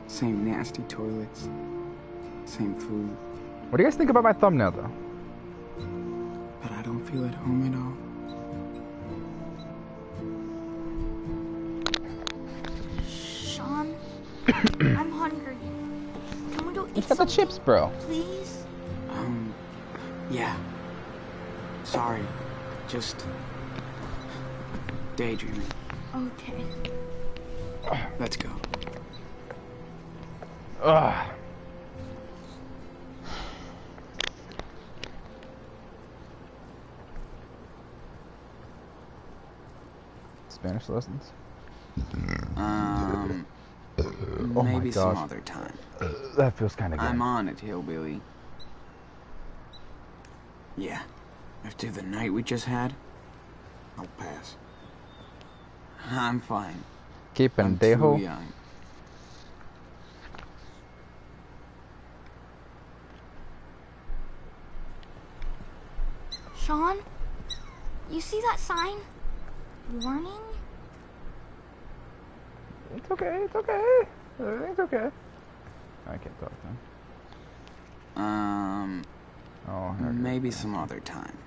Same nasty toilets. Same food. What do you guys think about my thumbnail, though? But I don't feel at home at all. Sean, I'm hungry. Can we go eat It's got the chips, bro. Please? Um, yeah. Sorry. Just daydreaming. Okay. Let's go. Ugh. Spanish lessons. Um, Oh maybe some other time. That feels kind of good. I'm on it, hillbilly. Yeah. After the night we just had, I'll pass. I'm fine. Que I'm too young. Sean, you see that sign? Warning? It's okay. It's okay. Everything's okay. I can't talk to him. Um, Oh, here it is. maybe some other time.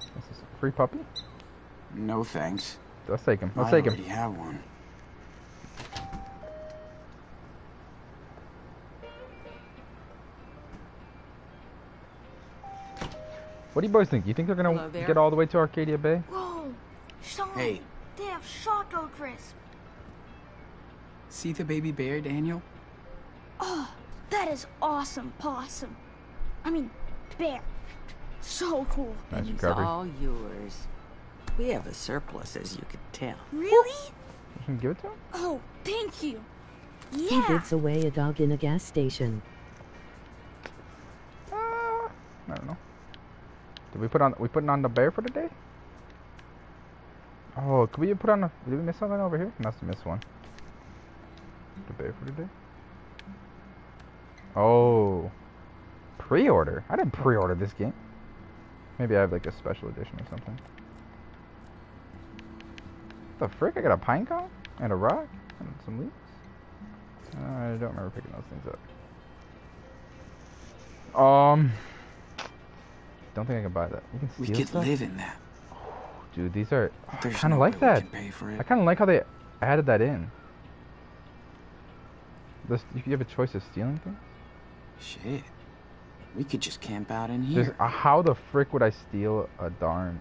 This is a free puppy. No thanks. Let's take him. Let's I take him. I already have one. What do you boys think? You think they're gonna get all the way to Arcadia Bay? Whoa! Sean, Hey. they have Choco Crisp. See the baby bear, Daniel? Oh, that is awesome possum. I mean, bear. So cool. Nice He's recovery. all yours. We have a surplus, as you can tell. Really? You can give it to him. Oh, thank you. Yeah. He Yeah. gives away a dog in a gas station. Uh, I don't know. Did we put on? We putting on the bear for the day? Oh, could we put on? A, did we miss something over here? Must have missed one. The bear for the day. Oh, pre-order. I didn't pre-order this game. Maybe I have like a special edition or something. The frick? I got a pine cone and a rock and some leaves. I don't remember picking those things up. Um, don't think I can buy that. You can We could stuff? live in that. Dude, these are. oh, I kind of no like that. pay for I kind of like how they added that in. This, you have a choice of stealing things, Shit. We could just camp out in here. how the frick would I steal a darn?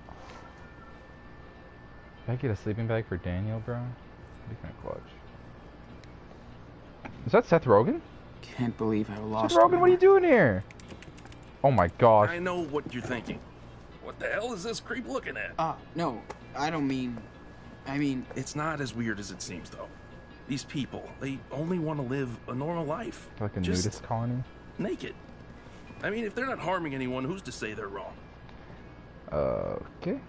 I get a sleeping bag for Daniel, bro, that'd be kind of clutch. Is that Seth Rogen? Can't believe I lost Seth Rogen, what are you doing here? Oh my gosh. I know what you're thinking. What the hell is this creep looking at? Ah, no, I don't mean. I mean, It's not as weird as it seems, though. These people, they only want to live a normal life. Like a Just nudist colony? naked. I mean, if they're not harming anyone, who's to say they're wrong? Uh, okay.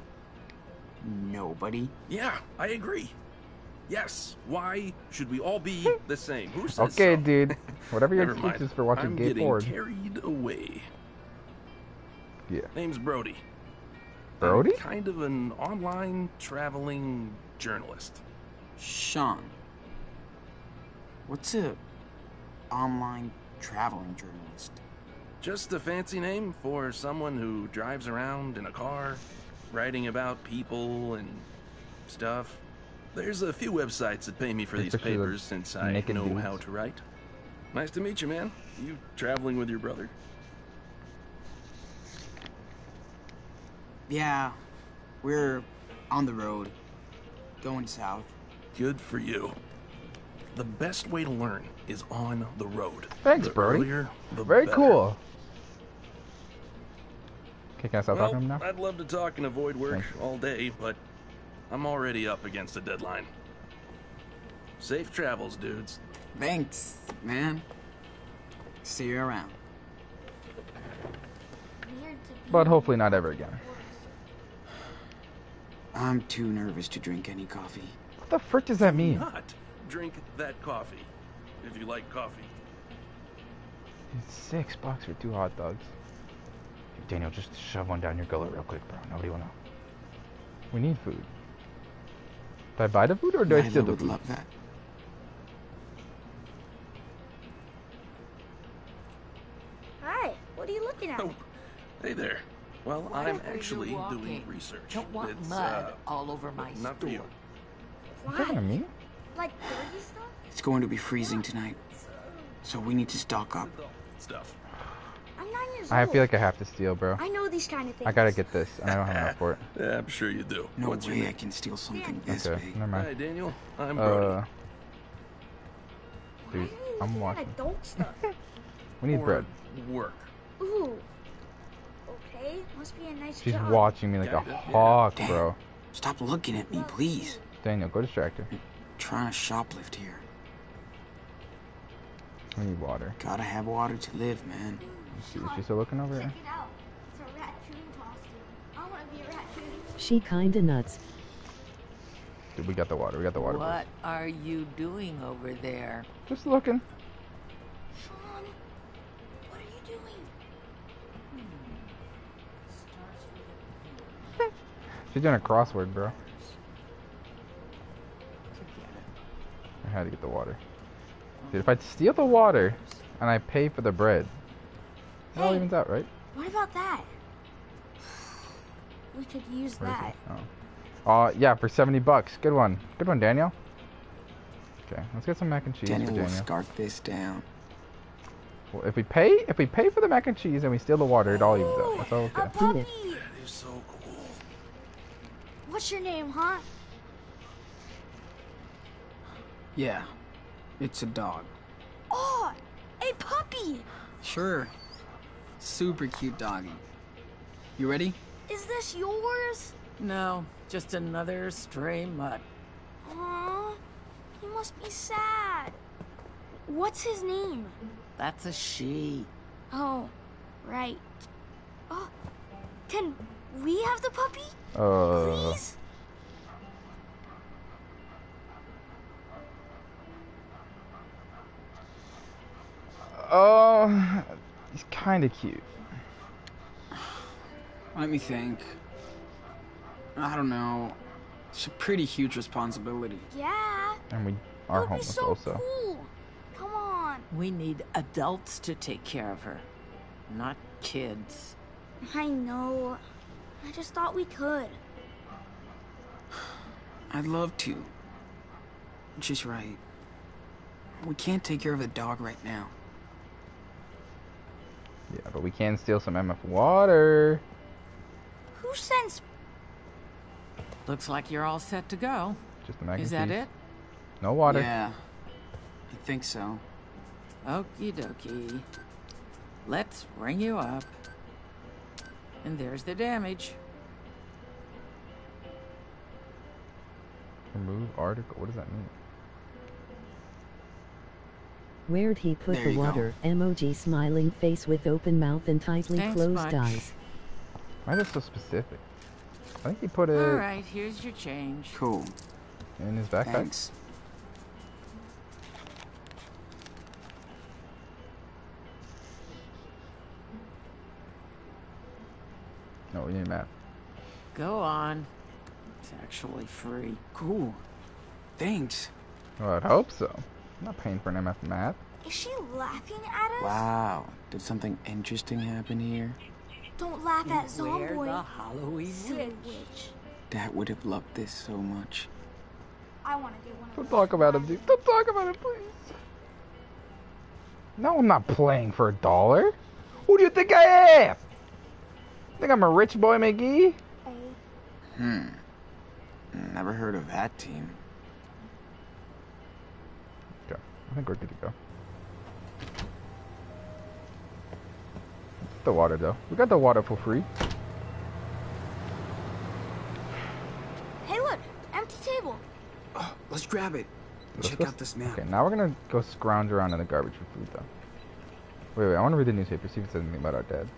nobody. Yeah, I agree. Yes, why should we all be the same? Who says Okay, so? dude. Whatever your Never excuse mind. is for watching I'm gay getting porn. carried away. Yeah. Name's Brody. Brody? I'm kind of an online traveling journalist. Sean. What's a online traveling journalist? Just a fancy name for someone who drives around in a car, writing about people and stuff. There's a few websites that pay me for these papers since I naked know dudes. how to write. Nice to meet you, man. You traveling with your brother? Yeah, we're on the road, going south. Good for you. The best way to learn is on the road. Thanks, the Brody. Earlier, the Very better. cool. Okay, can I stop Well, talking to him now? I'd love to talk and avoid work Thanks. all day, but I'm already up against a deadline. Safe travels, dudes. Thanks, man. See you around. Weird to be But hopefully not ever again. I'm too nervous to drink any coffee. What the frick does that mean? Do not drink that coffee, if you like coffee. Six bucks for two hot dogs. Daniel, just shove one down your gullet real quick, bro. Nobody will know. We need food. Do I buy the food or do Neither I steal the would food? love that. Hi, what are you looking at? Oh, hey there. Well, Why I'm actually doing research. Don't want it's, mud uh, all over my not for you. Why? Me? Like dirty stuff? It's going to be freezing tonight, so we need to stock up. Stuff. I'm nine years I old. feel like I have to steal, bro. I know these kind of things. I gotta get this, and I don't have enough for it. Yeah, I'm sure you do. No What's way I can steal something this Okay, big. never Hi, mind. Daniel. I'm Brody. Uh, dude, I'm Looking at watching. adult stuff. We need Or bread. Work. Ooh. Okay, must be a nice She's job. watching me like a yeah. hawk, Damn. bro. Stop looking at me, please. Daniel, go distract her. Trying to shoplift here. I need water. Gotta have water to live, man. Let's see, is she still looking over Check there? it out. It's a raccoon costume. I want to be a raccoon. She kinda nuts. Dude, we got the water. We got the water. What are you doing over there? Just looking. She's doing a crossword, bro. I had to get the water. Dude, if I steal the water and I pay for the bread, it all Hey. evens out, right? What about that? We could use Where is that. Oh. Uh, yeah, for 70 bucks. Good one. Good one, Daniel. Okay, let's get some mac and cheese Daniel for will scarf this down. Well, if we pay, if we pay for the mac and cheese and we steal the water, it all evens out. That's all A okay. puppy! That is so cool. What's your name, huh? Yeah, it's a dog. Oh, a puppy! Sure. Super cute doggy. You ready? Is this yours? No, just another stray mutt. Aw, he must be sad. What's his name? That's a she. Oh, right. Oh, can we have the puppy? Uh, Please? uh, he's kind of cute. Let me think. I don't know. It's a pretty huge responsibility. Yeah. And we It are would be homeless so also. cool. Come on. We need adults to take care of her, not kids. I know. I just thought we could. I'd love to. Just right. We can't take care of the dog right now. Yeah, but we can steal some MF water. Who sends Looks like you're all set to go. Just the mac Is that cheese. it? No water. Yeah, I think so. Okie dokie. Let's ring you up. And there's the damage. Remove article. What does that mean? Where'd he put There the you go. water? Emoji smiling face with open mouth and tightly Thanks, closed Butch. eyes. Why is that so specific? I think he put it All right, here's your change. Cool. in his backpack. Thanks. No, we need a map. Go on. It's actually free. Cool. Thanks. Well, I'd hope so. I'm not paying for an MF map. Is she laughing at us? Wow. Did something interesting happen here? Don't laugh at Where Zomboy. the Halloween Silly witch? witch. Dad would have loved this so much. I want to get one of Don't talk about it, dude. Don't talk about it, please. No, I'm not playing for a dollar. Who do you think I am? Think I'm a rich boy, McGee? Hmm. Never heard of that team. Okay, I think we're good to go. The water, though. We got the water for free. Hey, look, empty table. Oh, let's grab it. Let's Check go- out this map. Okay, now we're gonna go scrounge around in the garbage for food, though. Wait, wait, I want to read the newspaper, see if it says anything about our dad.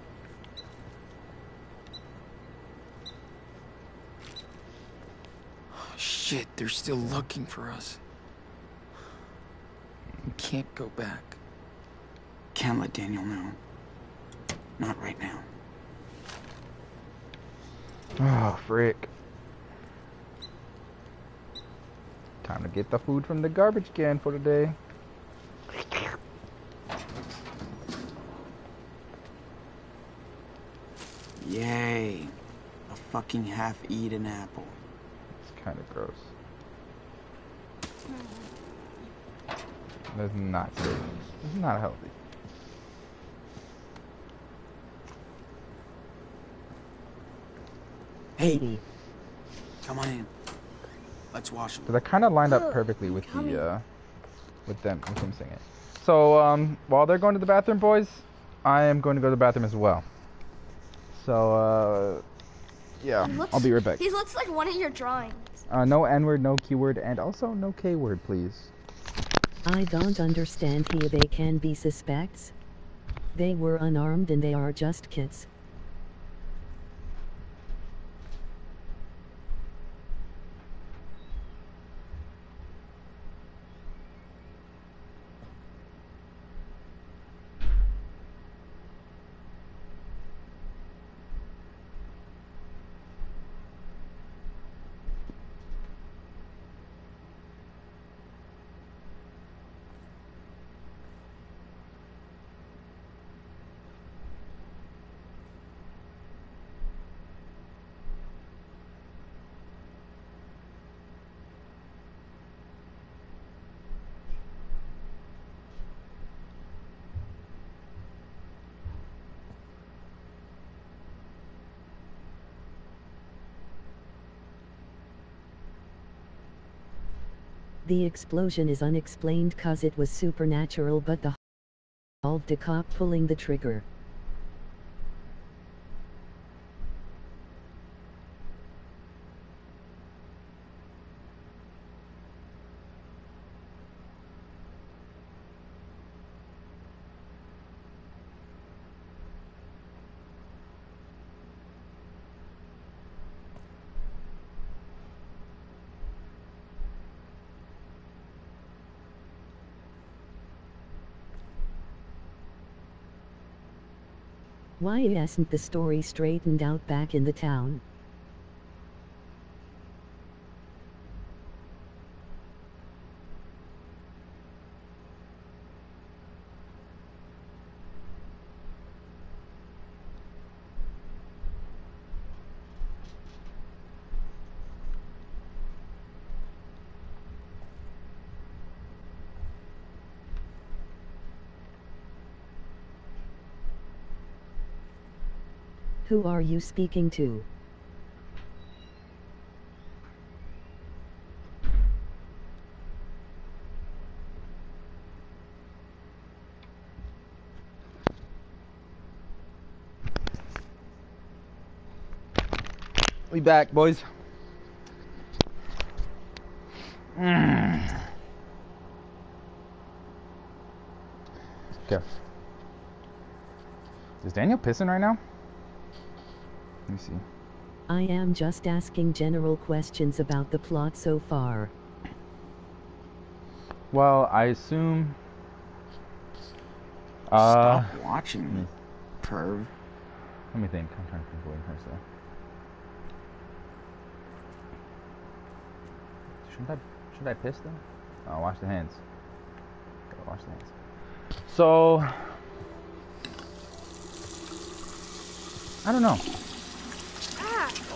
Shit, they're still looking for us. We can't go back. Can't let Daniel know. Not right now. Oh, frick. Time to get the food from the garbage can for today. Yay. A fucking half-eaten apple. It's kind of gross. That's not good. It's not healthy. Hey. Come on in. Let's wash them. So that kind of lined up perfectly with the, uh, with them, with him singing. So, um, while they're going to the bathroom, boys, I am going to go to the bathroom as well. So, uh, yeah, looks- I'll be right back. He looks like one of your drawings. Uh, no N word, no Q word, and also no K word, please. I don't understand here they can be suspects. They were unarmed and they are just kids. The explosion is unexplained cause it was supernatural but the involved the cop pulling the trigger. Why isn't the story straightened out back in the town? Who are you speaking to? We back, boys. Mm. Okay. Is Daniel pissing right now? Let me see. I am just asking general questions about the plot so far. Well, I assume. Uh, Stop watching me, perv. Let me think. I'm trying to think what I'm. Shouldn't I? Should I piss them? Oh, wash the hands. Gotta wash the hands. So, I don't know.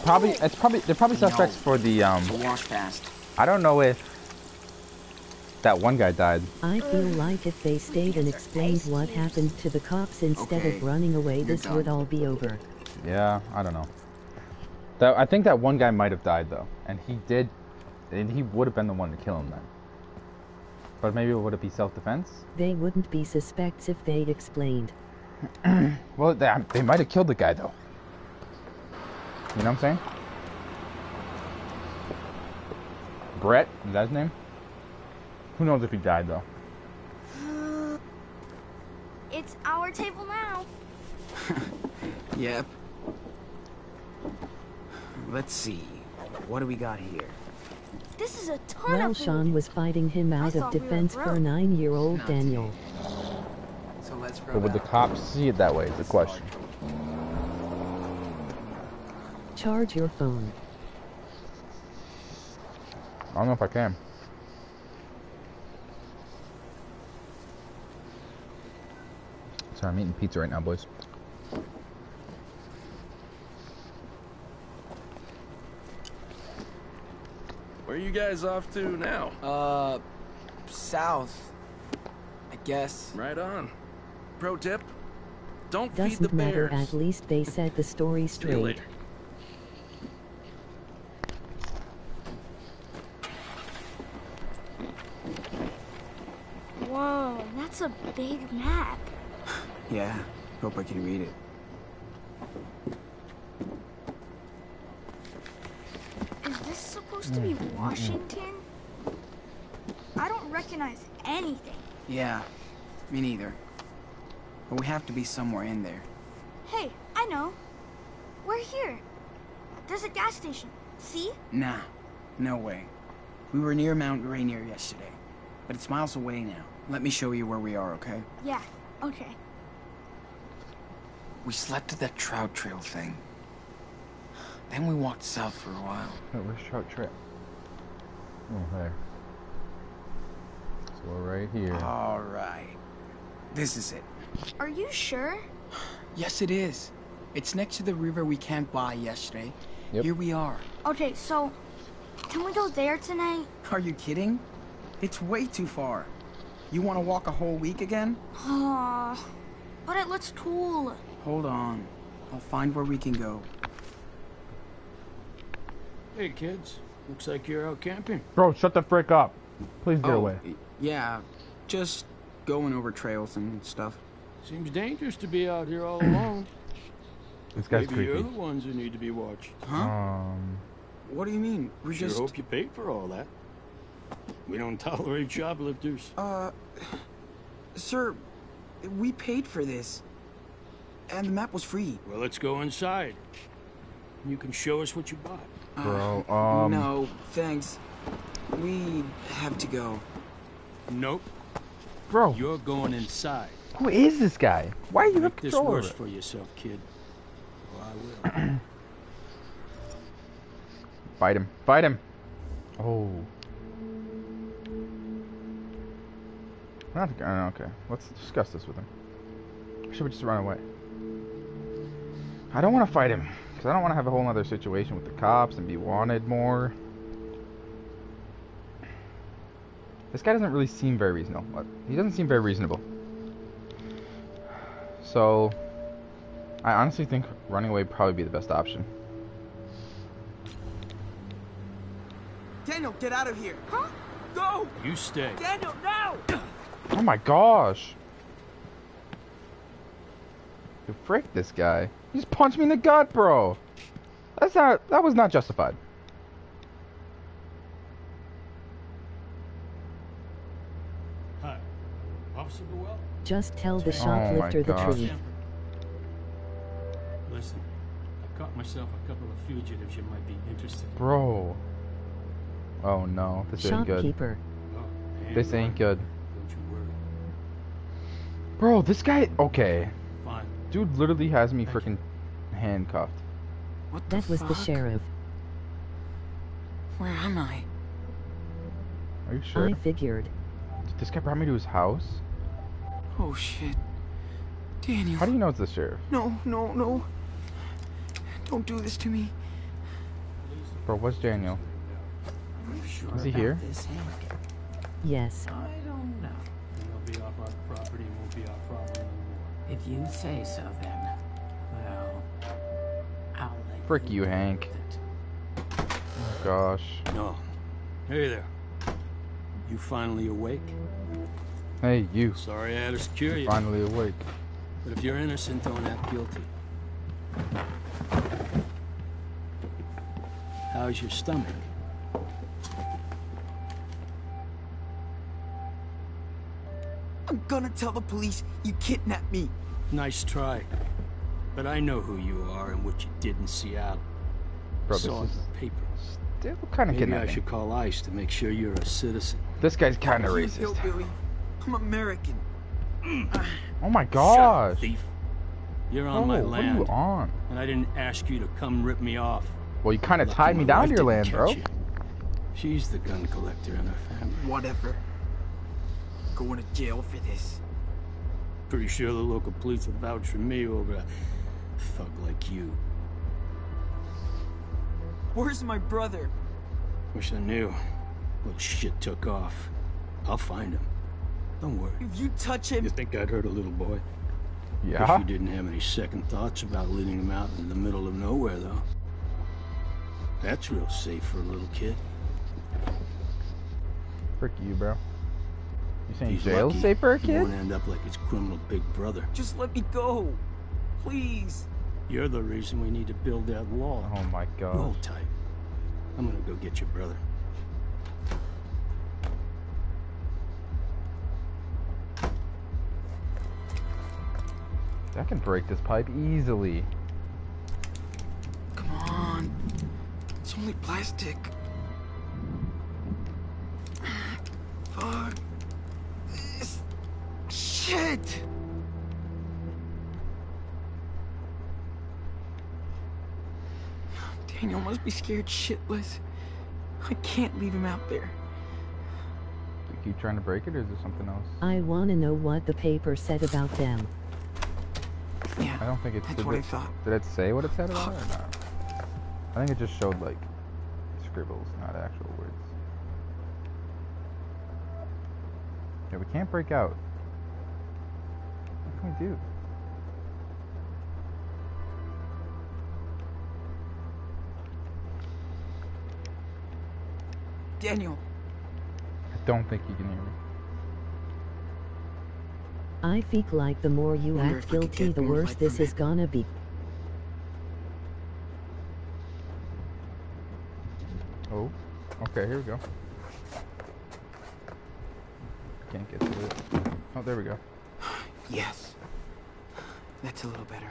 Probably it's probably they're probably No. suspects for the um. Wash fast. I don't know if that one guy died. I feel like if they stayed and explained what happened to the cops instead Okay, of running away, you're this done. would all be over. Yeah, I don't know. That I think that one guy might have died though, and he did, and he would have been the one to kill him then. But maybe it would it be self-defense? They wouldn't be suspects if they explained. Well, they, they might have killed the guy though. You know what I'm saying? Brett, is that his name? Who knows if he died though? It's our table now. Yep. Let's see. What do we got here? This is a ton Well, of food. Sean was fighting him out of thought we defense for broke. nine-year-old Daniel. So let's But would the cops see it that way? Is the question. Charge your phone. I don't know if I can. Sorry, I'm eating pizza right now, boys. Where are you guys off to now? Uh, south, I guess. Right on. Pro tip, don't Doesn't feed the matter, at least they said the story straight. Big map. Yeah, hope I can read it. Is this supposed to be hmm. Washington? I don't recognize anything. Yeah, me neither. But we have to be somewhere in there. Hey, I know. We're here. There's a gas station. See? Nah, no way. We were near Mount Rainier yesterday, but it's miles away now. Let me show you where we are, okay? Yeah, okay. We slept at that trout trail thing. Then we walked south for a while. Wait, where's Trout Trail? Oh, there. So we're right here. All right. This is it. Are you sure? Yes, it is. It's next to the river we camped by yesterday. Yep. Here we are. Okay, so can we go there tonight? Are you kidding? It's way too far. You want to walk a whole week again? Aw, but it looks cool. Hold on. I'll find where we can go. Hey, kids. Looks like you're out camping. Bro, shut the frick up. Please get Oh, away. Yeah, just going over trails and stuff. Seems dangerous to be out here all alone. This guy's Maybe you're the ones who need to be watched. Huh? Um, What do you mean? We sure just. hope you paid for all that. We don't tolerate shoplifters. Uh. Sir, we paid for this. And the map was free. Well, let's go inside. You can show us what you bought. bro, Uh, um. no, thanks. We have to go. Nope. Bro. You're going inside. Who is this guy? Why are you Make have this control worse for yourself, kid. Or I will. Fight him. Fight him. Oh. Not uh, okay. Let's discuss this with him. Or should we just run away? I don't want to fight him because I don't want to have a whole other situation with the cops and be wanted more. This guy doesn't really seem very reasonable. He doesn't seem very reasonable. So, I honestly think running away would probably be the best option. Daniel, get out of here! Huh? Go! You stay. Daniel, now! Oh my gosh. You frick this guy. He just punched me in the gut, bro. That's not that was not justified. Hi. Officer Buell? Just tell the Oh shoplifter the gosh. truth. Listen, I caught myself a couple of fugitives you might be interested in. Bro. Oh no, this ain't good. Shopkeeper. Oh, This ain't good. Don't you worry. Bro, this guy okay. Fine. Dude literally has me freaking handcuffed. What That was the sheriff. Where am I? Are you sure? I figured. This guy brought me to his house? Oh shit. Daniel. How do you know it's the sheriff? No, no, no. Don't do this to me. Bro, what's Daniel? You sure Is he here? This, Yes. I don't know. If you say so, then. Well, I'll let Frick you, Hank. Oh gosh. No. Hey there. You finally awake? Hey, you. Sorry I had to secure you. Finally awake. But if you're innocent, don't act guilty. How's your stomach? I'm gonna tell the police you kidnapped me. Nice try. But I know who you are and what you did in Seattle. Bro, Saw it is in the paper. still kind of Maybe I kidnapping. should call ICE to make sure you're a citizen. This guy's kind of You racist. hillbilly. I'm American. Oh my Shut up, gosh. thief. You're on Oh, my what are land. you on? And I didn't ask you to come rip me off. Well, you kind of tied me down to your land, bro. you. She's the gun collector in her family. Whatever. Going to jail for this. Pretty sure the local police will vouch for me over a thug like you. Where's my brother? Wish I knew. Little shit took off. I'll find him. Don't worry. If you touch him... You think I'd hurt a little boy? Yeah? Guess you didn't have any second thoughts about leading him out in the middle of nowhere, though. That's real safe for a little kid. Frick you, bro. You saying He's jail's lucky safe for a he kid? won't end up like his criminal big brother. Just let me go. Please. You're the reason we need to build that wall. Oh my god. hold tight. I'm gonna go get your brother. I can break this pipe easily. Come on. It's only plastic. Fuck. This shit. Daniel must be scared shitless. I can't leave him out there. You keep trying to break it, or is there something else? I wanna know what the paper said about them. Yeah, I don't think it that's did. what I it, thought. Did it say what it said about it or not? I think it just showed like scribbles, not actual words. Yeah, we can't break out. What can we do? Daniel, I don't think you can hear me. I feel like the more you Wonder act if I could guilty, the worse this is gonna be. Oh, okay, here we go. Can't get to it. Oh, there we go. yes. That's a little better.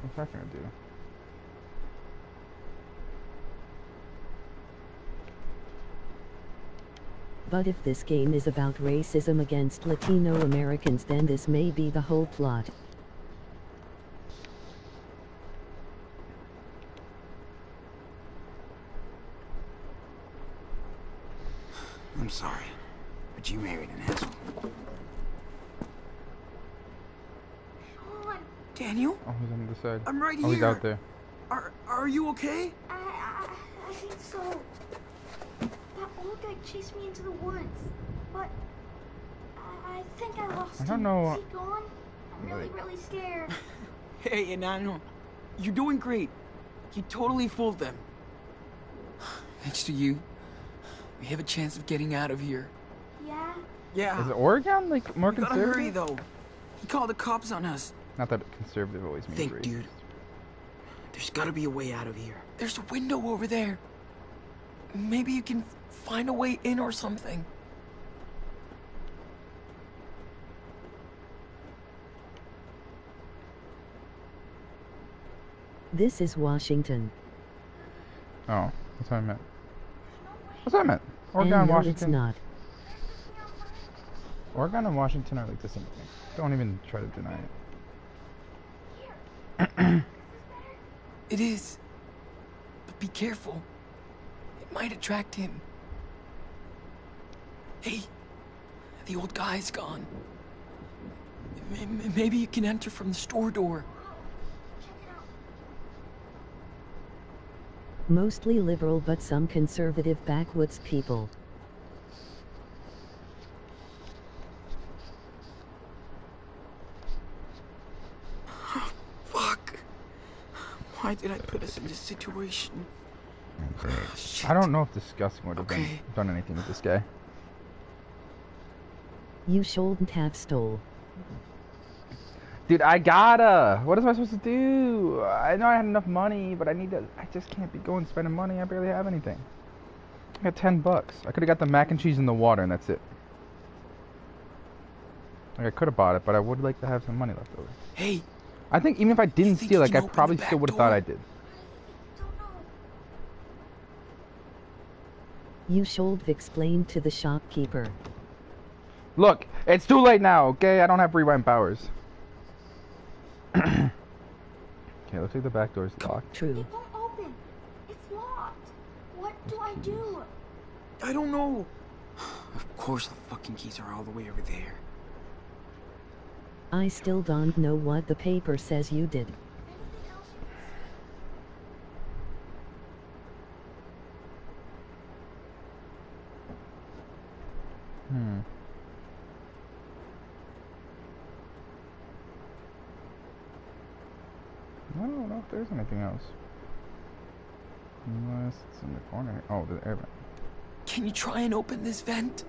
What's that gonna do? But if this game is about racism against Latino Americans, then this may be the whole plot. I'm sorry, but you married an asshole. Sean, Daniel, Oh, he's on the side. I'm right Oh, he's here. out there. are are you okay? I, I, I think so. That old guy chased me into the woods, but I, I think I lost I don't him. know, Is he gone? I'm really, really scared. Hey, Enano, you're doing great. You totally fooled them. Thanks to you, we have a chance of getting out of here. Yeah? Yeah. Is it Oregon like more we gotta hurry though. He called the cops on us. Not that conservative always means Think, racist. dude. There's gotta be a way out of here. There's a window over there. Maybe you can find a way in or something. This is Washington. Oh, that's what I meant. That's what I meant. Oregon, and no, Washington. it's not. Oregon and Washington are like the same thing. Don't even try to deny it. It is. But be careful. It might attract him. Hey, the old guy's gone. M- Maybe you can enter from the store door. Mostly liberal but some conservative backwoods people. Fuck. Why did I put us in this situation? Ah, I don't know if discussing would have been done anything with this guy. You shouldn't have stole. Dude, I gotta. What am I supposed to do? I know I had enough money, but I need to. I just can't be going spending money. I barely have anything. I got ten bucks. I could have got the mac and cheese and the water, and that's it. Like I could have bought it, but I would like to have some money left over. Hey, I think even if I didn't think steal, you like I probably still would have thought? I did. You should explain to the shopkeeper. Look, it's too late now. Okay, I don't have rewind powers. okay, looks like the back door's locked. True. It won't open. It's locked. What do I do? I don't know. Of course the fucking keys are all the way over there. I still don't know what the paper says you did. Hmm. I don't know if there's anything else. Unless it's in the corner. Oh, the air vent. Can you try and open this vent?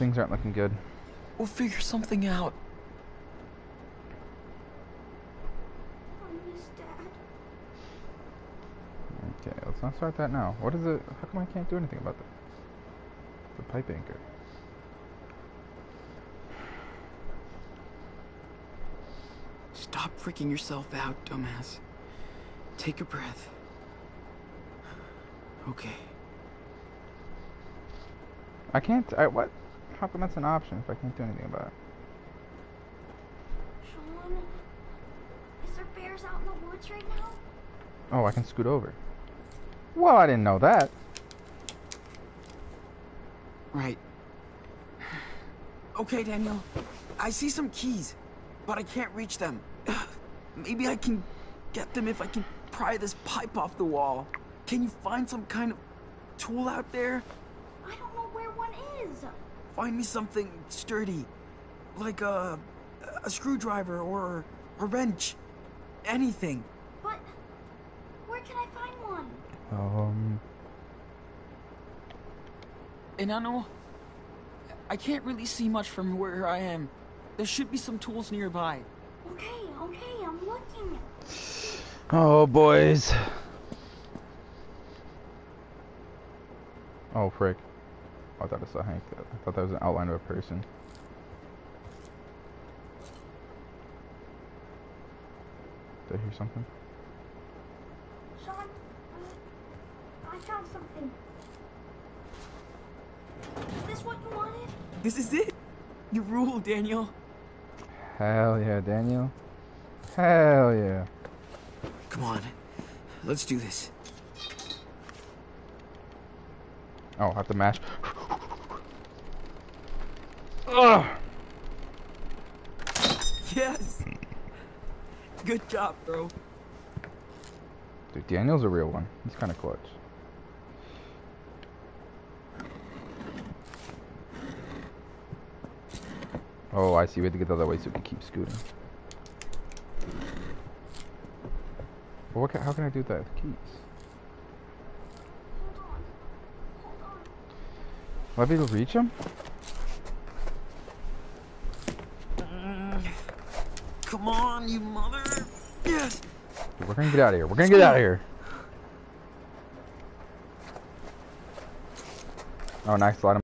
Things aren't looking good. We'll figure something out. I miss Dad. Okay, let's not start that now. What is it? How come I can't do anything about that? The pipe anchor. Stop freaking yourself out, dumbass. Take a breath. Okay. I can't. I what? How come that's an option if I can't do anything about it? Sean, is there bears out in the woods right now? Oh, I can scoot over. Well, I didn't know that. Right. Okay, Daniel. I see some keys, but I can't reach them. Maybe I can get them if I can pry this pipe off the wall. Can you find some kind of tool out there? I don't know where one is. Find me something sturdy, like a, a screwdriver or a wrench. Anything. But where can I find one? Um. And I know I can't really see much from where I am. There should be some tools nearby. Okay, okay, I'm looking. Oh, boys. Oh, frick. Oh, I thought I saw Hank. I thought that was an outline of a person. Did I hear something? Sean, uh, I found something. Is this what you wanted? This is it. You rule, Daniel. Hell yeah, Daniel. Hell yeah. Come on. Let's do this. Oh, I have to mash. Ugh. Yes. Good job, bro. Dude, Daniel's a real one. He's kind of clutch. Oh, I see. We have to get the other way so we can keep scooting. Well, what ca how can I do that? The keys. Will I be able to reach them? Come on, you mother. Yes. We're gonna get out of here. We're gonna get out of here. Oh, nice. Slide him.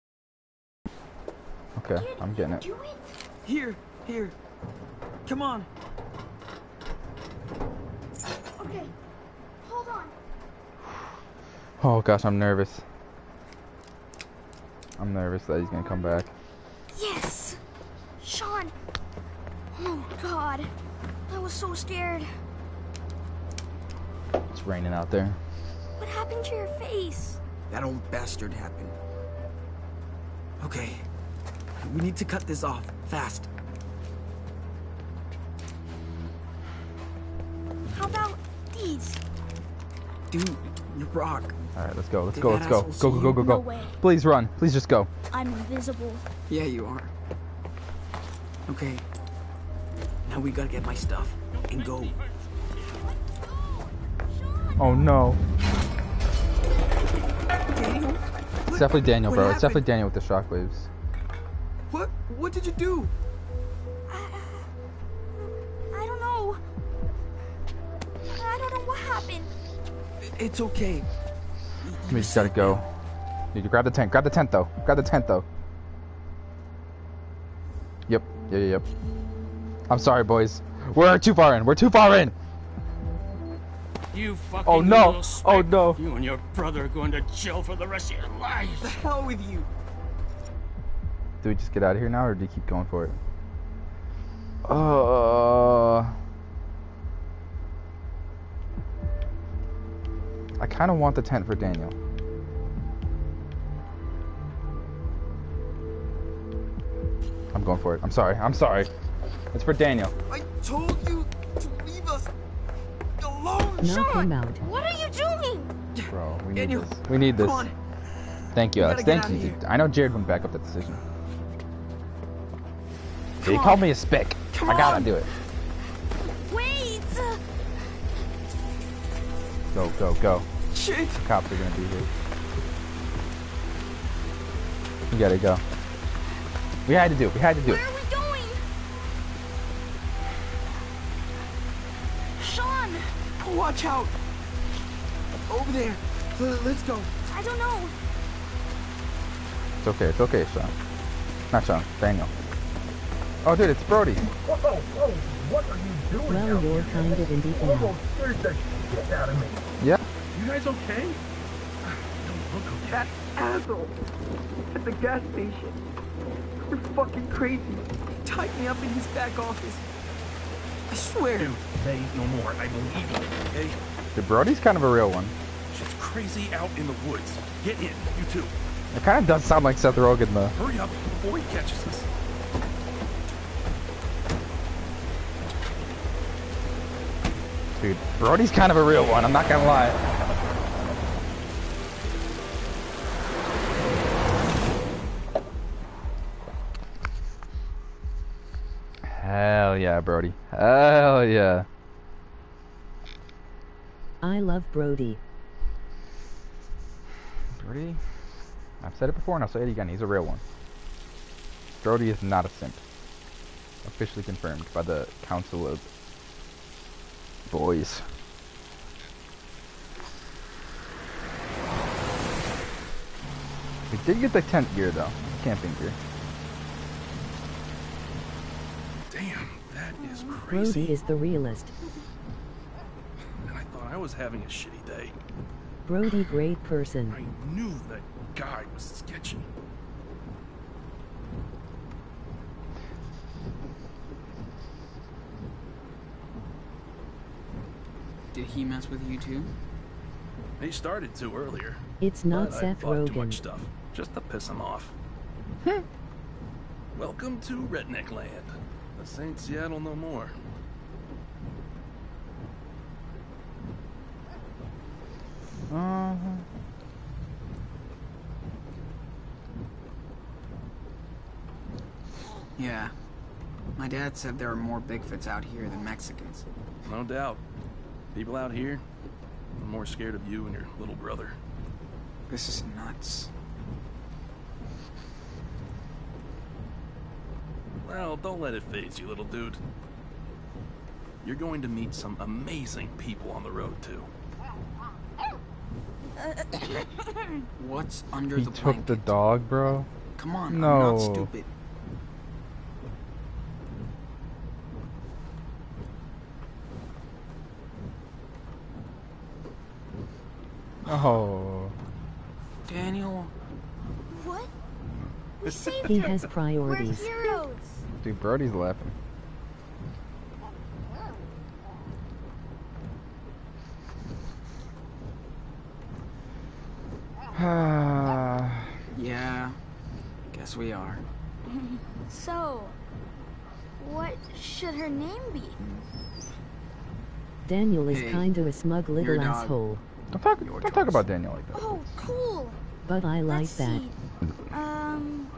Okay, I'm getting it. Here, here. Come on. Okay, hold on. Oh gosh, I'm nervous. I'm nervous that he's gonna come back. Yes! Sean! Oh, God. I was so scared. It's raining out there. What happened to your face? That old bastard happened. Okay. We need to cut this off. Fast. How about these? Dude, you rock. All right, let's go. Let's Did go. Let's go. asshole Go, go, go, go, No go. Please run. Please just go. I'm invisible. Yeah, you are. Okay. Now we gotta get my stuff and go. Oh no. Daniel? It's definitely Daniel, what bro. It's definitely Daniel with the shockwaves. What? What did you do? I uh, don't know. I don't know what happened. It's okay. We just gotta go. Dude, you grab the tent. Grab the tent, though. Grab the tent, though. Yep. Yeah, yeah, yep. I'm sorry, boys. We're too far in. We're too far in. You fucking Oh, no. Oh, no. You and your brother are going to jail for the rest of your lives. The hell with you. Do we just get out of here now, or do you keep going for it? Uh. I kind of want the tent for Daniel. I'm going for it. I'm sorry. I'm sorry. It's for Daniel. I told you to leave us alone. Knock him out. What are you doing? Bro, we need Daniel, this. We need this. Come on. Thank you, We Alex. Thank you. dude. I know Jared wouldn't back up that decision. he Come called me a spick. Come I gotta on. do it. Wait! Go, go, go. Shit! The cops are gonna be here. We gotta go. We had to do it. We had to do Where it. Watch out! Over there. L- Let's go. I don't know. It's okay. It's okay, Sean. Not Sean. Daniel. Oh, dude, it's Brody. Whoa, whoa, what are you doing Well, out you're here? kind of in the You air. scared the shit out of me. Yeah. You guys okay? Don't look okay. That asshole at the gas station. You're fucking crazy. Tied me up in his back office. I swear. Dude, say no more. I believe you, okay? Dude, Brody's kind of a real one. She's crazy out in the woods. Get in, you too. It kind of does sound like Seth Rogen, though. Hurry up before he catches us. Dude, Brody's kind of a real one. I'm not gonna lie. Yeah, Brody. Hell yeah. I love Brody. Brody, I've said it before and I'll say it again. He's a real one. Brody is not a simp. Officially confirmed by the Council of Boys. We did get the tent gear though, camping gear. Damn, that is crazy. Brody is the realist. And I thought I was having a shitty day. Brody great person. I knew that guy was sketchy. Did he mess with you too? He started to earlier. It's not but I Seth bought too Rogen. much stuff just to piss him off. Welcome to Redneck Land. This ain't Seattle no more. Uh-huh. Yeah. My dad said there are more Bigfoots out here than Mexicans. No doubt. People out here are more scared of you and your little brother. This is nuts. Well, don't let it phase you, little dude. You're going to meet some amazing people on the road, too. What's under He the took blanket? the dog, bro. Come on, no. I'm not stupid. Oh. Daniel. What? We saved He her. has priorities. We're heroes. Dude, Brody's laughing. Yeah. Guess we are. So, what should her name be? Daniel is Hey, kinda a smug little asshole. Don't talk, don't talk about Daniel like that. Oh, cool. But I like Let's that. see. Um.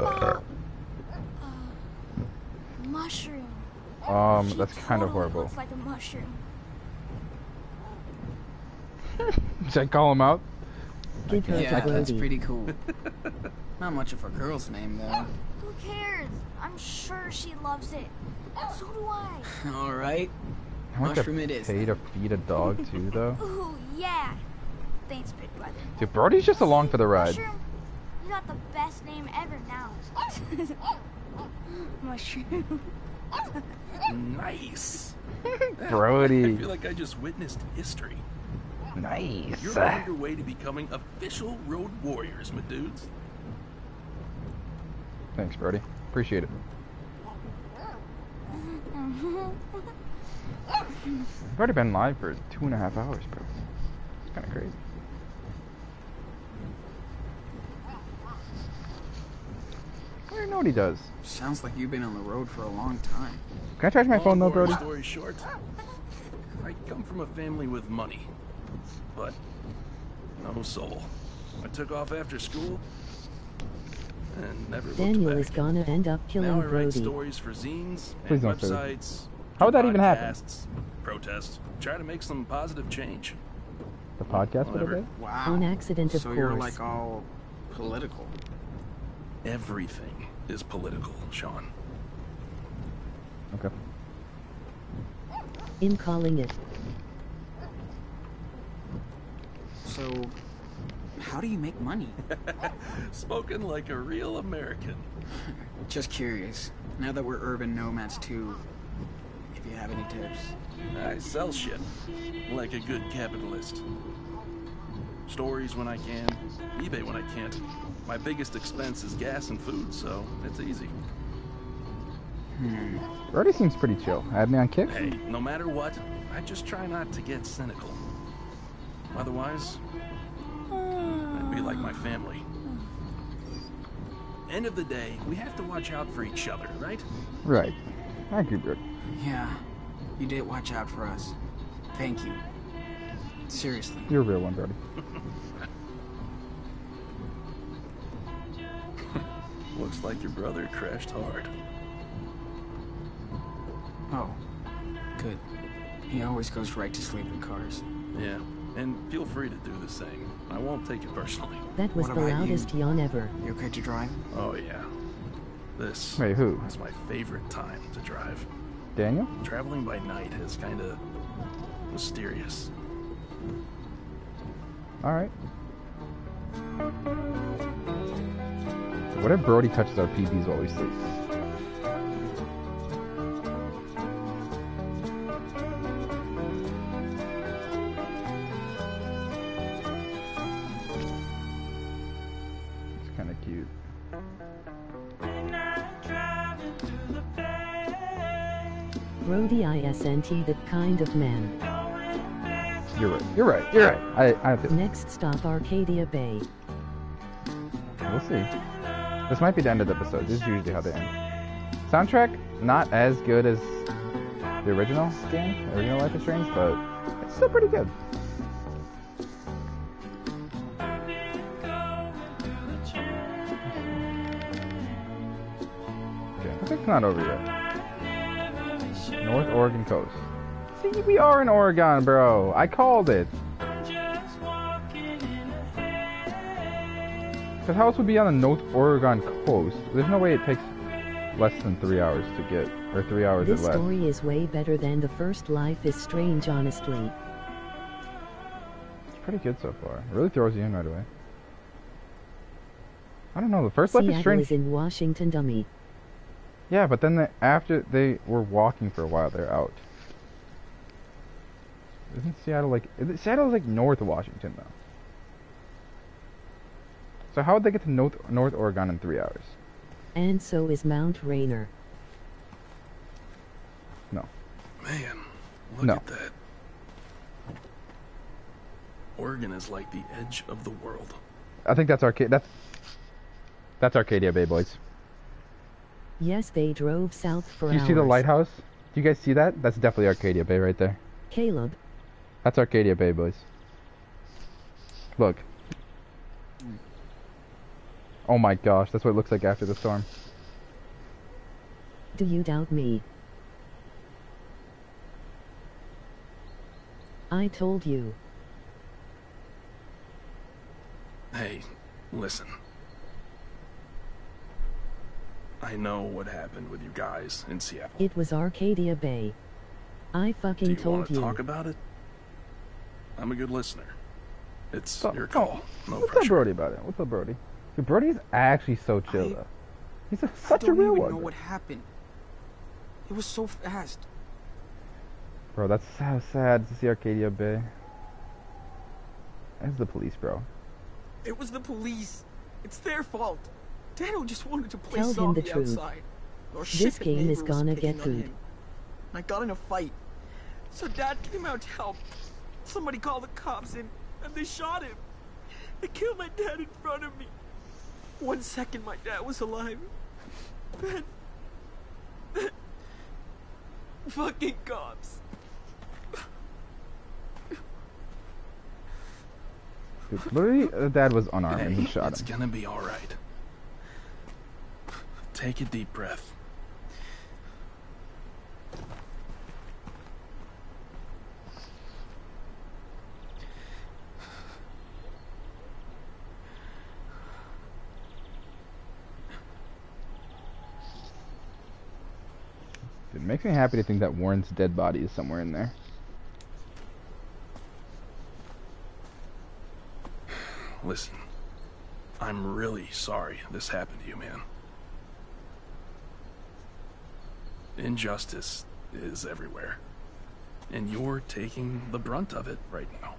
How about, uh, mushroom. Um, She that's kind of totally horrible. Looks like a mushroom. Should I call him out? Give Yeah, that's pretty cool. Not much of a girl's name, though. Who cares? I'm sure she loves it. So do I. All right. I want Mushroom to it is. pay to feed a dog too, though. Ooh, yeah. Thanks, big brother. Dude, Brody's just along for the ride. Mushroom, you got the best name ever now. Mushroom. Nice. Brody. I feel like I just witnessed history. Nice. You're on your way to becoming official road warriors, my dudes. Thanks, Brody. Appreciate it. I've already been live for two and a half hours, bro. It's kind of crazy. I don't know what he does. Sounds like you've been on the road for a long time. Can I charge my phone though, Long Brody? Story short, I come from a family with money, but no soul. I took off after school and never looked Daniel is gonna end up killing now I write Brody. stories for zines Please and don't say that. websites. How would do that even happen? Protests. Try to make some positive change. The podcast for the Whatever. day? Wow. On accident, of so course. you're like all political. Everything is political, Sean. Okay. In calling it. So, how do you make money? Spoken like a real American. Just curious. Now that we're urban nomads too, if you have any tips. I sell shit like a good capitalist. Stories when I can, eBay when I can't. My biggest expense is gas and food, so it's easy. Hmm. Brody seems pretty chill. Add me on Kick? Hey, no matter what, I just try not to get cynical. Otherwise, I'd be like my family. End of the day, we have to watch out for each other, right? Right. I agree, Brody. Yeah, you did watch out for us. Thank you. Seriously. You're a real one, Brody. Looks like your brother crashed hard. Oh, good. He always goes right to sleep in cars. Yeah, and feel free to do the same. I won't take it personally. That was What the about you? loudest yawn ever. You okay to drive? Oh yeah. This Wait, who? is my favorite time to drive. Daniel? Traveling by night is kinda mysterious. Alright. What if Brody touches our PBs while we sleep? It's kind of cute. Brody isn't the kind of man. You're right. You're right. You're right. I, I. Next stop Arcadia Bay. We'll see. This might be the end of the episode. This is usually how they end. Soundtrack, not as good as the original game, original Life is Strange, but it's still pretty good. Okay, think it's not over yet. North Oregon coast. See, we are in Oregon, bro. I called it. Because how else would be on the North Oregon coast? There's no way it takes less than three hours to get, or three hours This or less. story is way better than the first Life is Strange, honestly. It's pretty good so far. It really throws you in right away. I don't know. The first Life is Seattle Strange. is in Washington, dummy. Yeah, but then the, after they were walking for a while, they're out. Isn't Seattle like is Seattle's like North of Washington though? So how would they get to North North Oregon in three hours? And so is Mount Rainier. No. Man, look No. at that. Oregon is like the edge of the world. I think that's Arcadia. That's that's Arcadia Bay, boys. Yes, they drove south for Do you hours. see the lighthouse? Do you guys see that? That's definitely Arcadia Bay right there. Caleb, That's Arcadia Bay, boys. Look. Oh my gosh, that's what it looks like after the storm. do you doubt me? I told you. Hey, listen. I know what happened with you guys in Seattle. It was Arcadia Bay. I Do fucking you told want to you. talk about it? I'm a good listener. It's So- your oh, call. No What's up, pressure. Brody, about it? What's up, Brody? Dude, Brody's actually so chill, though. He's a, I such a real one. I don't real even one. know what happened. It was so fast. Bro, that's so sad to see Arcadia Bay. It's the police, bro. It was the police. It's their fault. Daniel just wanted to play Tell him the truth. outside. Or This game is neighbor was gonna get on food. I got in a fight. So dad came out to help. Somebody called the cops in, and they shot him. They killed my dad in front of me. One second my dad was alive. Then... then fucking cops. Dude, literally, the dad was unarmed and he Hey, shot it's him. gonna be alright. Take a deep breath. It makes me happy to think that Warren's dead body is somewhere in there. Listen, I'm really sorry this happened to you, man. Injustice is everywhere. And you're taking the brunt of it right now.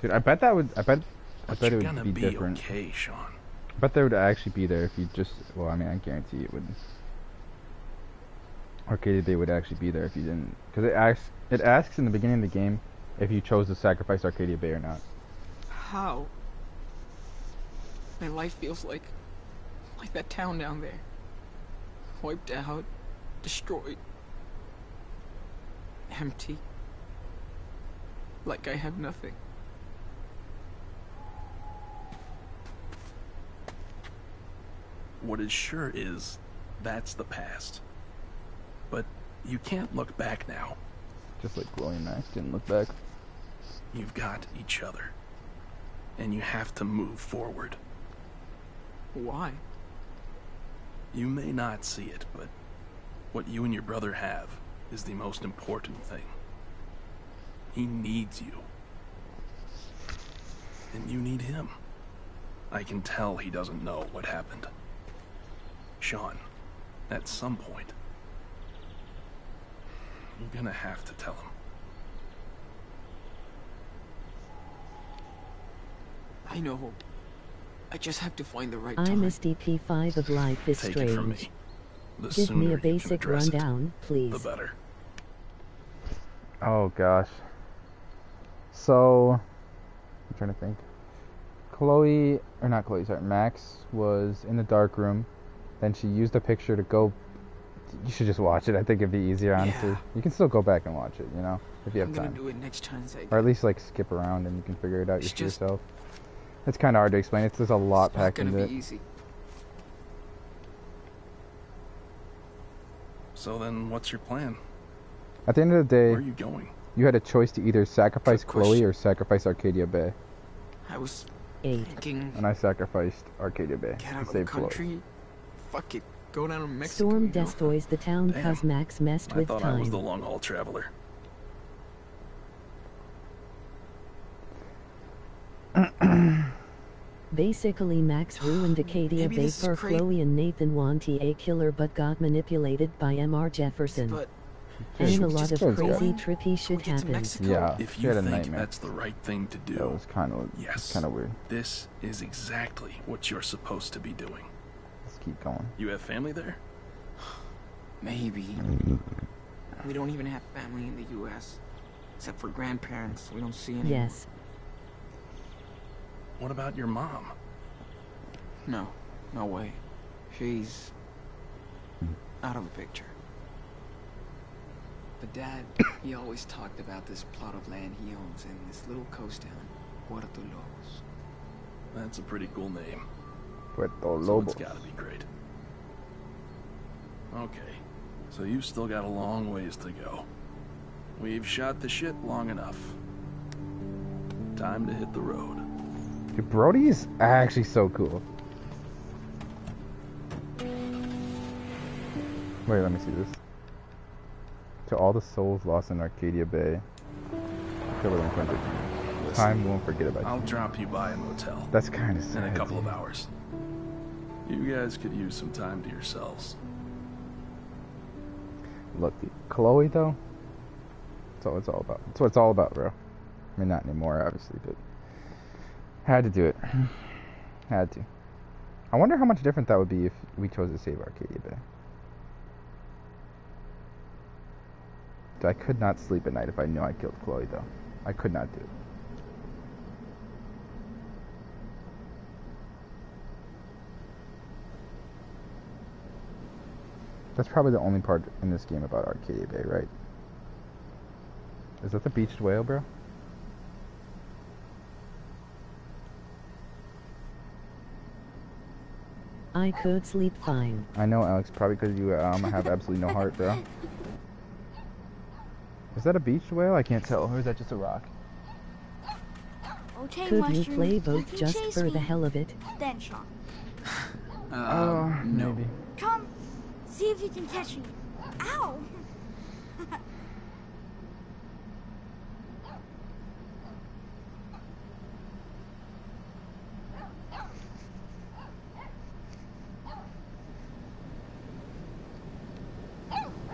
Dude, I bet that would. I bet. I But bet it would gonna be, be different. okay, Sean. I bet they would actually be there if you just. Well, I mean, I guarantee it would. Arcadia Bay would actually be there if you didn't, because it asks. It asks in the beginning of the game if you chose to sacrifice Arcadia Bay or not. How? My life feels like like that town down there. Wiped out, destroyed, empty. Like I have nothing. What is sure is that's the past. But you can't look back now. Just like William and Max didn't look back. You've got each other. And you have to move forward. Why? You may not see it, but what you and your brother have is the most important thing. He needs you. And you need him. I can tell he doesn't know what happened. Sean, at some point, you're gonna have to tell him. I know. I just have to find the right I'm time. SDP5 of Life is Take Strange. it from me. The Give sooner me you a basic address it, rundown, please. the better. Oh gosh. So, I'm trying to think. Chloe, or not Chloe, sorry, Max was in the dark room. Then she used a picture to go. You should just watch it. I think it'd be easier, honestly. Yeah. You can still go back and watch it, you know, if you have I'm gonna time. do it next chance I Or at least like skip around and you can figure it out It's just- yourself. It's kind of hard to explain. It's there's a lot It's not packed gonna into be it. easy. So then, what's your plan? At the end of the day, Where are you going? you had a choice to either sacrifice Chloe or sacrifice Arcadia Bay, I was Eight. thinking and I sacrificed Arcadia Bay get to out of the save Chloe. country. Fuck it. Go down to Mexico. Storm you know? destroys the town Damn. cause Max messed I with thought I was the long haul traveler. Basically, Max ruined Arcadia Maybe Bay for Chloe and Nathan wanted a killer but got manipulated by M.R. Jefferson. But and a lot of crazy guys. trippy shit happened. Yeah, If you think nightmare. that's the right thing to do, That was kind of yes, kind of weird. This is exactly what you're supposed to be doing. Let's keep going. You have family there? maybe. Mm-hmm. We don't even have family in the U.S. Except for grandparents. We don't see any. Yes. What about your mom? No. No way. She's mm-hmm. out of the picture. But Dad, he always talked about this plot of land he owns in this little coast town, Puerto Lobos. That's a pretty cool name. Puerto So Lobos. it's gotta be great. Okay, so you've still got a long ways to go. We've shot the shit long enough. Time to hit the road. Dude, Brody is actually so cool. Wait, let me see this. To all the souls lost in Arcadia Bay, time won't forget about I'll you. drop you by a motel. That's kind of in a couple of hours. You guys could use some time to yourselves. Look, Chloe though. That's all it's all about. That's what it's all about, bro. I mean, not anymore, obviously, but had to do it. had to. I wonder how much different that would be if we chose to save Arcadia Bay. I could not sleep at night if I knew I killed Chloe, though. I could not do it. That's probably the only part in this game about Arcadia Bay, right? Is that the beached whale, bro? I could sleep fine. I know, Alex, probably because you um, have absolutely no heart, bro. Is that a beached whale? I can't tell. Or is that just a rock? Okay, could mushrooms. you play both you just for me. the hell of it? Then, Sean. uh, no. Maybe. Come see if you can catch me. Ow!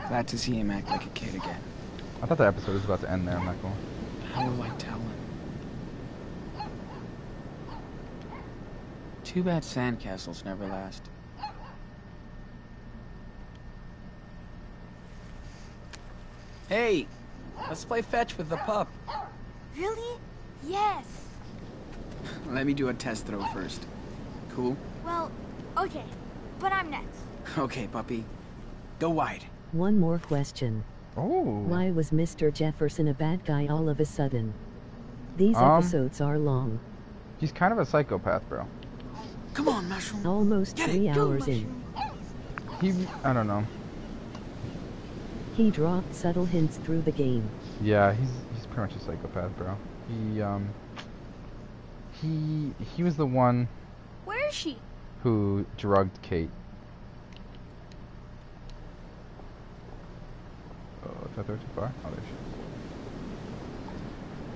Glad to see him act like a kid again. I thought the episode was about to end there, Michael. How will I tell him? Too bad sandcastles never last. Hey, let's play fetch with the pup. Really? Yes. Let me do a test throw first. Cool? Well, okay. But I'm next. Okay, puppy. Go wide. One more question. Oh. Why was Mr. Jefferson a bad guy all of a sudden? These Um, episodes are long. He's kind of a psychopath, bro. Come on, Mushroom. Almost Get it. three Go, hours in. He, I don't know. He dropped subtle hints through the game. Yeah, he's he's pretty much a psychopath, bro. He um. He he was the one Where is she? who drugged Kate. Oh, did I throw it too far? Oh, there she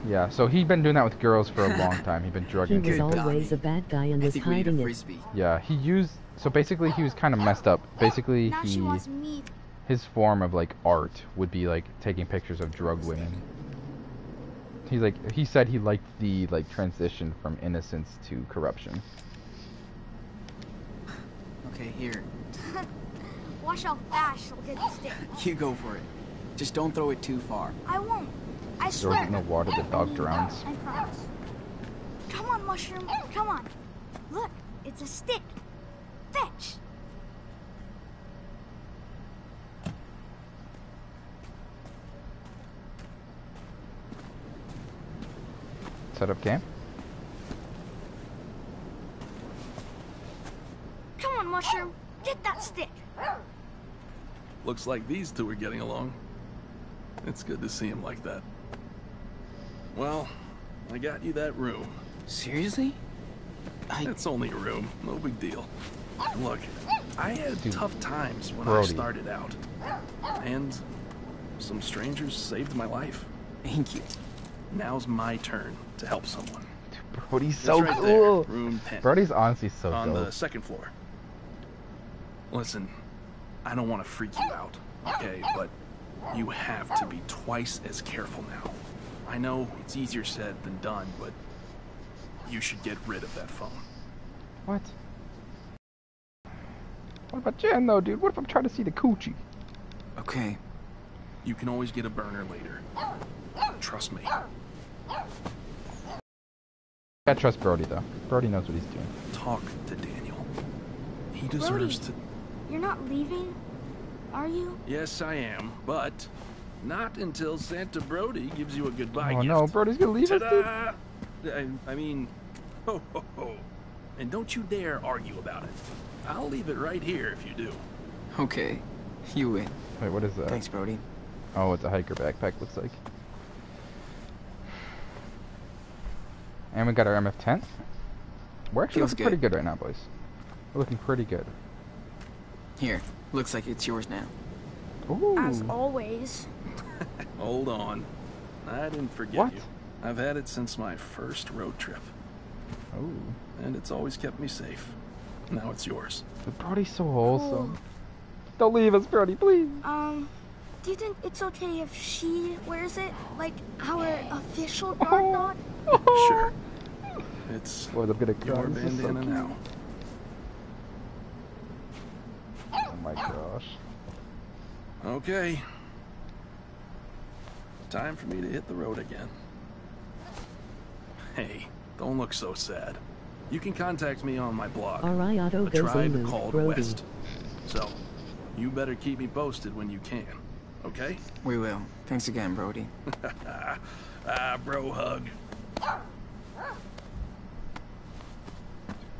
is. Yeah, so he'd been doing that with girls for a long time. He'd been drugging. He drugging. was people. always a bad guy and was hiding it. Yeah, he used. So basically, he was kind of messed up. Basically, Now she he wants me. His form of like art would be like taking pictures of drug women. He's like he said he liked the like transition from innocence to corruption. Okay, here. Watch how fast she'll get the stick. You go for it. Just don't throw it too far. I won't. I Throws swear. it in the water, the dog drowns. I promise. Come on, Mushroom. Come on. Look, it's a stick. Fetch. Set up camp. Come on, Mushroom. Get that stick. Looks like these two are getting along. It's good to see him like that. Well, I got you that room. Seriously? It's only a room, no big deal. Look, I had Dude, tough times when Brody. I started out. And some strangers saved my life. Thank you. Now's my turn to help someone. Brody's It's so right cool. There, room 10. Brody's honestly so on dope. the second floor. Listen, I don't want to freak you out, okay? But you have to be twice as careful now. I know it's easier said than done, but you should get rid of that phone. What? What about Jen though, dude? What if I'm trying to see the coochie? Okay. You can always get a burner later. Trust me. I trust Brody though. Brody knows what he's doing. Talk to Daniel. He Brody. deserves to. You're not leaving, are you? Yes, I am, but not until Santa Brody gives you a goodbye oh gift. no, Brody's gonna leave us, dude. I, I mean, ho ho ho. And don't you dare argue about it. I'll leave it right here if you do. Okay. You win. Wait, what is that? Thanks, Brody. Oh, it's a hiker backpack. Looks like. And we got our MF tent. We're actually Feels looking pretty good. good right now, boys. We're looking pretty good. Here. Looks like it's yours now. Ooh. As always. Hold on. I didn't forget What? you. I've had it since my first road trip, Ooh. and it's always kept me safe. Now it's yours. But Brody's so wholesome. Don't leave us, Brody, please. Um, do you think it's okay if she wears it? Like our official guard dog? Sure. It's Boys, I'm gonna cry. your This is so bandana now. Oh my gosh. Okay. Time for me to hit the road again. Hey, don't look so sad. You can contact me on my blog. Ariato A goes tribe Olu, called Brody. West. So, you better keep me posted when you can. Okay? We will. Thanks again, Brody. ah, bro hug.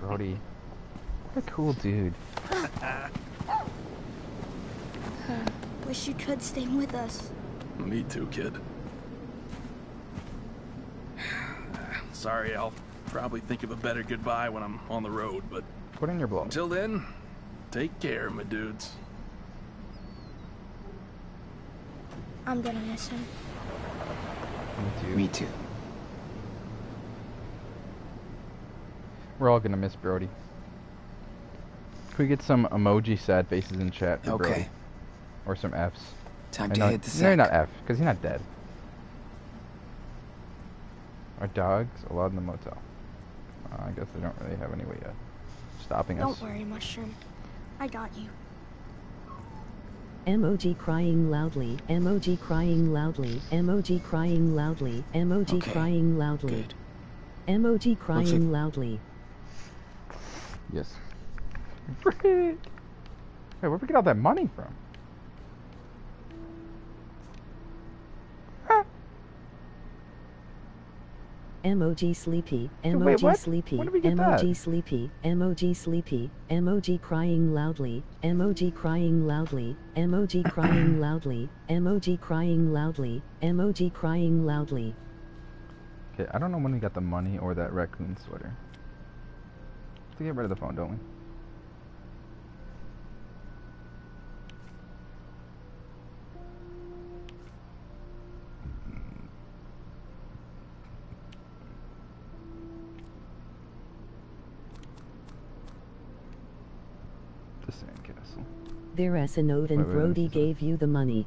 Brody. What a cool dude. Wish you could stay with us. Me too, kid. Sorry, I'll probably think of a better goodbye when I'm on the road, but Put in your blood. until then, take care, my dudes. I'm gonna miss him. Me too. Me too. We're all gonna miss Brody. Can we get some emoji sad faces in chat for Okay. Brody? Or some Fs. Time I to know- hit the No, sack. not F, because he's not dead. Are dogs allowed in the motel? Uh, I guess they don't really have any way of stopping us. Don't worry, Mushroom. I got you. Emoji crying loudly, emoji crying loudly, emoji crying loudly, emoji Okay, crying loudly. Good. Emoji crying loudly. Yes. hey, where'd we get all that money from? Emoji sleepy, Wait, emoji what? sleepy, When did we get emoji that? sleepy, emoji sleepy, emoji crying loudly, emoji crying loudly, emoji crying loudly, emoji crying loudly, emoji crying loudly. Okay, I don't know when we got the money or that raccoon sweater. To get rid of the phone, don't we? The sandcastle. Note and Brody gave you the money.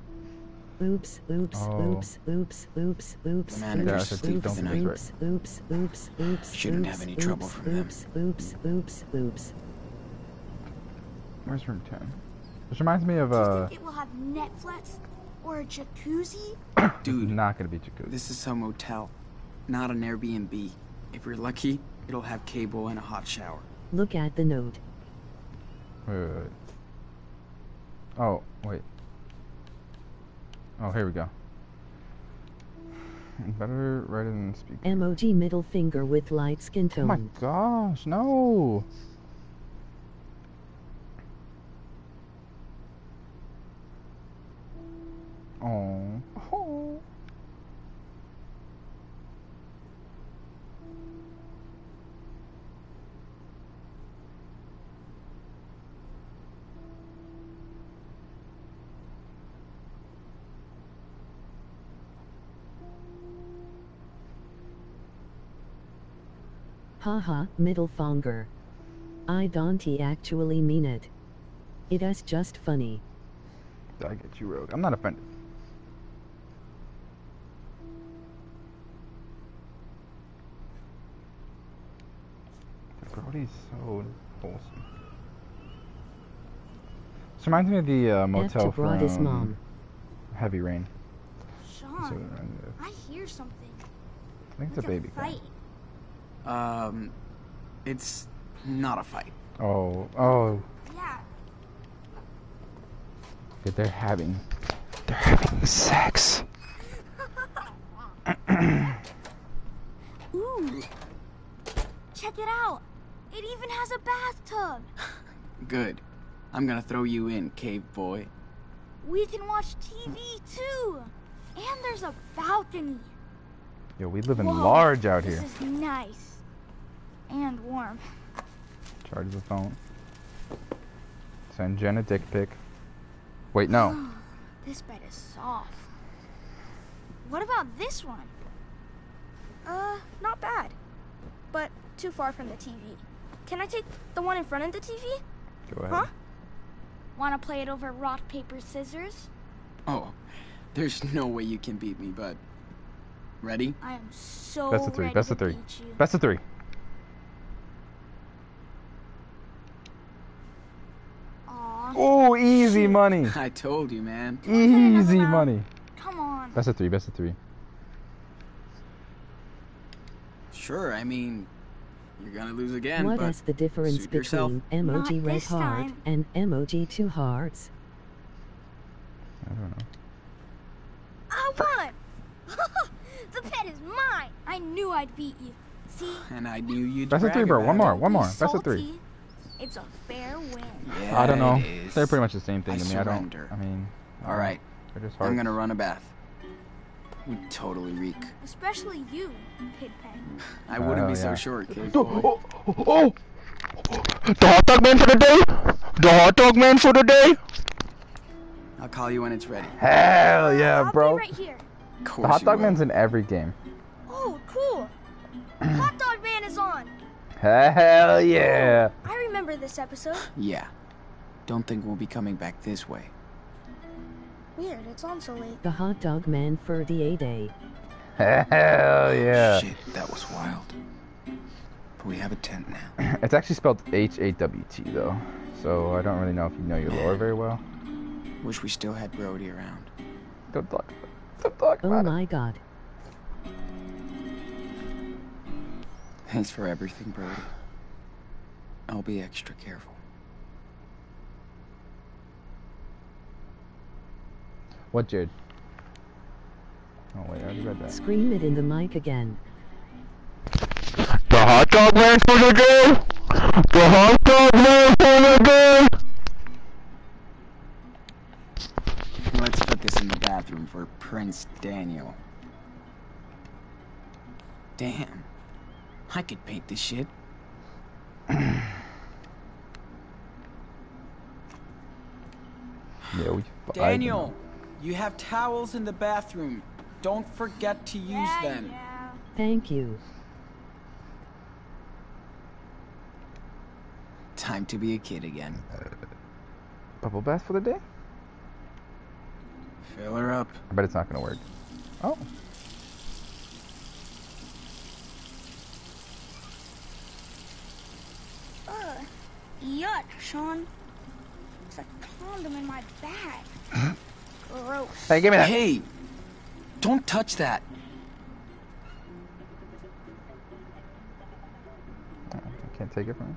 Oops, oops, Oh. oops, oops, oops, oops, The manager's oops, asleep, oops, don't think oops, oops, oops, oops, Shouldn't have oops, any trouble oops, from him. oops, oops, oops, oops. Where's room 10? This reminds me of, uh, It will have Netflix or a jacuzzi. Dude, not gonna be jacuzzi. This is a motel, not an Airbnb. If we're lucky, it'll have cable and a hot shower. Look at the note. Wait, wait, wait. Oh, wait. Oh, here we go. Better write it in speak. Emoji middle finger with light skin Oh my gosh, no! Oh. oh. Haha, middle finger. I don't actually mean it. It is just funny. I get you rogue? I'm not offended. Brody's so wholesome. This reminds me of the uh, motel F to Brody's from mom. Heavy Rain. Sean, uh, I hear something. I think it's a Like baby cry. Fight. Um, it's not a fight. Oh, oh, Yeah. yeah, they're having, they're having sex. Ooh. Check it out. It even has a bathtub. Good. I'm gonna throw you in, cave boy. We can watch TV too. And there's a balcony. Yo, we live in Whoa, large out here. this here. is nice. And warm. Charge the phone. Send Jen a dick pic. Wait, no. This bed is soft. What about this one? Uh, not bad. But too far from the TV. Can I take the one in front of the TV? Go ahead. Huh? Wanna play it over rock, paper, scissors? Oh, there's no way you can beat me, but. Ready? I am so Best of three. ready Best to of three. beat you. Best of three. Aw. Oh, easy money. I told you, man. Easy money. Come on. Best of three. Best of three. Sure, I mean, you're gonna lose again, What but is the difference suit yourself. between emoji Not red heart time. and emoji two hearts? I don't know. I won! the pet is mine! I knew I'd beat you. See? and I knew you'd Best of three, bro. One more. One more. Best of three. Salty. It's a fair win. Yeah, I don't know. it is. They're pretty much the same thing I to me. surrender. I don't. I mean. I All don't- right. They're just I'm gonna run a bath. We totally reek. Especially you, Pigpen. I wouldn't Oh, be so sure, kid. Oh, oh, the hot dog man for the day. The hot dog man for the day. I'll call you when it's ready. Hell yeah, I'll bro. be right here. Of The hot you dog will. man's in every game. Oh, cool. Hell yeah. I remember this episode. Yeah. Don't think we'll be coming back this way. Weird, it's on so late. The hot dog man for the A day. Hell yeah. Shit, that was wild. But we have a tent now. It's actually spelled H A W T though, so I don't really know if you know your lore very well. Wish we still had Brody around. Good luck. talk. Don't Oh about it. my god. Thanks for everything, Brody. I'll be extra careful. What, Jared? Oh wait, I already read that. Scream it in the mic again. The hot dog man for the day. The hot dog man for the day. Let's put this in the bathroom for Prince Daniel. Damn. I could paint this shit. Yeah, we. Daniel, you have towels in the bathroom. Don't forget to use Yeah, them. yeah. Thank you. Time to be a kid again. Uh, Bubble bath for the day? Fill her up. I bet it's not gonna work. Oh. Ugh. Yuck, Sean. It's a condom in my bag. Gross. Hey, give me that. Hey, don't touch that. I can't take it from you.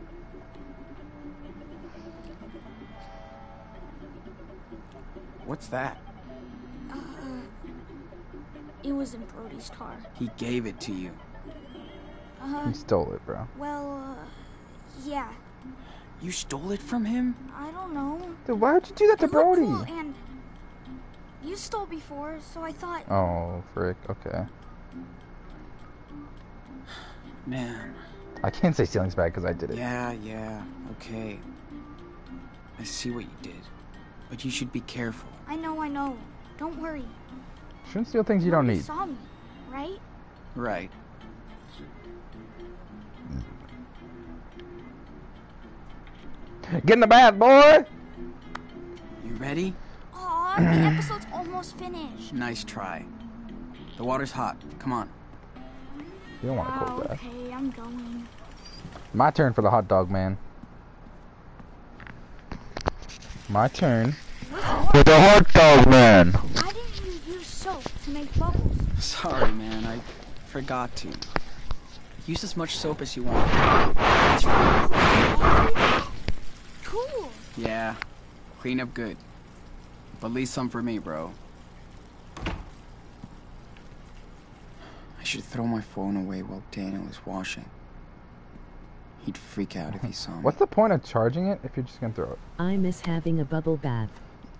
What's that? Uh, it was in Brody's car. He gave it to you. Uh, You stole it, bro. well, uh, yeah. You stole it from him? I don't know. Dude, why would you do that to It looked Brody? cool, and you stole before, so I thought. Oh, frick. Okay. Man. I can't say stealing's bad because I did it. Yeah, yeah, okay. I see what you did. But you should be careful. I know, I know. Don't worry. Shouldn't steal things you don't Nobody need. saw me, right? Right. Get in the bath, boy! You ready? Aw, the episode's almost finished. Nice try. The water's hot. Come on. You don't want to Oh, cold bath. okay, I'm going. My turn for the hot dog man. My turn. For the hot dog man. Why didn't you use soap to make bubbles? Sorry, man. I forgot to. Use as much soap as you want. It's free. Cool. Yeah. Clean up good. But leave some for me, bro. I should throw my phone away while Daniel is washing. He'd freak out if he saw me. What's the point of charging it if you're just gonna throw it? I miss having a bubble bath.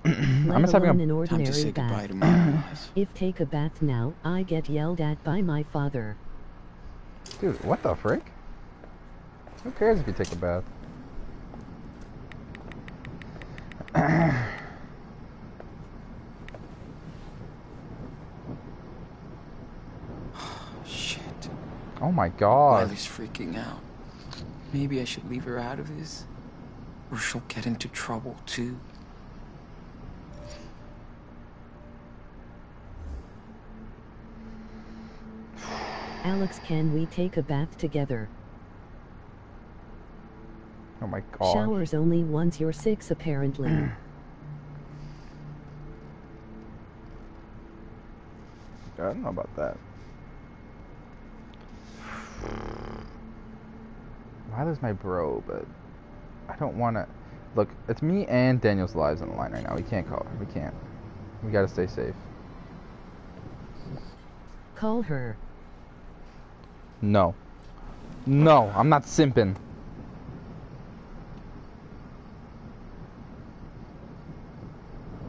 I Let miss having a- alone an Time to ordinary say goodbye bath. to my eyes. if take a bath now, I get yelled at by my father. Dude, what the frick? Who cares if you take a bath? Shit. Oh my god. Lyla's freaking out. Maybe I should leave her out of this. Or she'll get into trouble too. Alex, can we take a bath together? Oh my god. Showers only once you're six, apparently. I don't know about that. Lyla's my bro, but I don't want to. Look, it's me and Daniel's lives on the line right now. We can't call her. We can't. We gotta stay safe. Call her. No. No, I'm not simping.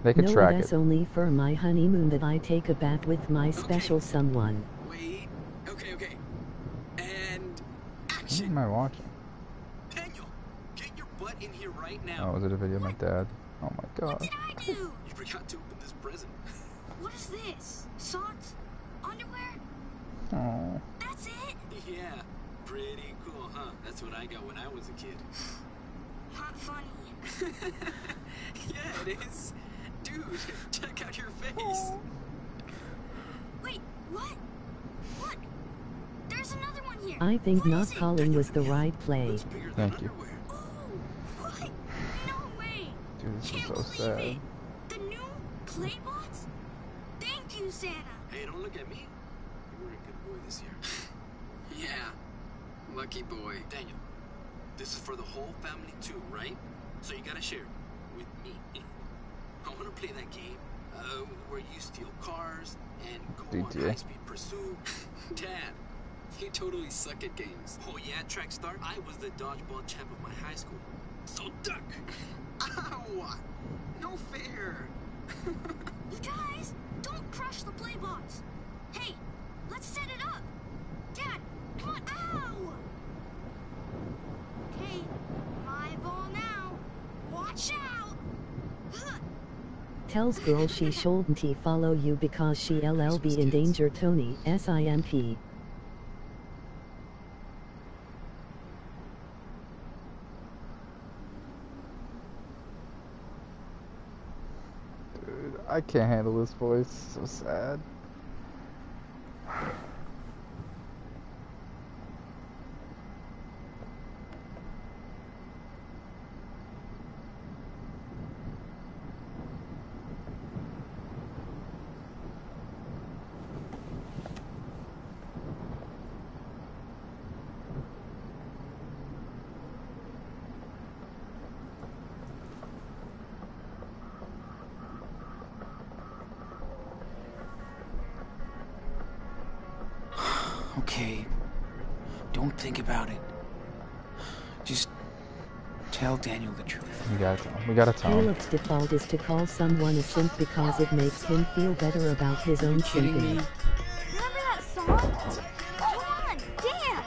They could no, track that's it. only for my honeymoon that I take a bath with my special someone. Wait. Okay, okay. And What am I watching? Daniel, get your butt in here right Oh, now. was it a video of my dad? Oh my god. I do. You forgot to open this present. What is this? Socks? Underwear? Oh. That's it? Yeah, pretty cool, huh? That's what I got when I was a kid. Not funny. yeah, it is. Dude, check out your face. Wait, what? What? There's another one here. I think not calling was the right play. Thank you. Oh, what? No way. Dude, this Can't so believe sad. it. The new Playbots? Thank you, Santa. Hey, don't look at me. You were a good boy this year. yeah, lucky boy. Daniel, this is for the whole family too, right? So you gotta share with me. I wanna play that game uh, where you steal cars and go on high-speed pursuit. Dad, you totally suck at games. Oh yeah, track star. I was the dodgeball champ of my high school. So duck. Ow! No fair. You guys, don't crush the Playbots. Hey, let's set it up. Dad, come on. Ow! Okay, my ball now. Watch out. Tells girl she shouldn't he follow you because she LLB in danger Tony SIMP. Dude, I can't handle this voice. So sad. Gotta tell him. We gotta tell him. Caleb's default is to call someone a simp because it makes him feel better about his own kidding simping. me? Remember that song? Come on, dance.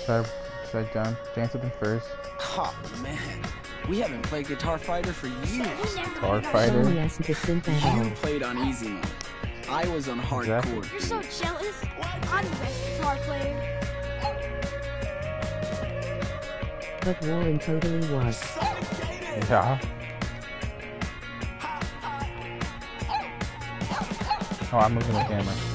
Should I, should I down, dance with him first? Oh man, we haven't played Guitar Fighter for years. Guitar Fighter? Sonny isn't a simp at all. You played on easy mode. I was on hardcore. You're so jealous. I'm the best guitar player. But Warren totally was. Yeah. Oh, I'm moving the camera.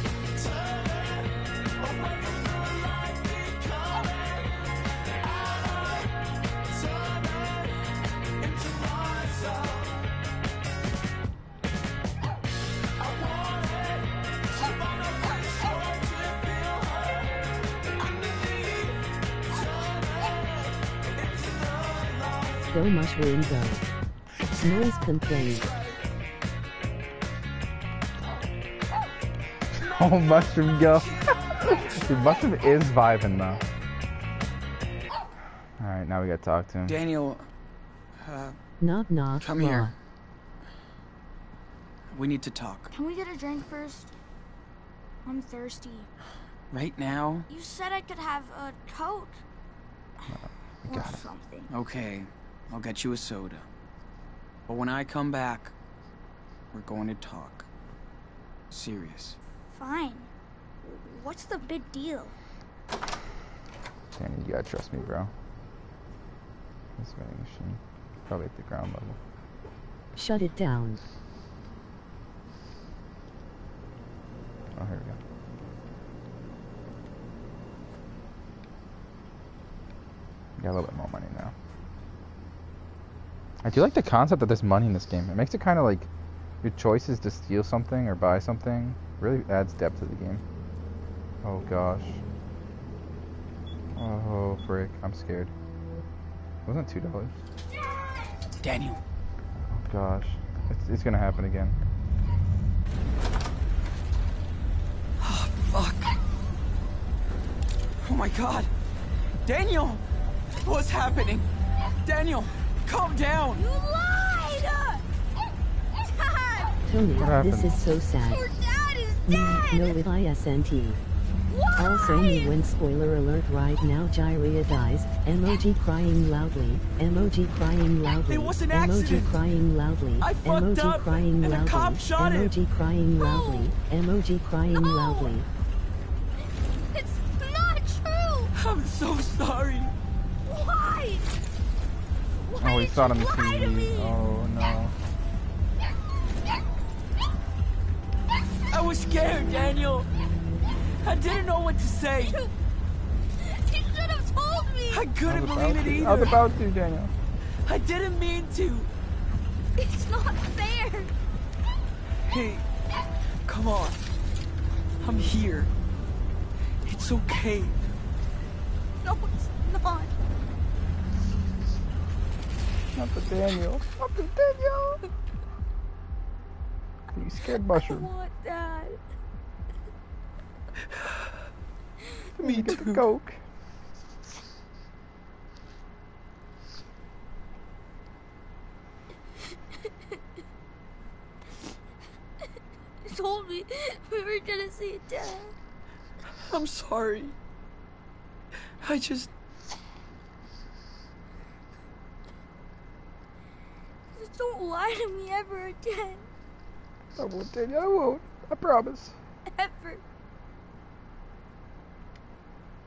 Go mushroom go. Noise complaint. Oh, Mushroom go. Dude, Mushroom is vibing though. Alright, now we gotta talk to him. Daniel, uh, Knock knock. come law. here. We need to talk. Can we get a drink first? I'm thirsty. Right now? You said I could have a Coke. or got it. something. Okay, I'll get you a soda. But when I come back, we're going to talk. Serious. Fine. What's the big deal? Danny, you gotta trust me, bro. This vending machine. Probably at the ground level. Shut it down. Oh, here we go. Got a little bit more money now. I do like the concept that there's money in this game. It makes it kind of like your choices to steal something or buy something really adds depth to the game. Oh gosh. Oh frick, I'm scared. Wasn't it two dollars? Daniel. Oh gosh, it's, it's gonna happen again. Oh fuck. Oh my god. Daniel! What's happening? Daniel, calm down. You lied! Dad! Tony, What this is so sad. Your dad is Me, dead! no with ISNT. Why? Also me when spoiler alert right now Gyria dies, emoji crying loudly, emoji crying loudly, It was an emoji accident. crying loudly, I fucked emoji up, crying and a loudly, cop shot him. emoji crying loudly, emoji crying No. loudly. It's not true! I'm so sorry. Why? Why Oh, he did saw it on the lie TV. Oh no. I was scared, Daniel. I didn't know what to say. You should have told me! I I couldn't was believe it to. I was about to, Daniel. I didn't mean to. It's not fair! Hey, come on. I'm here. It's okay. No, it's not. Not the Daniel. Not the Daniel. You scared I mushroom. want dad. Me get the coke. You told me we were gonna see dad. I'm sorry. I just. Don't lie to me ever again. I won't, Daniel. I won't. I promise. Ever.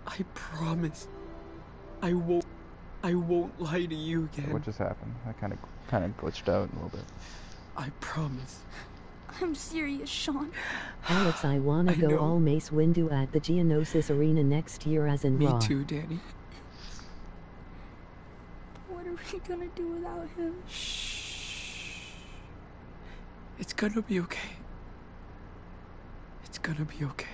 I promise. I won't. I won't lie to you again. What just happened? I kind of, kind of glitched out a little bit. I promise. I'm serious, Sean. Alex, I wanna I go know. all Mace Windu at the Geonosis Arena next year as in Me Raw. too, Danny. What are we gonna do without him? It's gonna be okay. It's gonna be okay.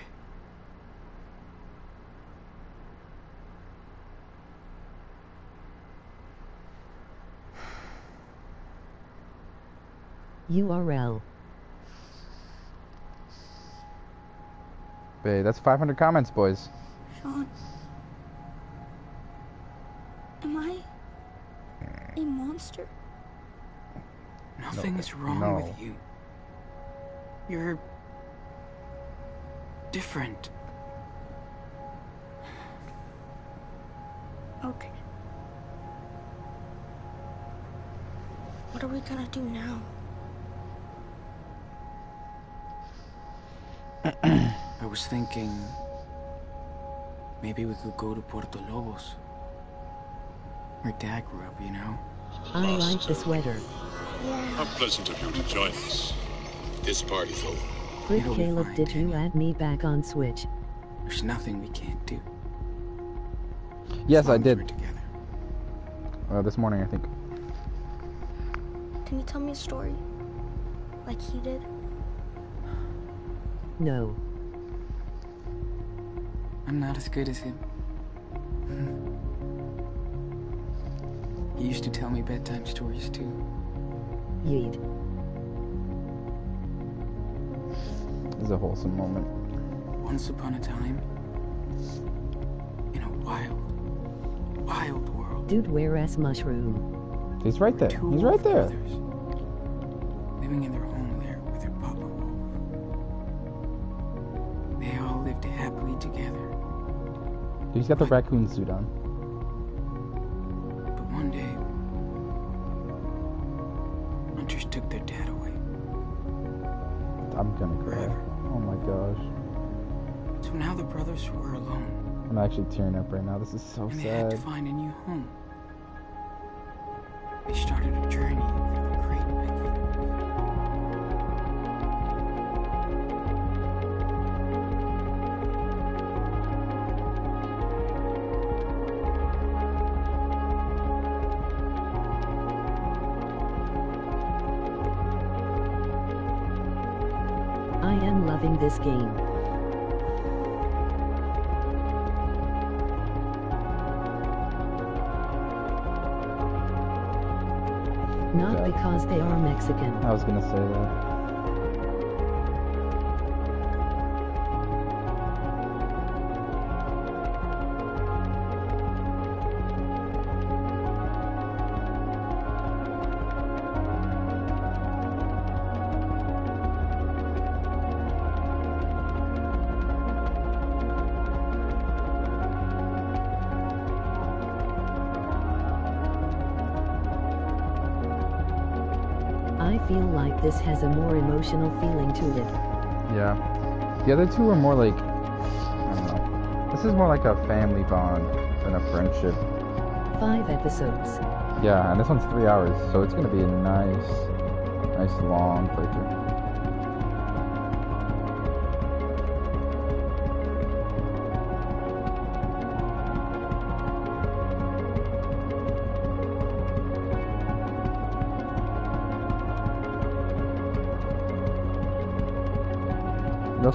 URL. Babe, that's 500 comments, boys. Sean. Am I a monster? Nothing No, is wrong no. with you. You're different. Okay. What are we gonna do now? I was thinking maybe we could go to Puerto Lobos. Where Dad grew up, you know? I like the sweater. How pleasant of you to join us. This party's over. Quick, It'll Caleb, fine, did you add me back on Switch? There's nothing we can't do. Yes, I did. together. Uh, this morning, I think. Can you tell me a story? Like he did? No. I'm not as good as him. He used to tell me bedtime stories too. Yeet. Is a wholesome moment. Once upon a time, in a wild, wild world, Dude, where S mushroom? He's right there. two He's right there. brothers living in their home there with their papa wolf. They all lived happily together. Dude, he's got the raccoon suit on. I'm actually tearing up right now. This is so had to sad. find a new home. Mexican. I was gonna say that. The other two are more like, I don't know. This is more like a family bond than a friendship. Five episodes. Yeah, and this one's three hours, so it's gonna be a nice, nice long playthrough.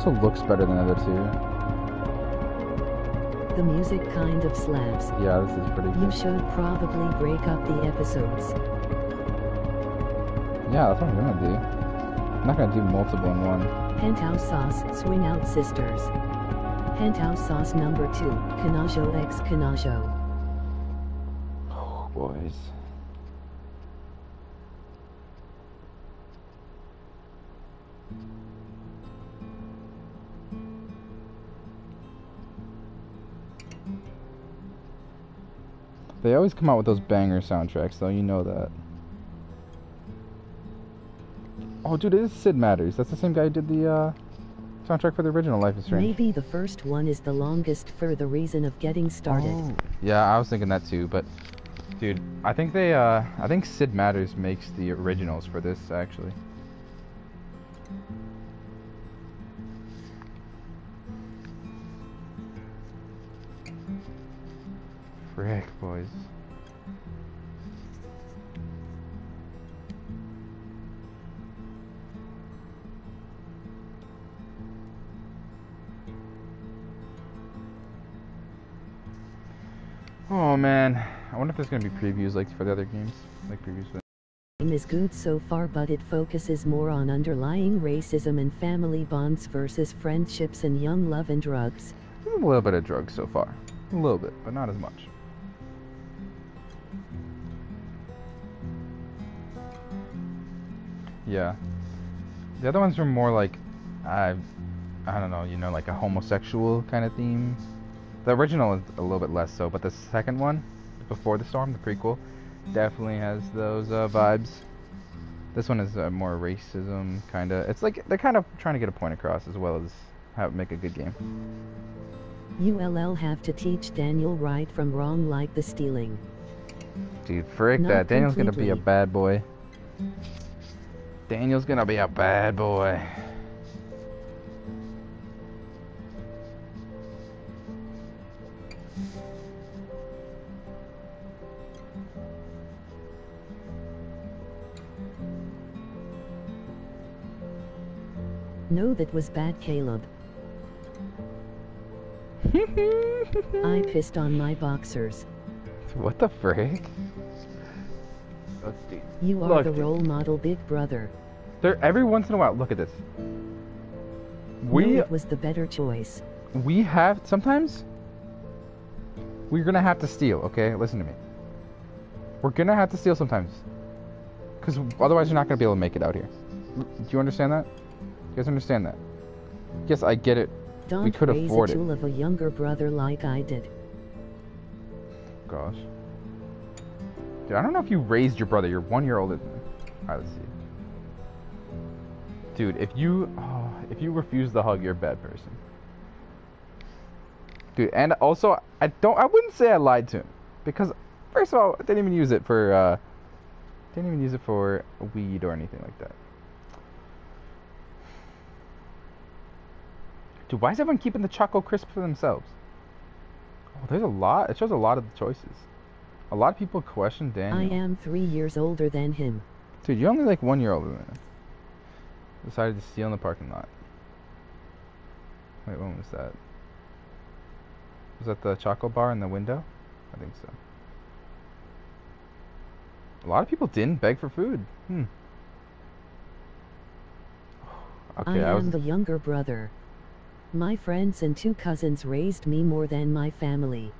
Also looks better than the other two. The music kind of slaps. Yeah, this is pretty good. You should probably break up the episodes. Yeah, that's what I'm gonna do. I'm not gonna do multiple in one. Penthouse sauce, swing out sisters. Penthouse sauce number two, Kanajo x Canajo. Always come out with those banger soundtracks, though. You know that. Oh, dude, it is Syd Matters. That's the same guy who did the uh, soundtrack for the original Life is Strange. Maybe the first one is the longest for the reason of getting started. Oh. Yeah, I was thinking that too, but dude, I think they uh I think Syd Matters makes the originals for this actually. There's gonna be previews like for the other games, like previews for. Game is good so far, but it focuses more on underlying racism and family bonds versus friendships and young love and drugs. A little bit of drugs so far, a little bit, but not as much. Yeah, the other ones were more like, I, I don't know, you know, like a homosexual kind of theme. The original is a little bit less so, but the second one, Before the Storm, the prequel, definitely has those uh, vibes. This one is uh, more racism, kind of. It's like they're kind of trying to get a point across as well as have make a good game. ULL have to teach Daniel right from wrong like the stealing. Dude, frick Not that. Daniel's gonna be a bad boy. Daniel's gonna be a bad boy. No, that was bad, Caleb. I pissed on my boxers. What the frick? You are Look, the role model, big brother. There, every once in a while, look at this. no, We it was the better choice. we have sometimes we're gonna have to steal. Okay, listen to me. We're gonna have to steal sometimes, because otherwise you're not gonna be able to make it out here. Do you understand that? You guys understand that? Yes, I get it. Don't we could raise afford a it. tool of a younger brother like I did. Gosh. Dude, I don't know if you raised your brother. You're one year older than me. Alright, let's see. Dude, if you oh, if you refuse the hug, you're a bad person. Dude, and also I don't I wouldn't say I lied to him. Because first of all, I didn't even use it for uh didn't even use it for weed or anything like that. Dude, why is everyone keeping the Choco Crisp for themselves? Oh, there's a lot. It shows a lot of the choices. A lot of people question Daniel. I am three years older than him. Dude, you're only like one year older than him. Decided to steal in the parking lot. Wait, when was that? Was that the choco bar in the window? I think so. A lot of people didn't beg for food. Hmm. Okay, I I, am was. the younger brother. My friends and two cousins raised me more than my family.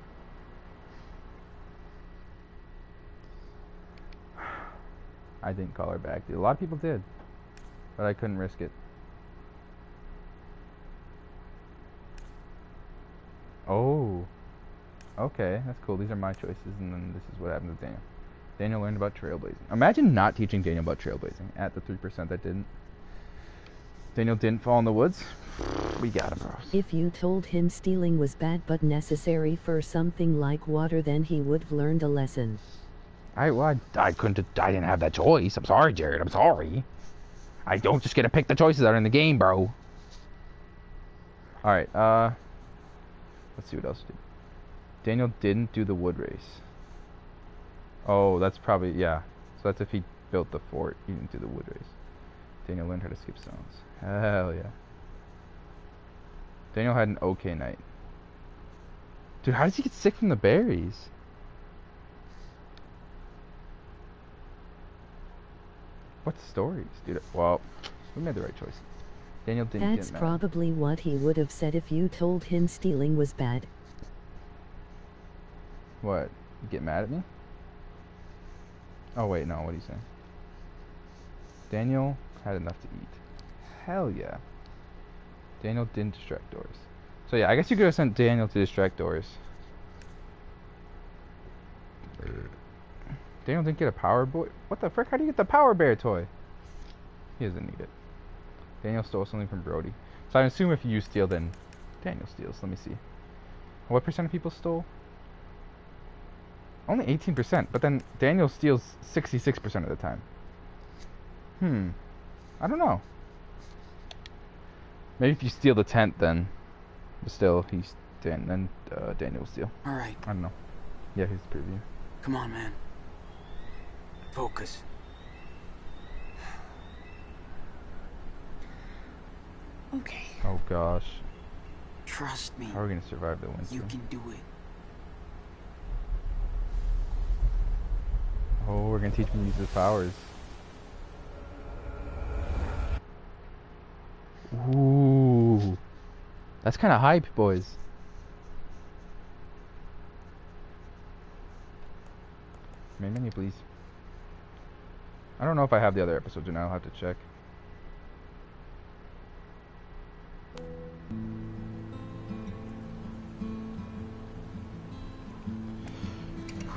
I didn't call her back. A lot of people did, but I couldn't risk it. Oh. Okay, that's cool. These are my choices, and then this is what happened to Daniel. Daniel learned about trailblazing. Imagine not teaching Daniel about trailblazing at the 3% that didn't. Daniel didn't fall in the woods. We got him, bro. If you told him stealing was bad but necessary for something like water, then he would have learned a lesson. I, well, I, I couldn't, I didn't have that choice. I'm sorry, Jared. I'm sorry. I don't just get to pick the choices that are in the game, bro. Alright, uh, let's see what else did. Daniel didn't do the wood race. Oh, that's probably, yeah. So that's if he built the fort, he didn't do the wood race. Daniel learned how to skip stones. Hell yeah. Daniel had an okay night. Dude, how does he get sick from the berries? What stories, dude? Well, we made the right choice. Daniel didn't That's probably what he would have said if you told him stealing was bad. What? Get mad at me? Oh wait, no. What are you saying? Daniel had enough to eat. Hell yeah. Daniel didn't distract Doris. So yeah, I guess you could have sent Daniel to distract Doris. Daniel didn't get a power boy. What the frick? How do you get the power bear toy? He doesn't need it. Daniel stole something from Brody. So I assume if you steal, then Daniel steals. Let me see. What percent of people stole? Only 18%, but then Daniel steals 66% of the time. Hmm. I don't know. Maybe if you steal the tent, then. But still, he's. Dan, then uh, Daniel will steal. All right. I don't know. Yeah, he's the preview. Come on, man. Focus. Okay. Oh gosh. Trust me. How are we gonna survive the winter? You can do it. Oh, we're gonna teach him to use his powers. Ooh. That's kind of hype, boys. Main menu, please. I don't know if I have the other episodes or not. I'll have to check.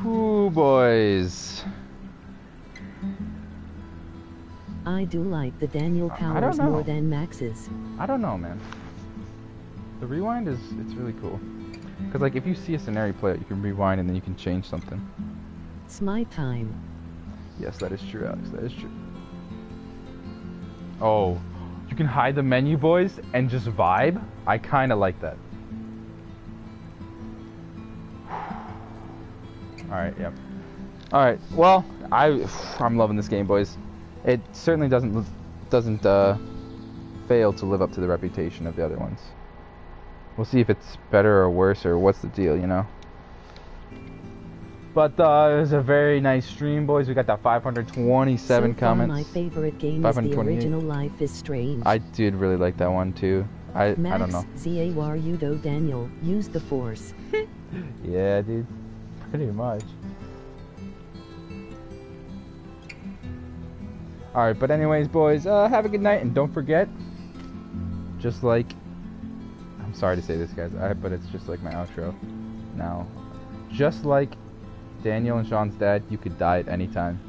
Ooh, boys. I do like the Daniel powers more than Max's. I don't know, man. The rewind is it's really cool. Cause like if you see a scenario play out, you can rewind and then you can change something. It's my time. Yes, that is true, Alex. That is true. Oh, you can hide the menu, boys, and just vibe. I kind of like that. All right. Yep. All right. Well, I I'm loving this game, boys. It certainly doesn't doesn't uh, fail to live up to the reputation of the other ones. We'll see if it's better or worse or what's the deal, you know. But uh, it was a very nice stream, boys. We got that 527 so far, comments. my favorite game is the original Life is Strange. I did really like that one too. I Max, I don't know. Z-A-R-U-D-O Daniel, use the force. Yeah, dude. Pretty much. Alright, but anyways, boys, uh, have a good night, and don't forget, just like, I'm sorry to say this, guys, I, but it's just like my outro now. Just like Daniel and Sean's dad, you could die at any time.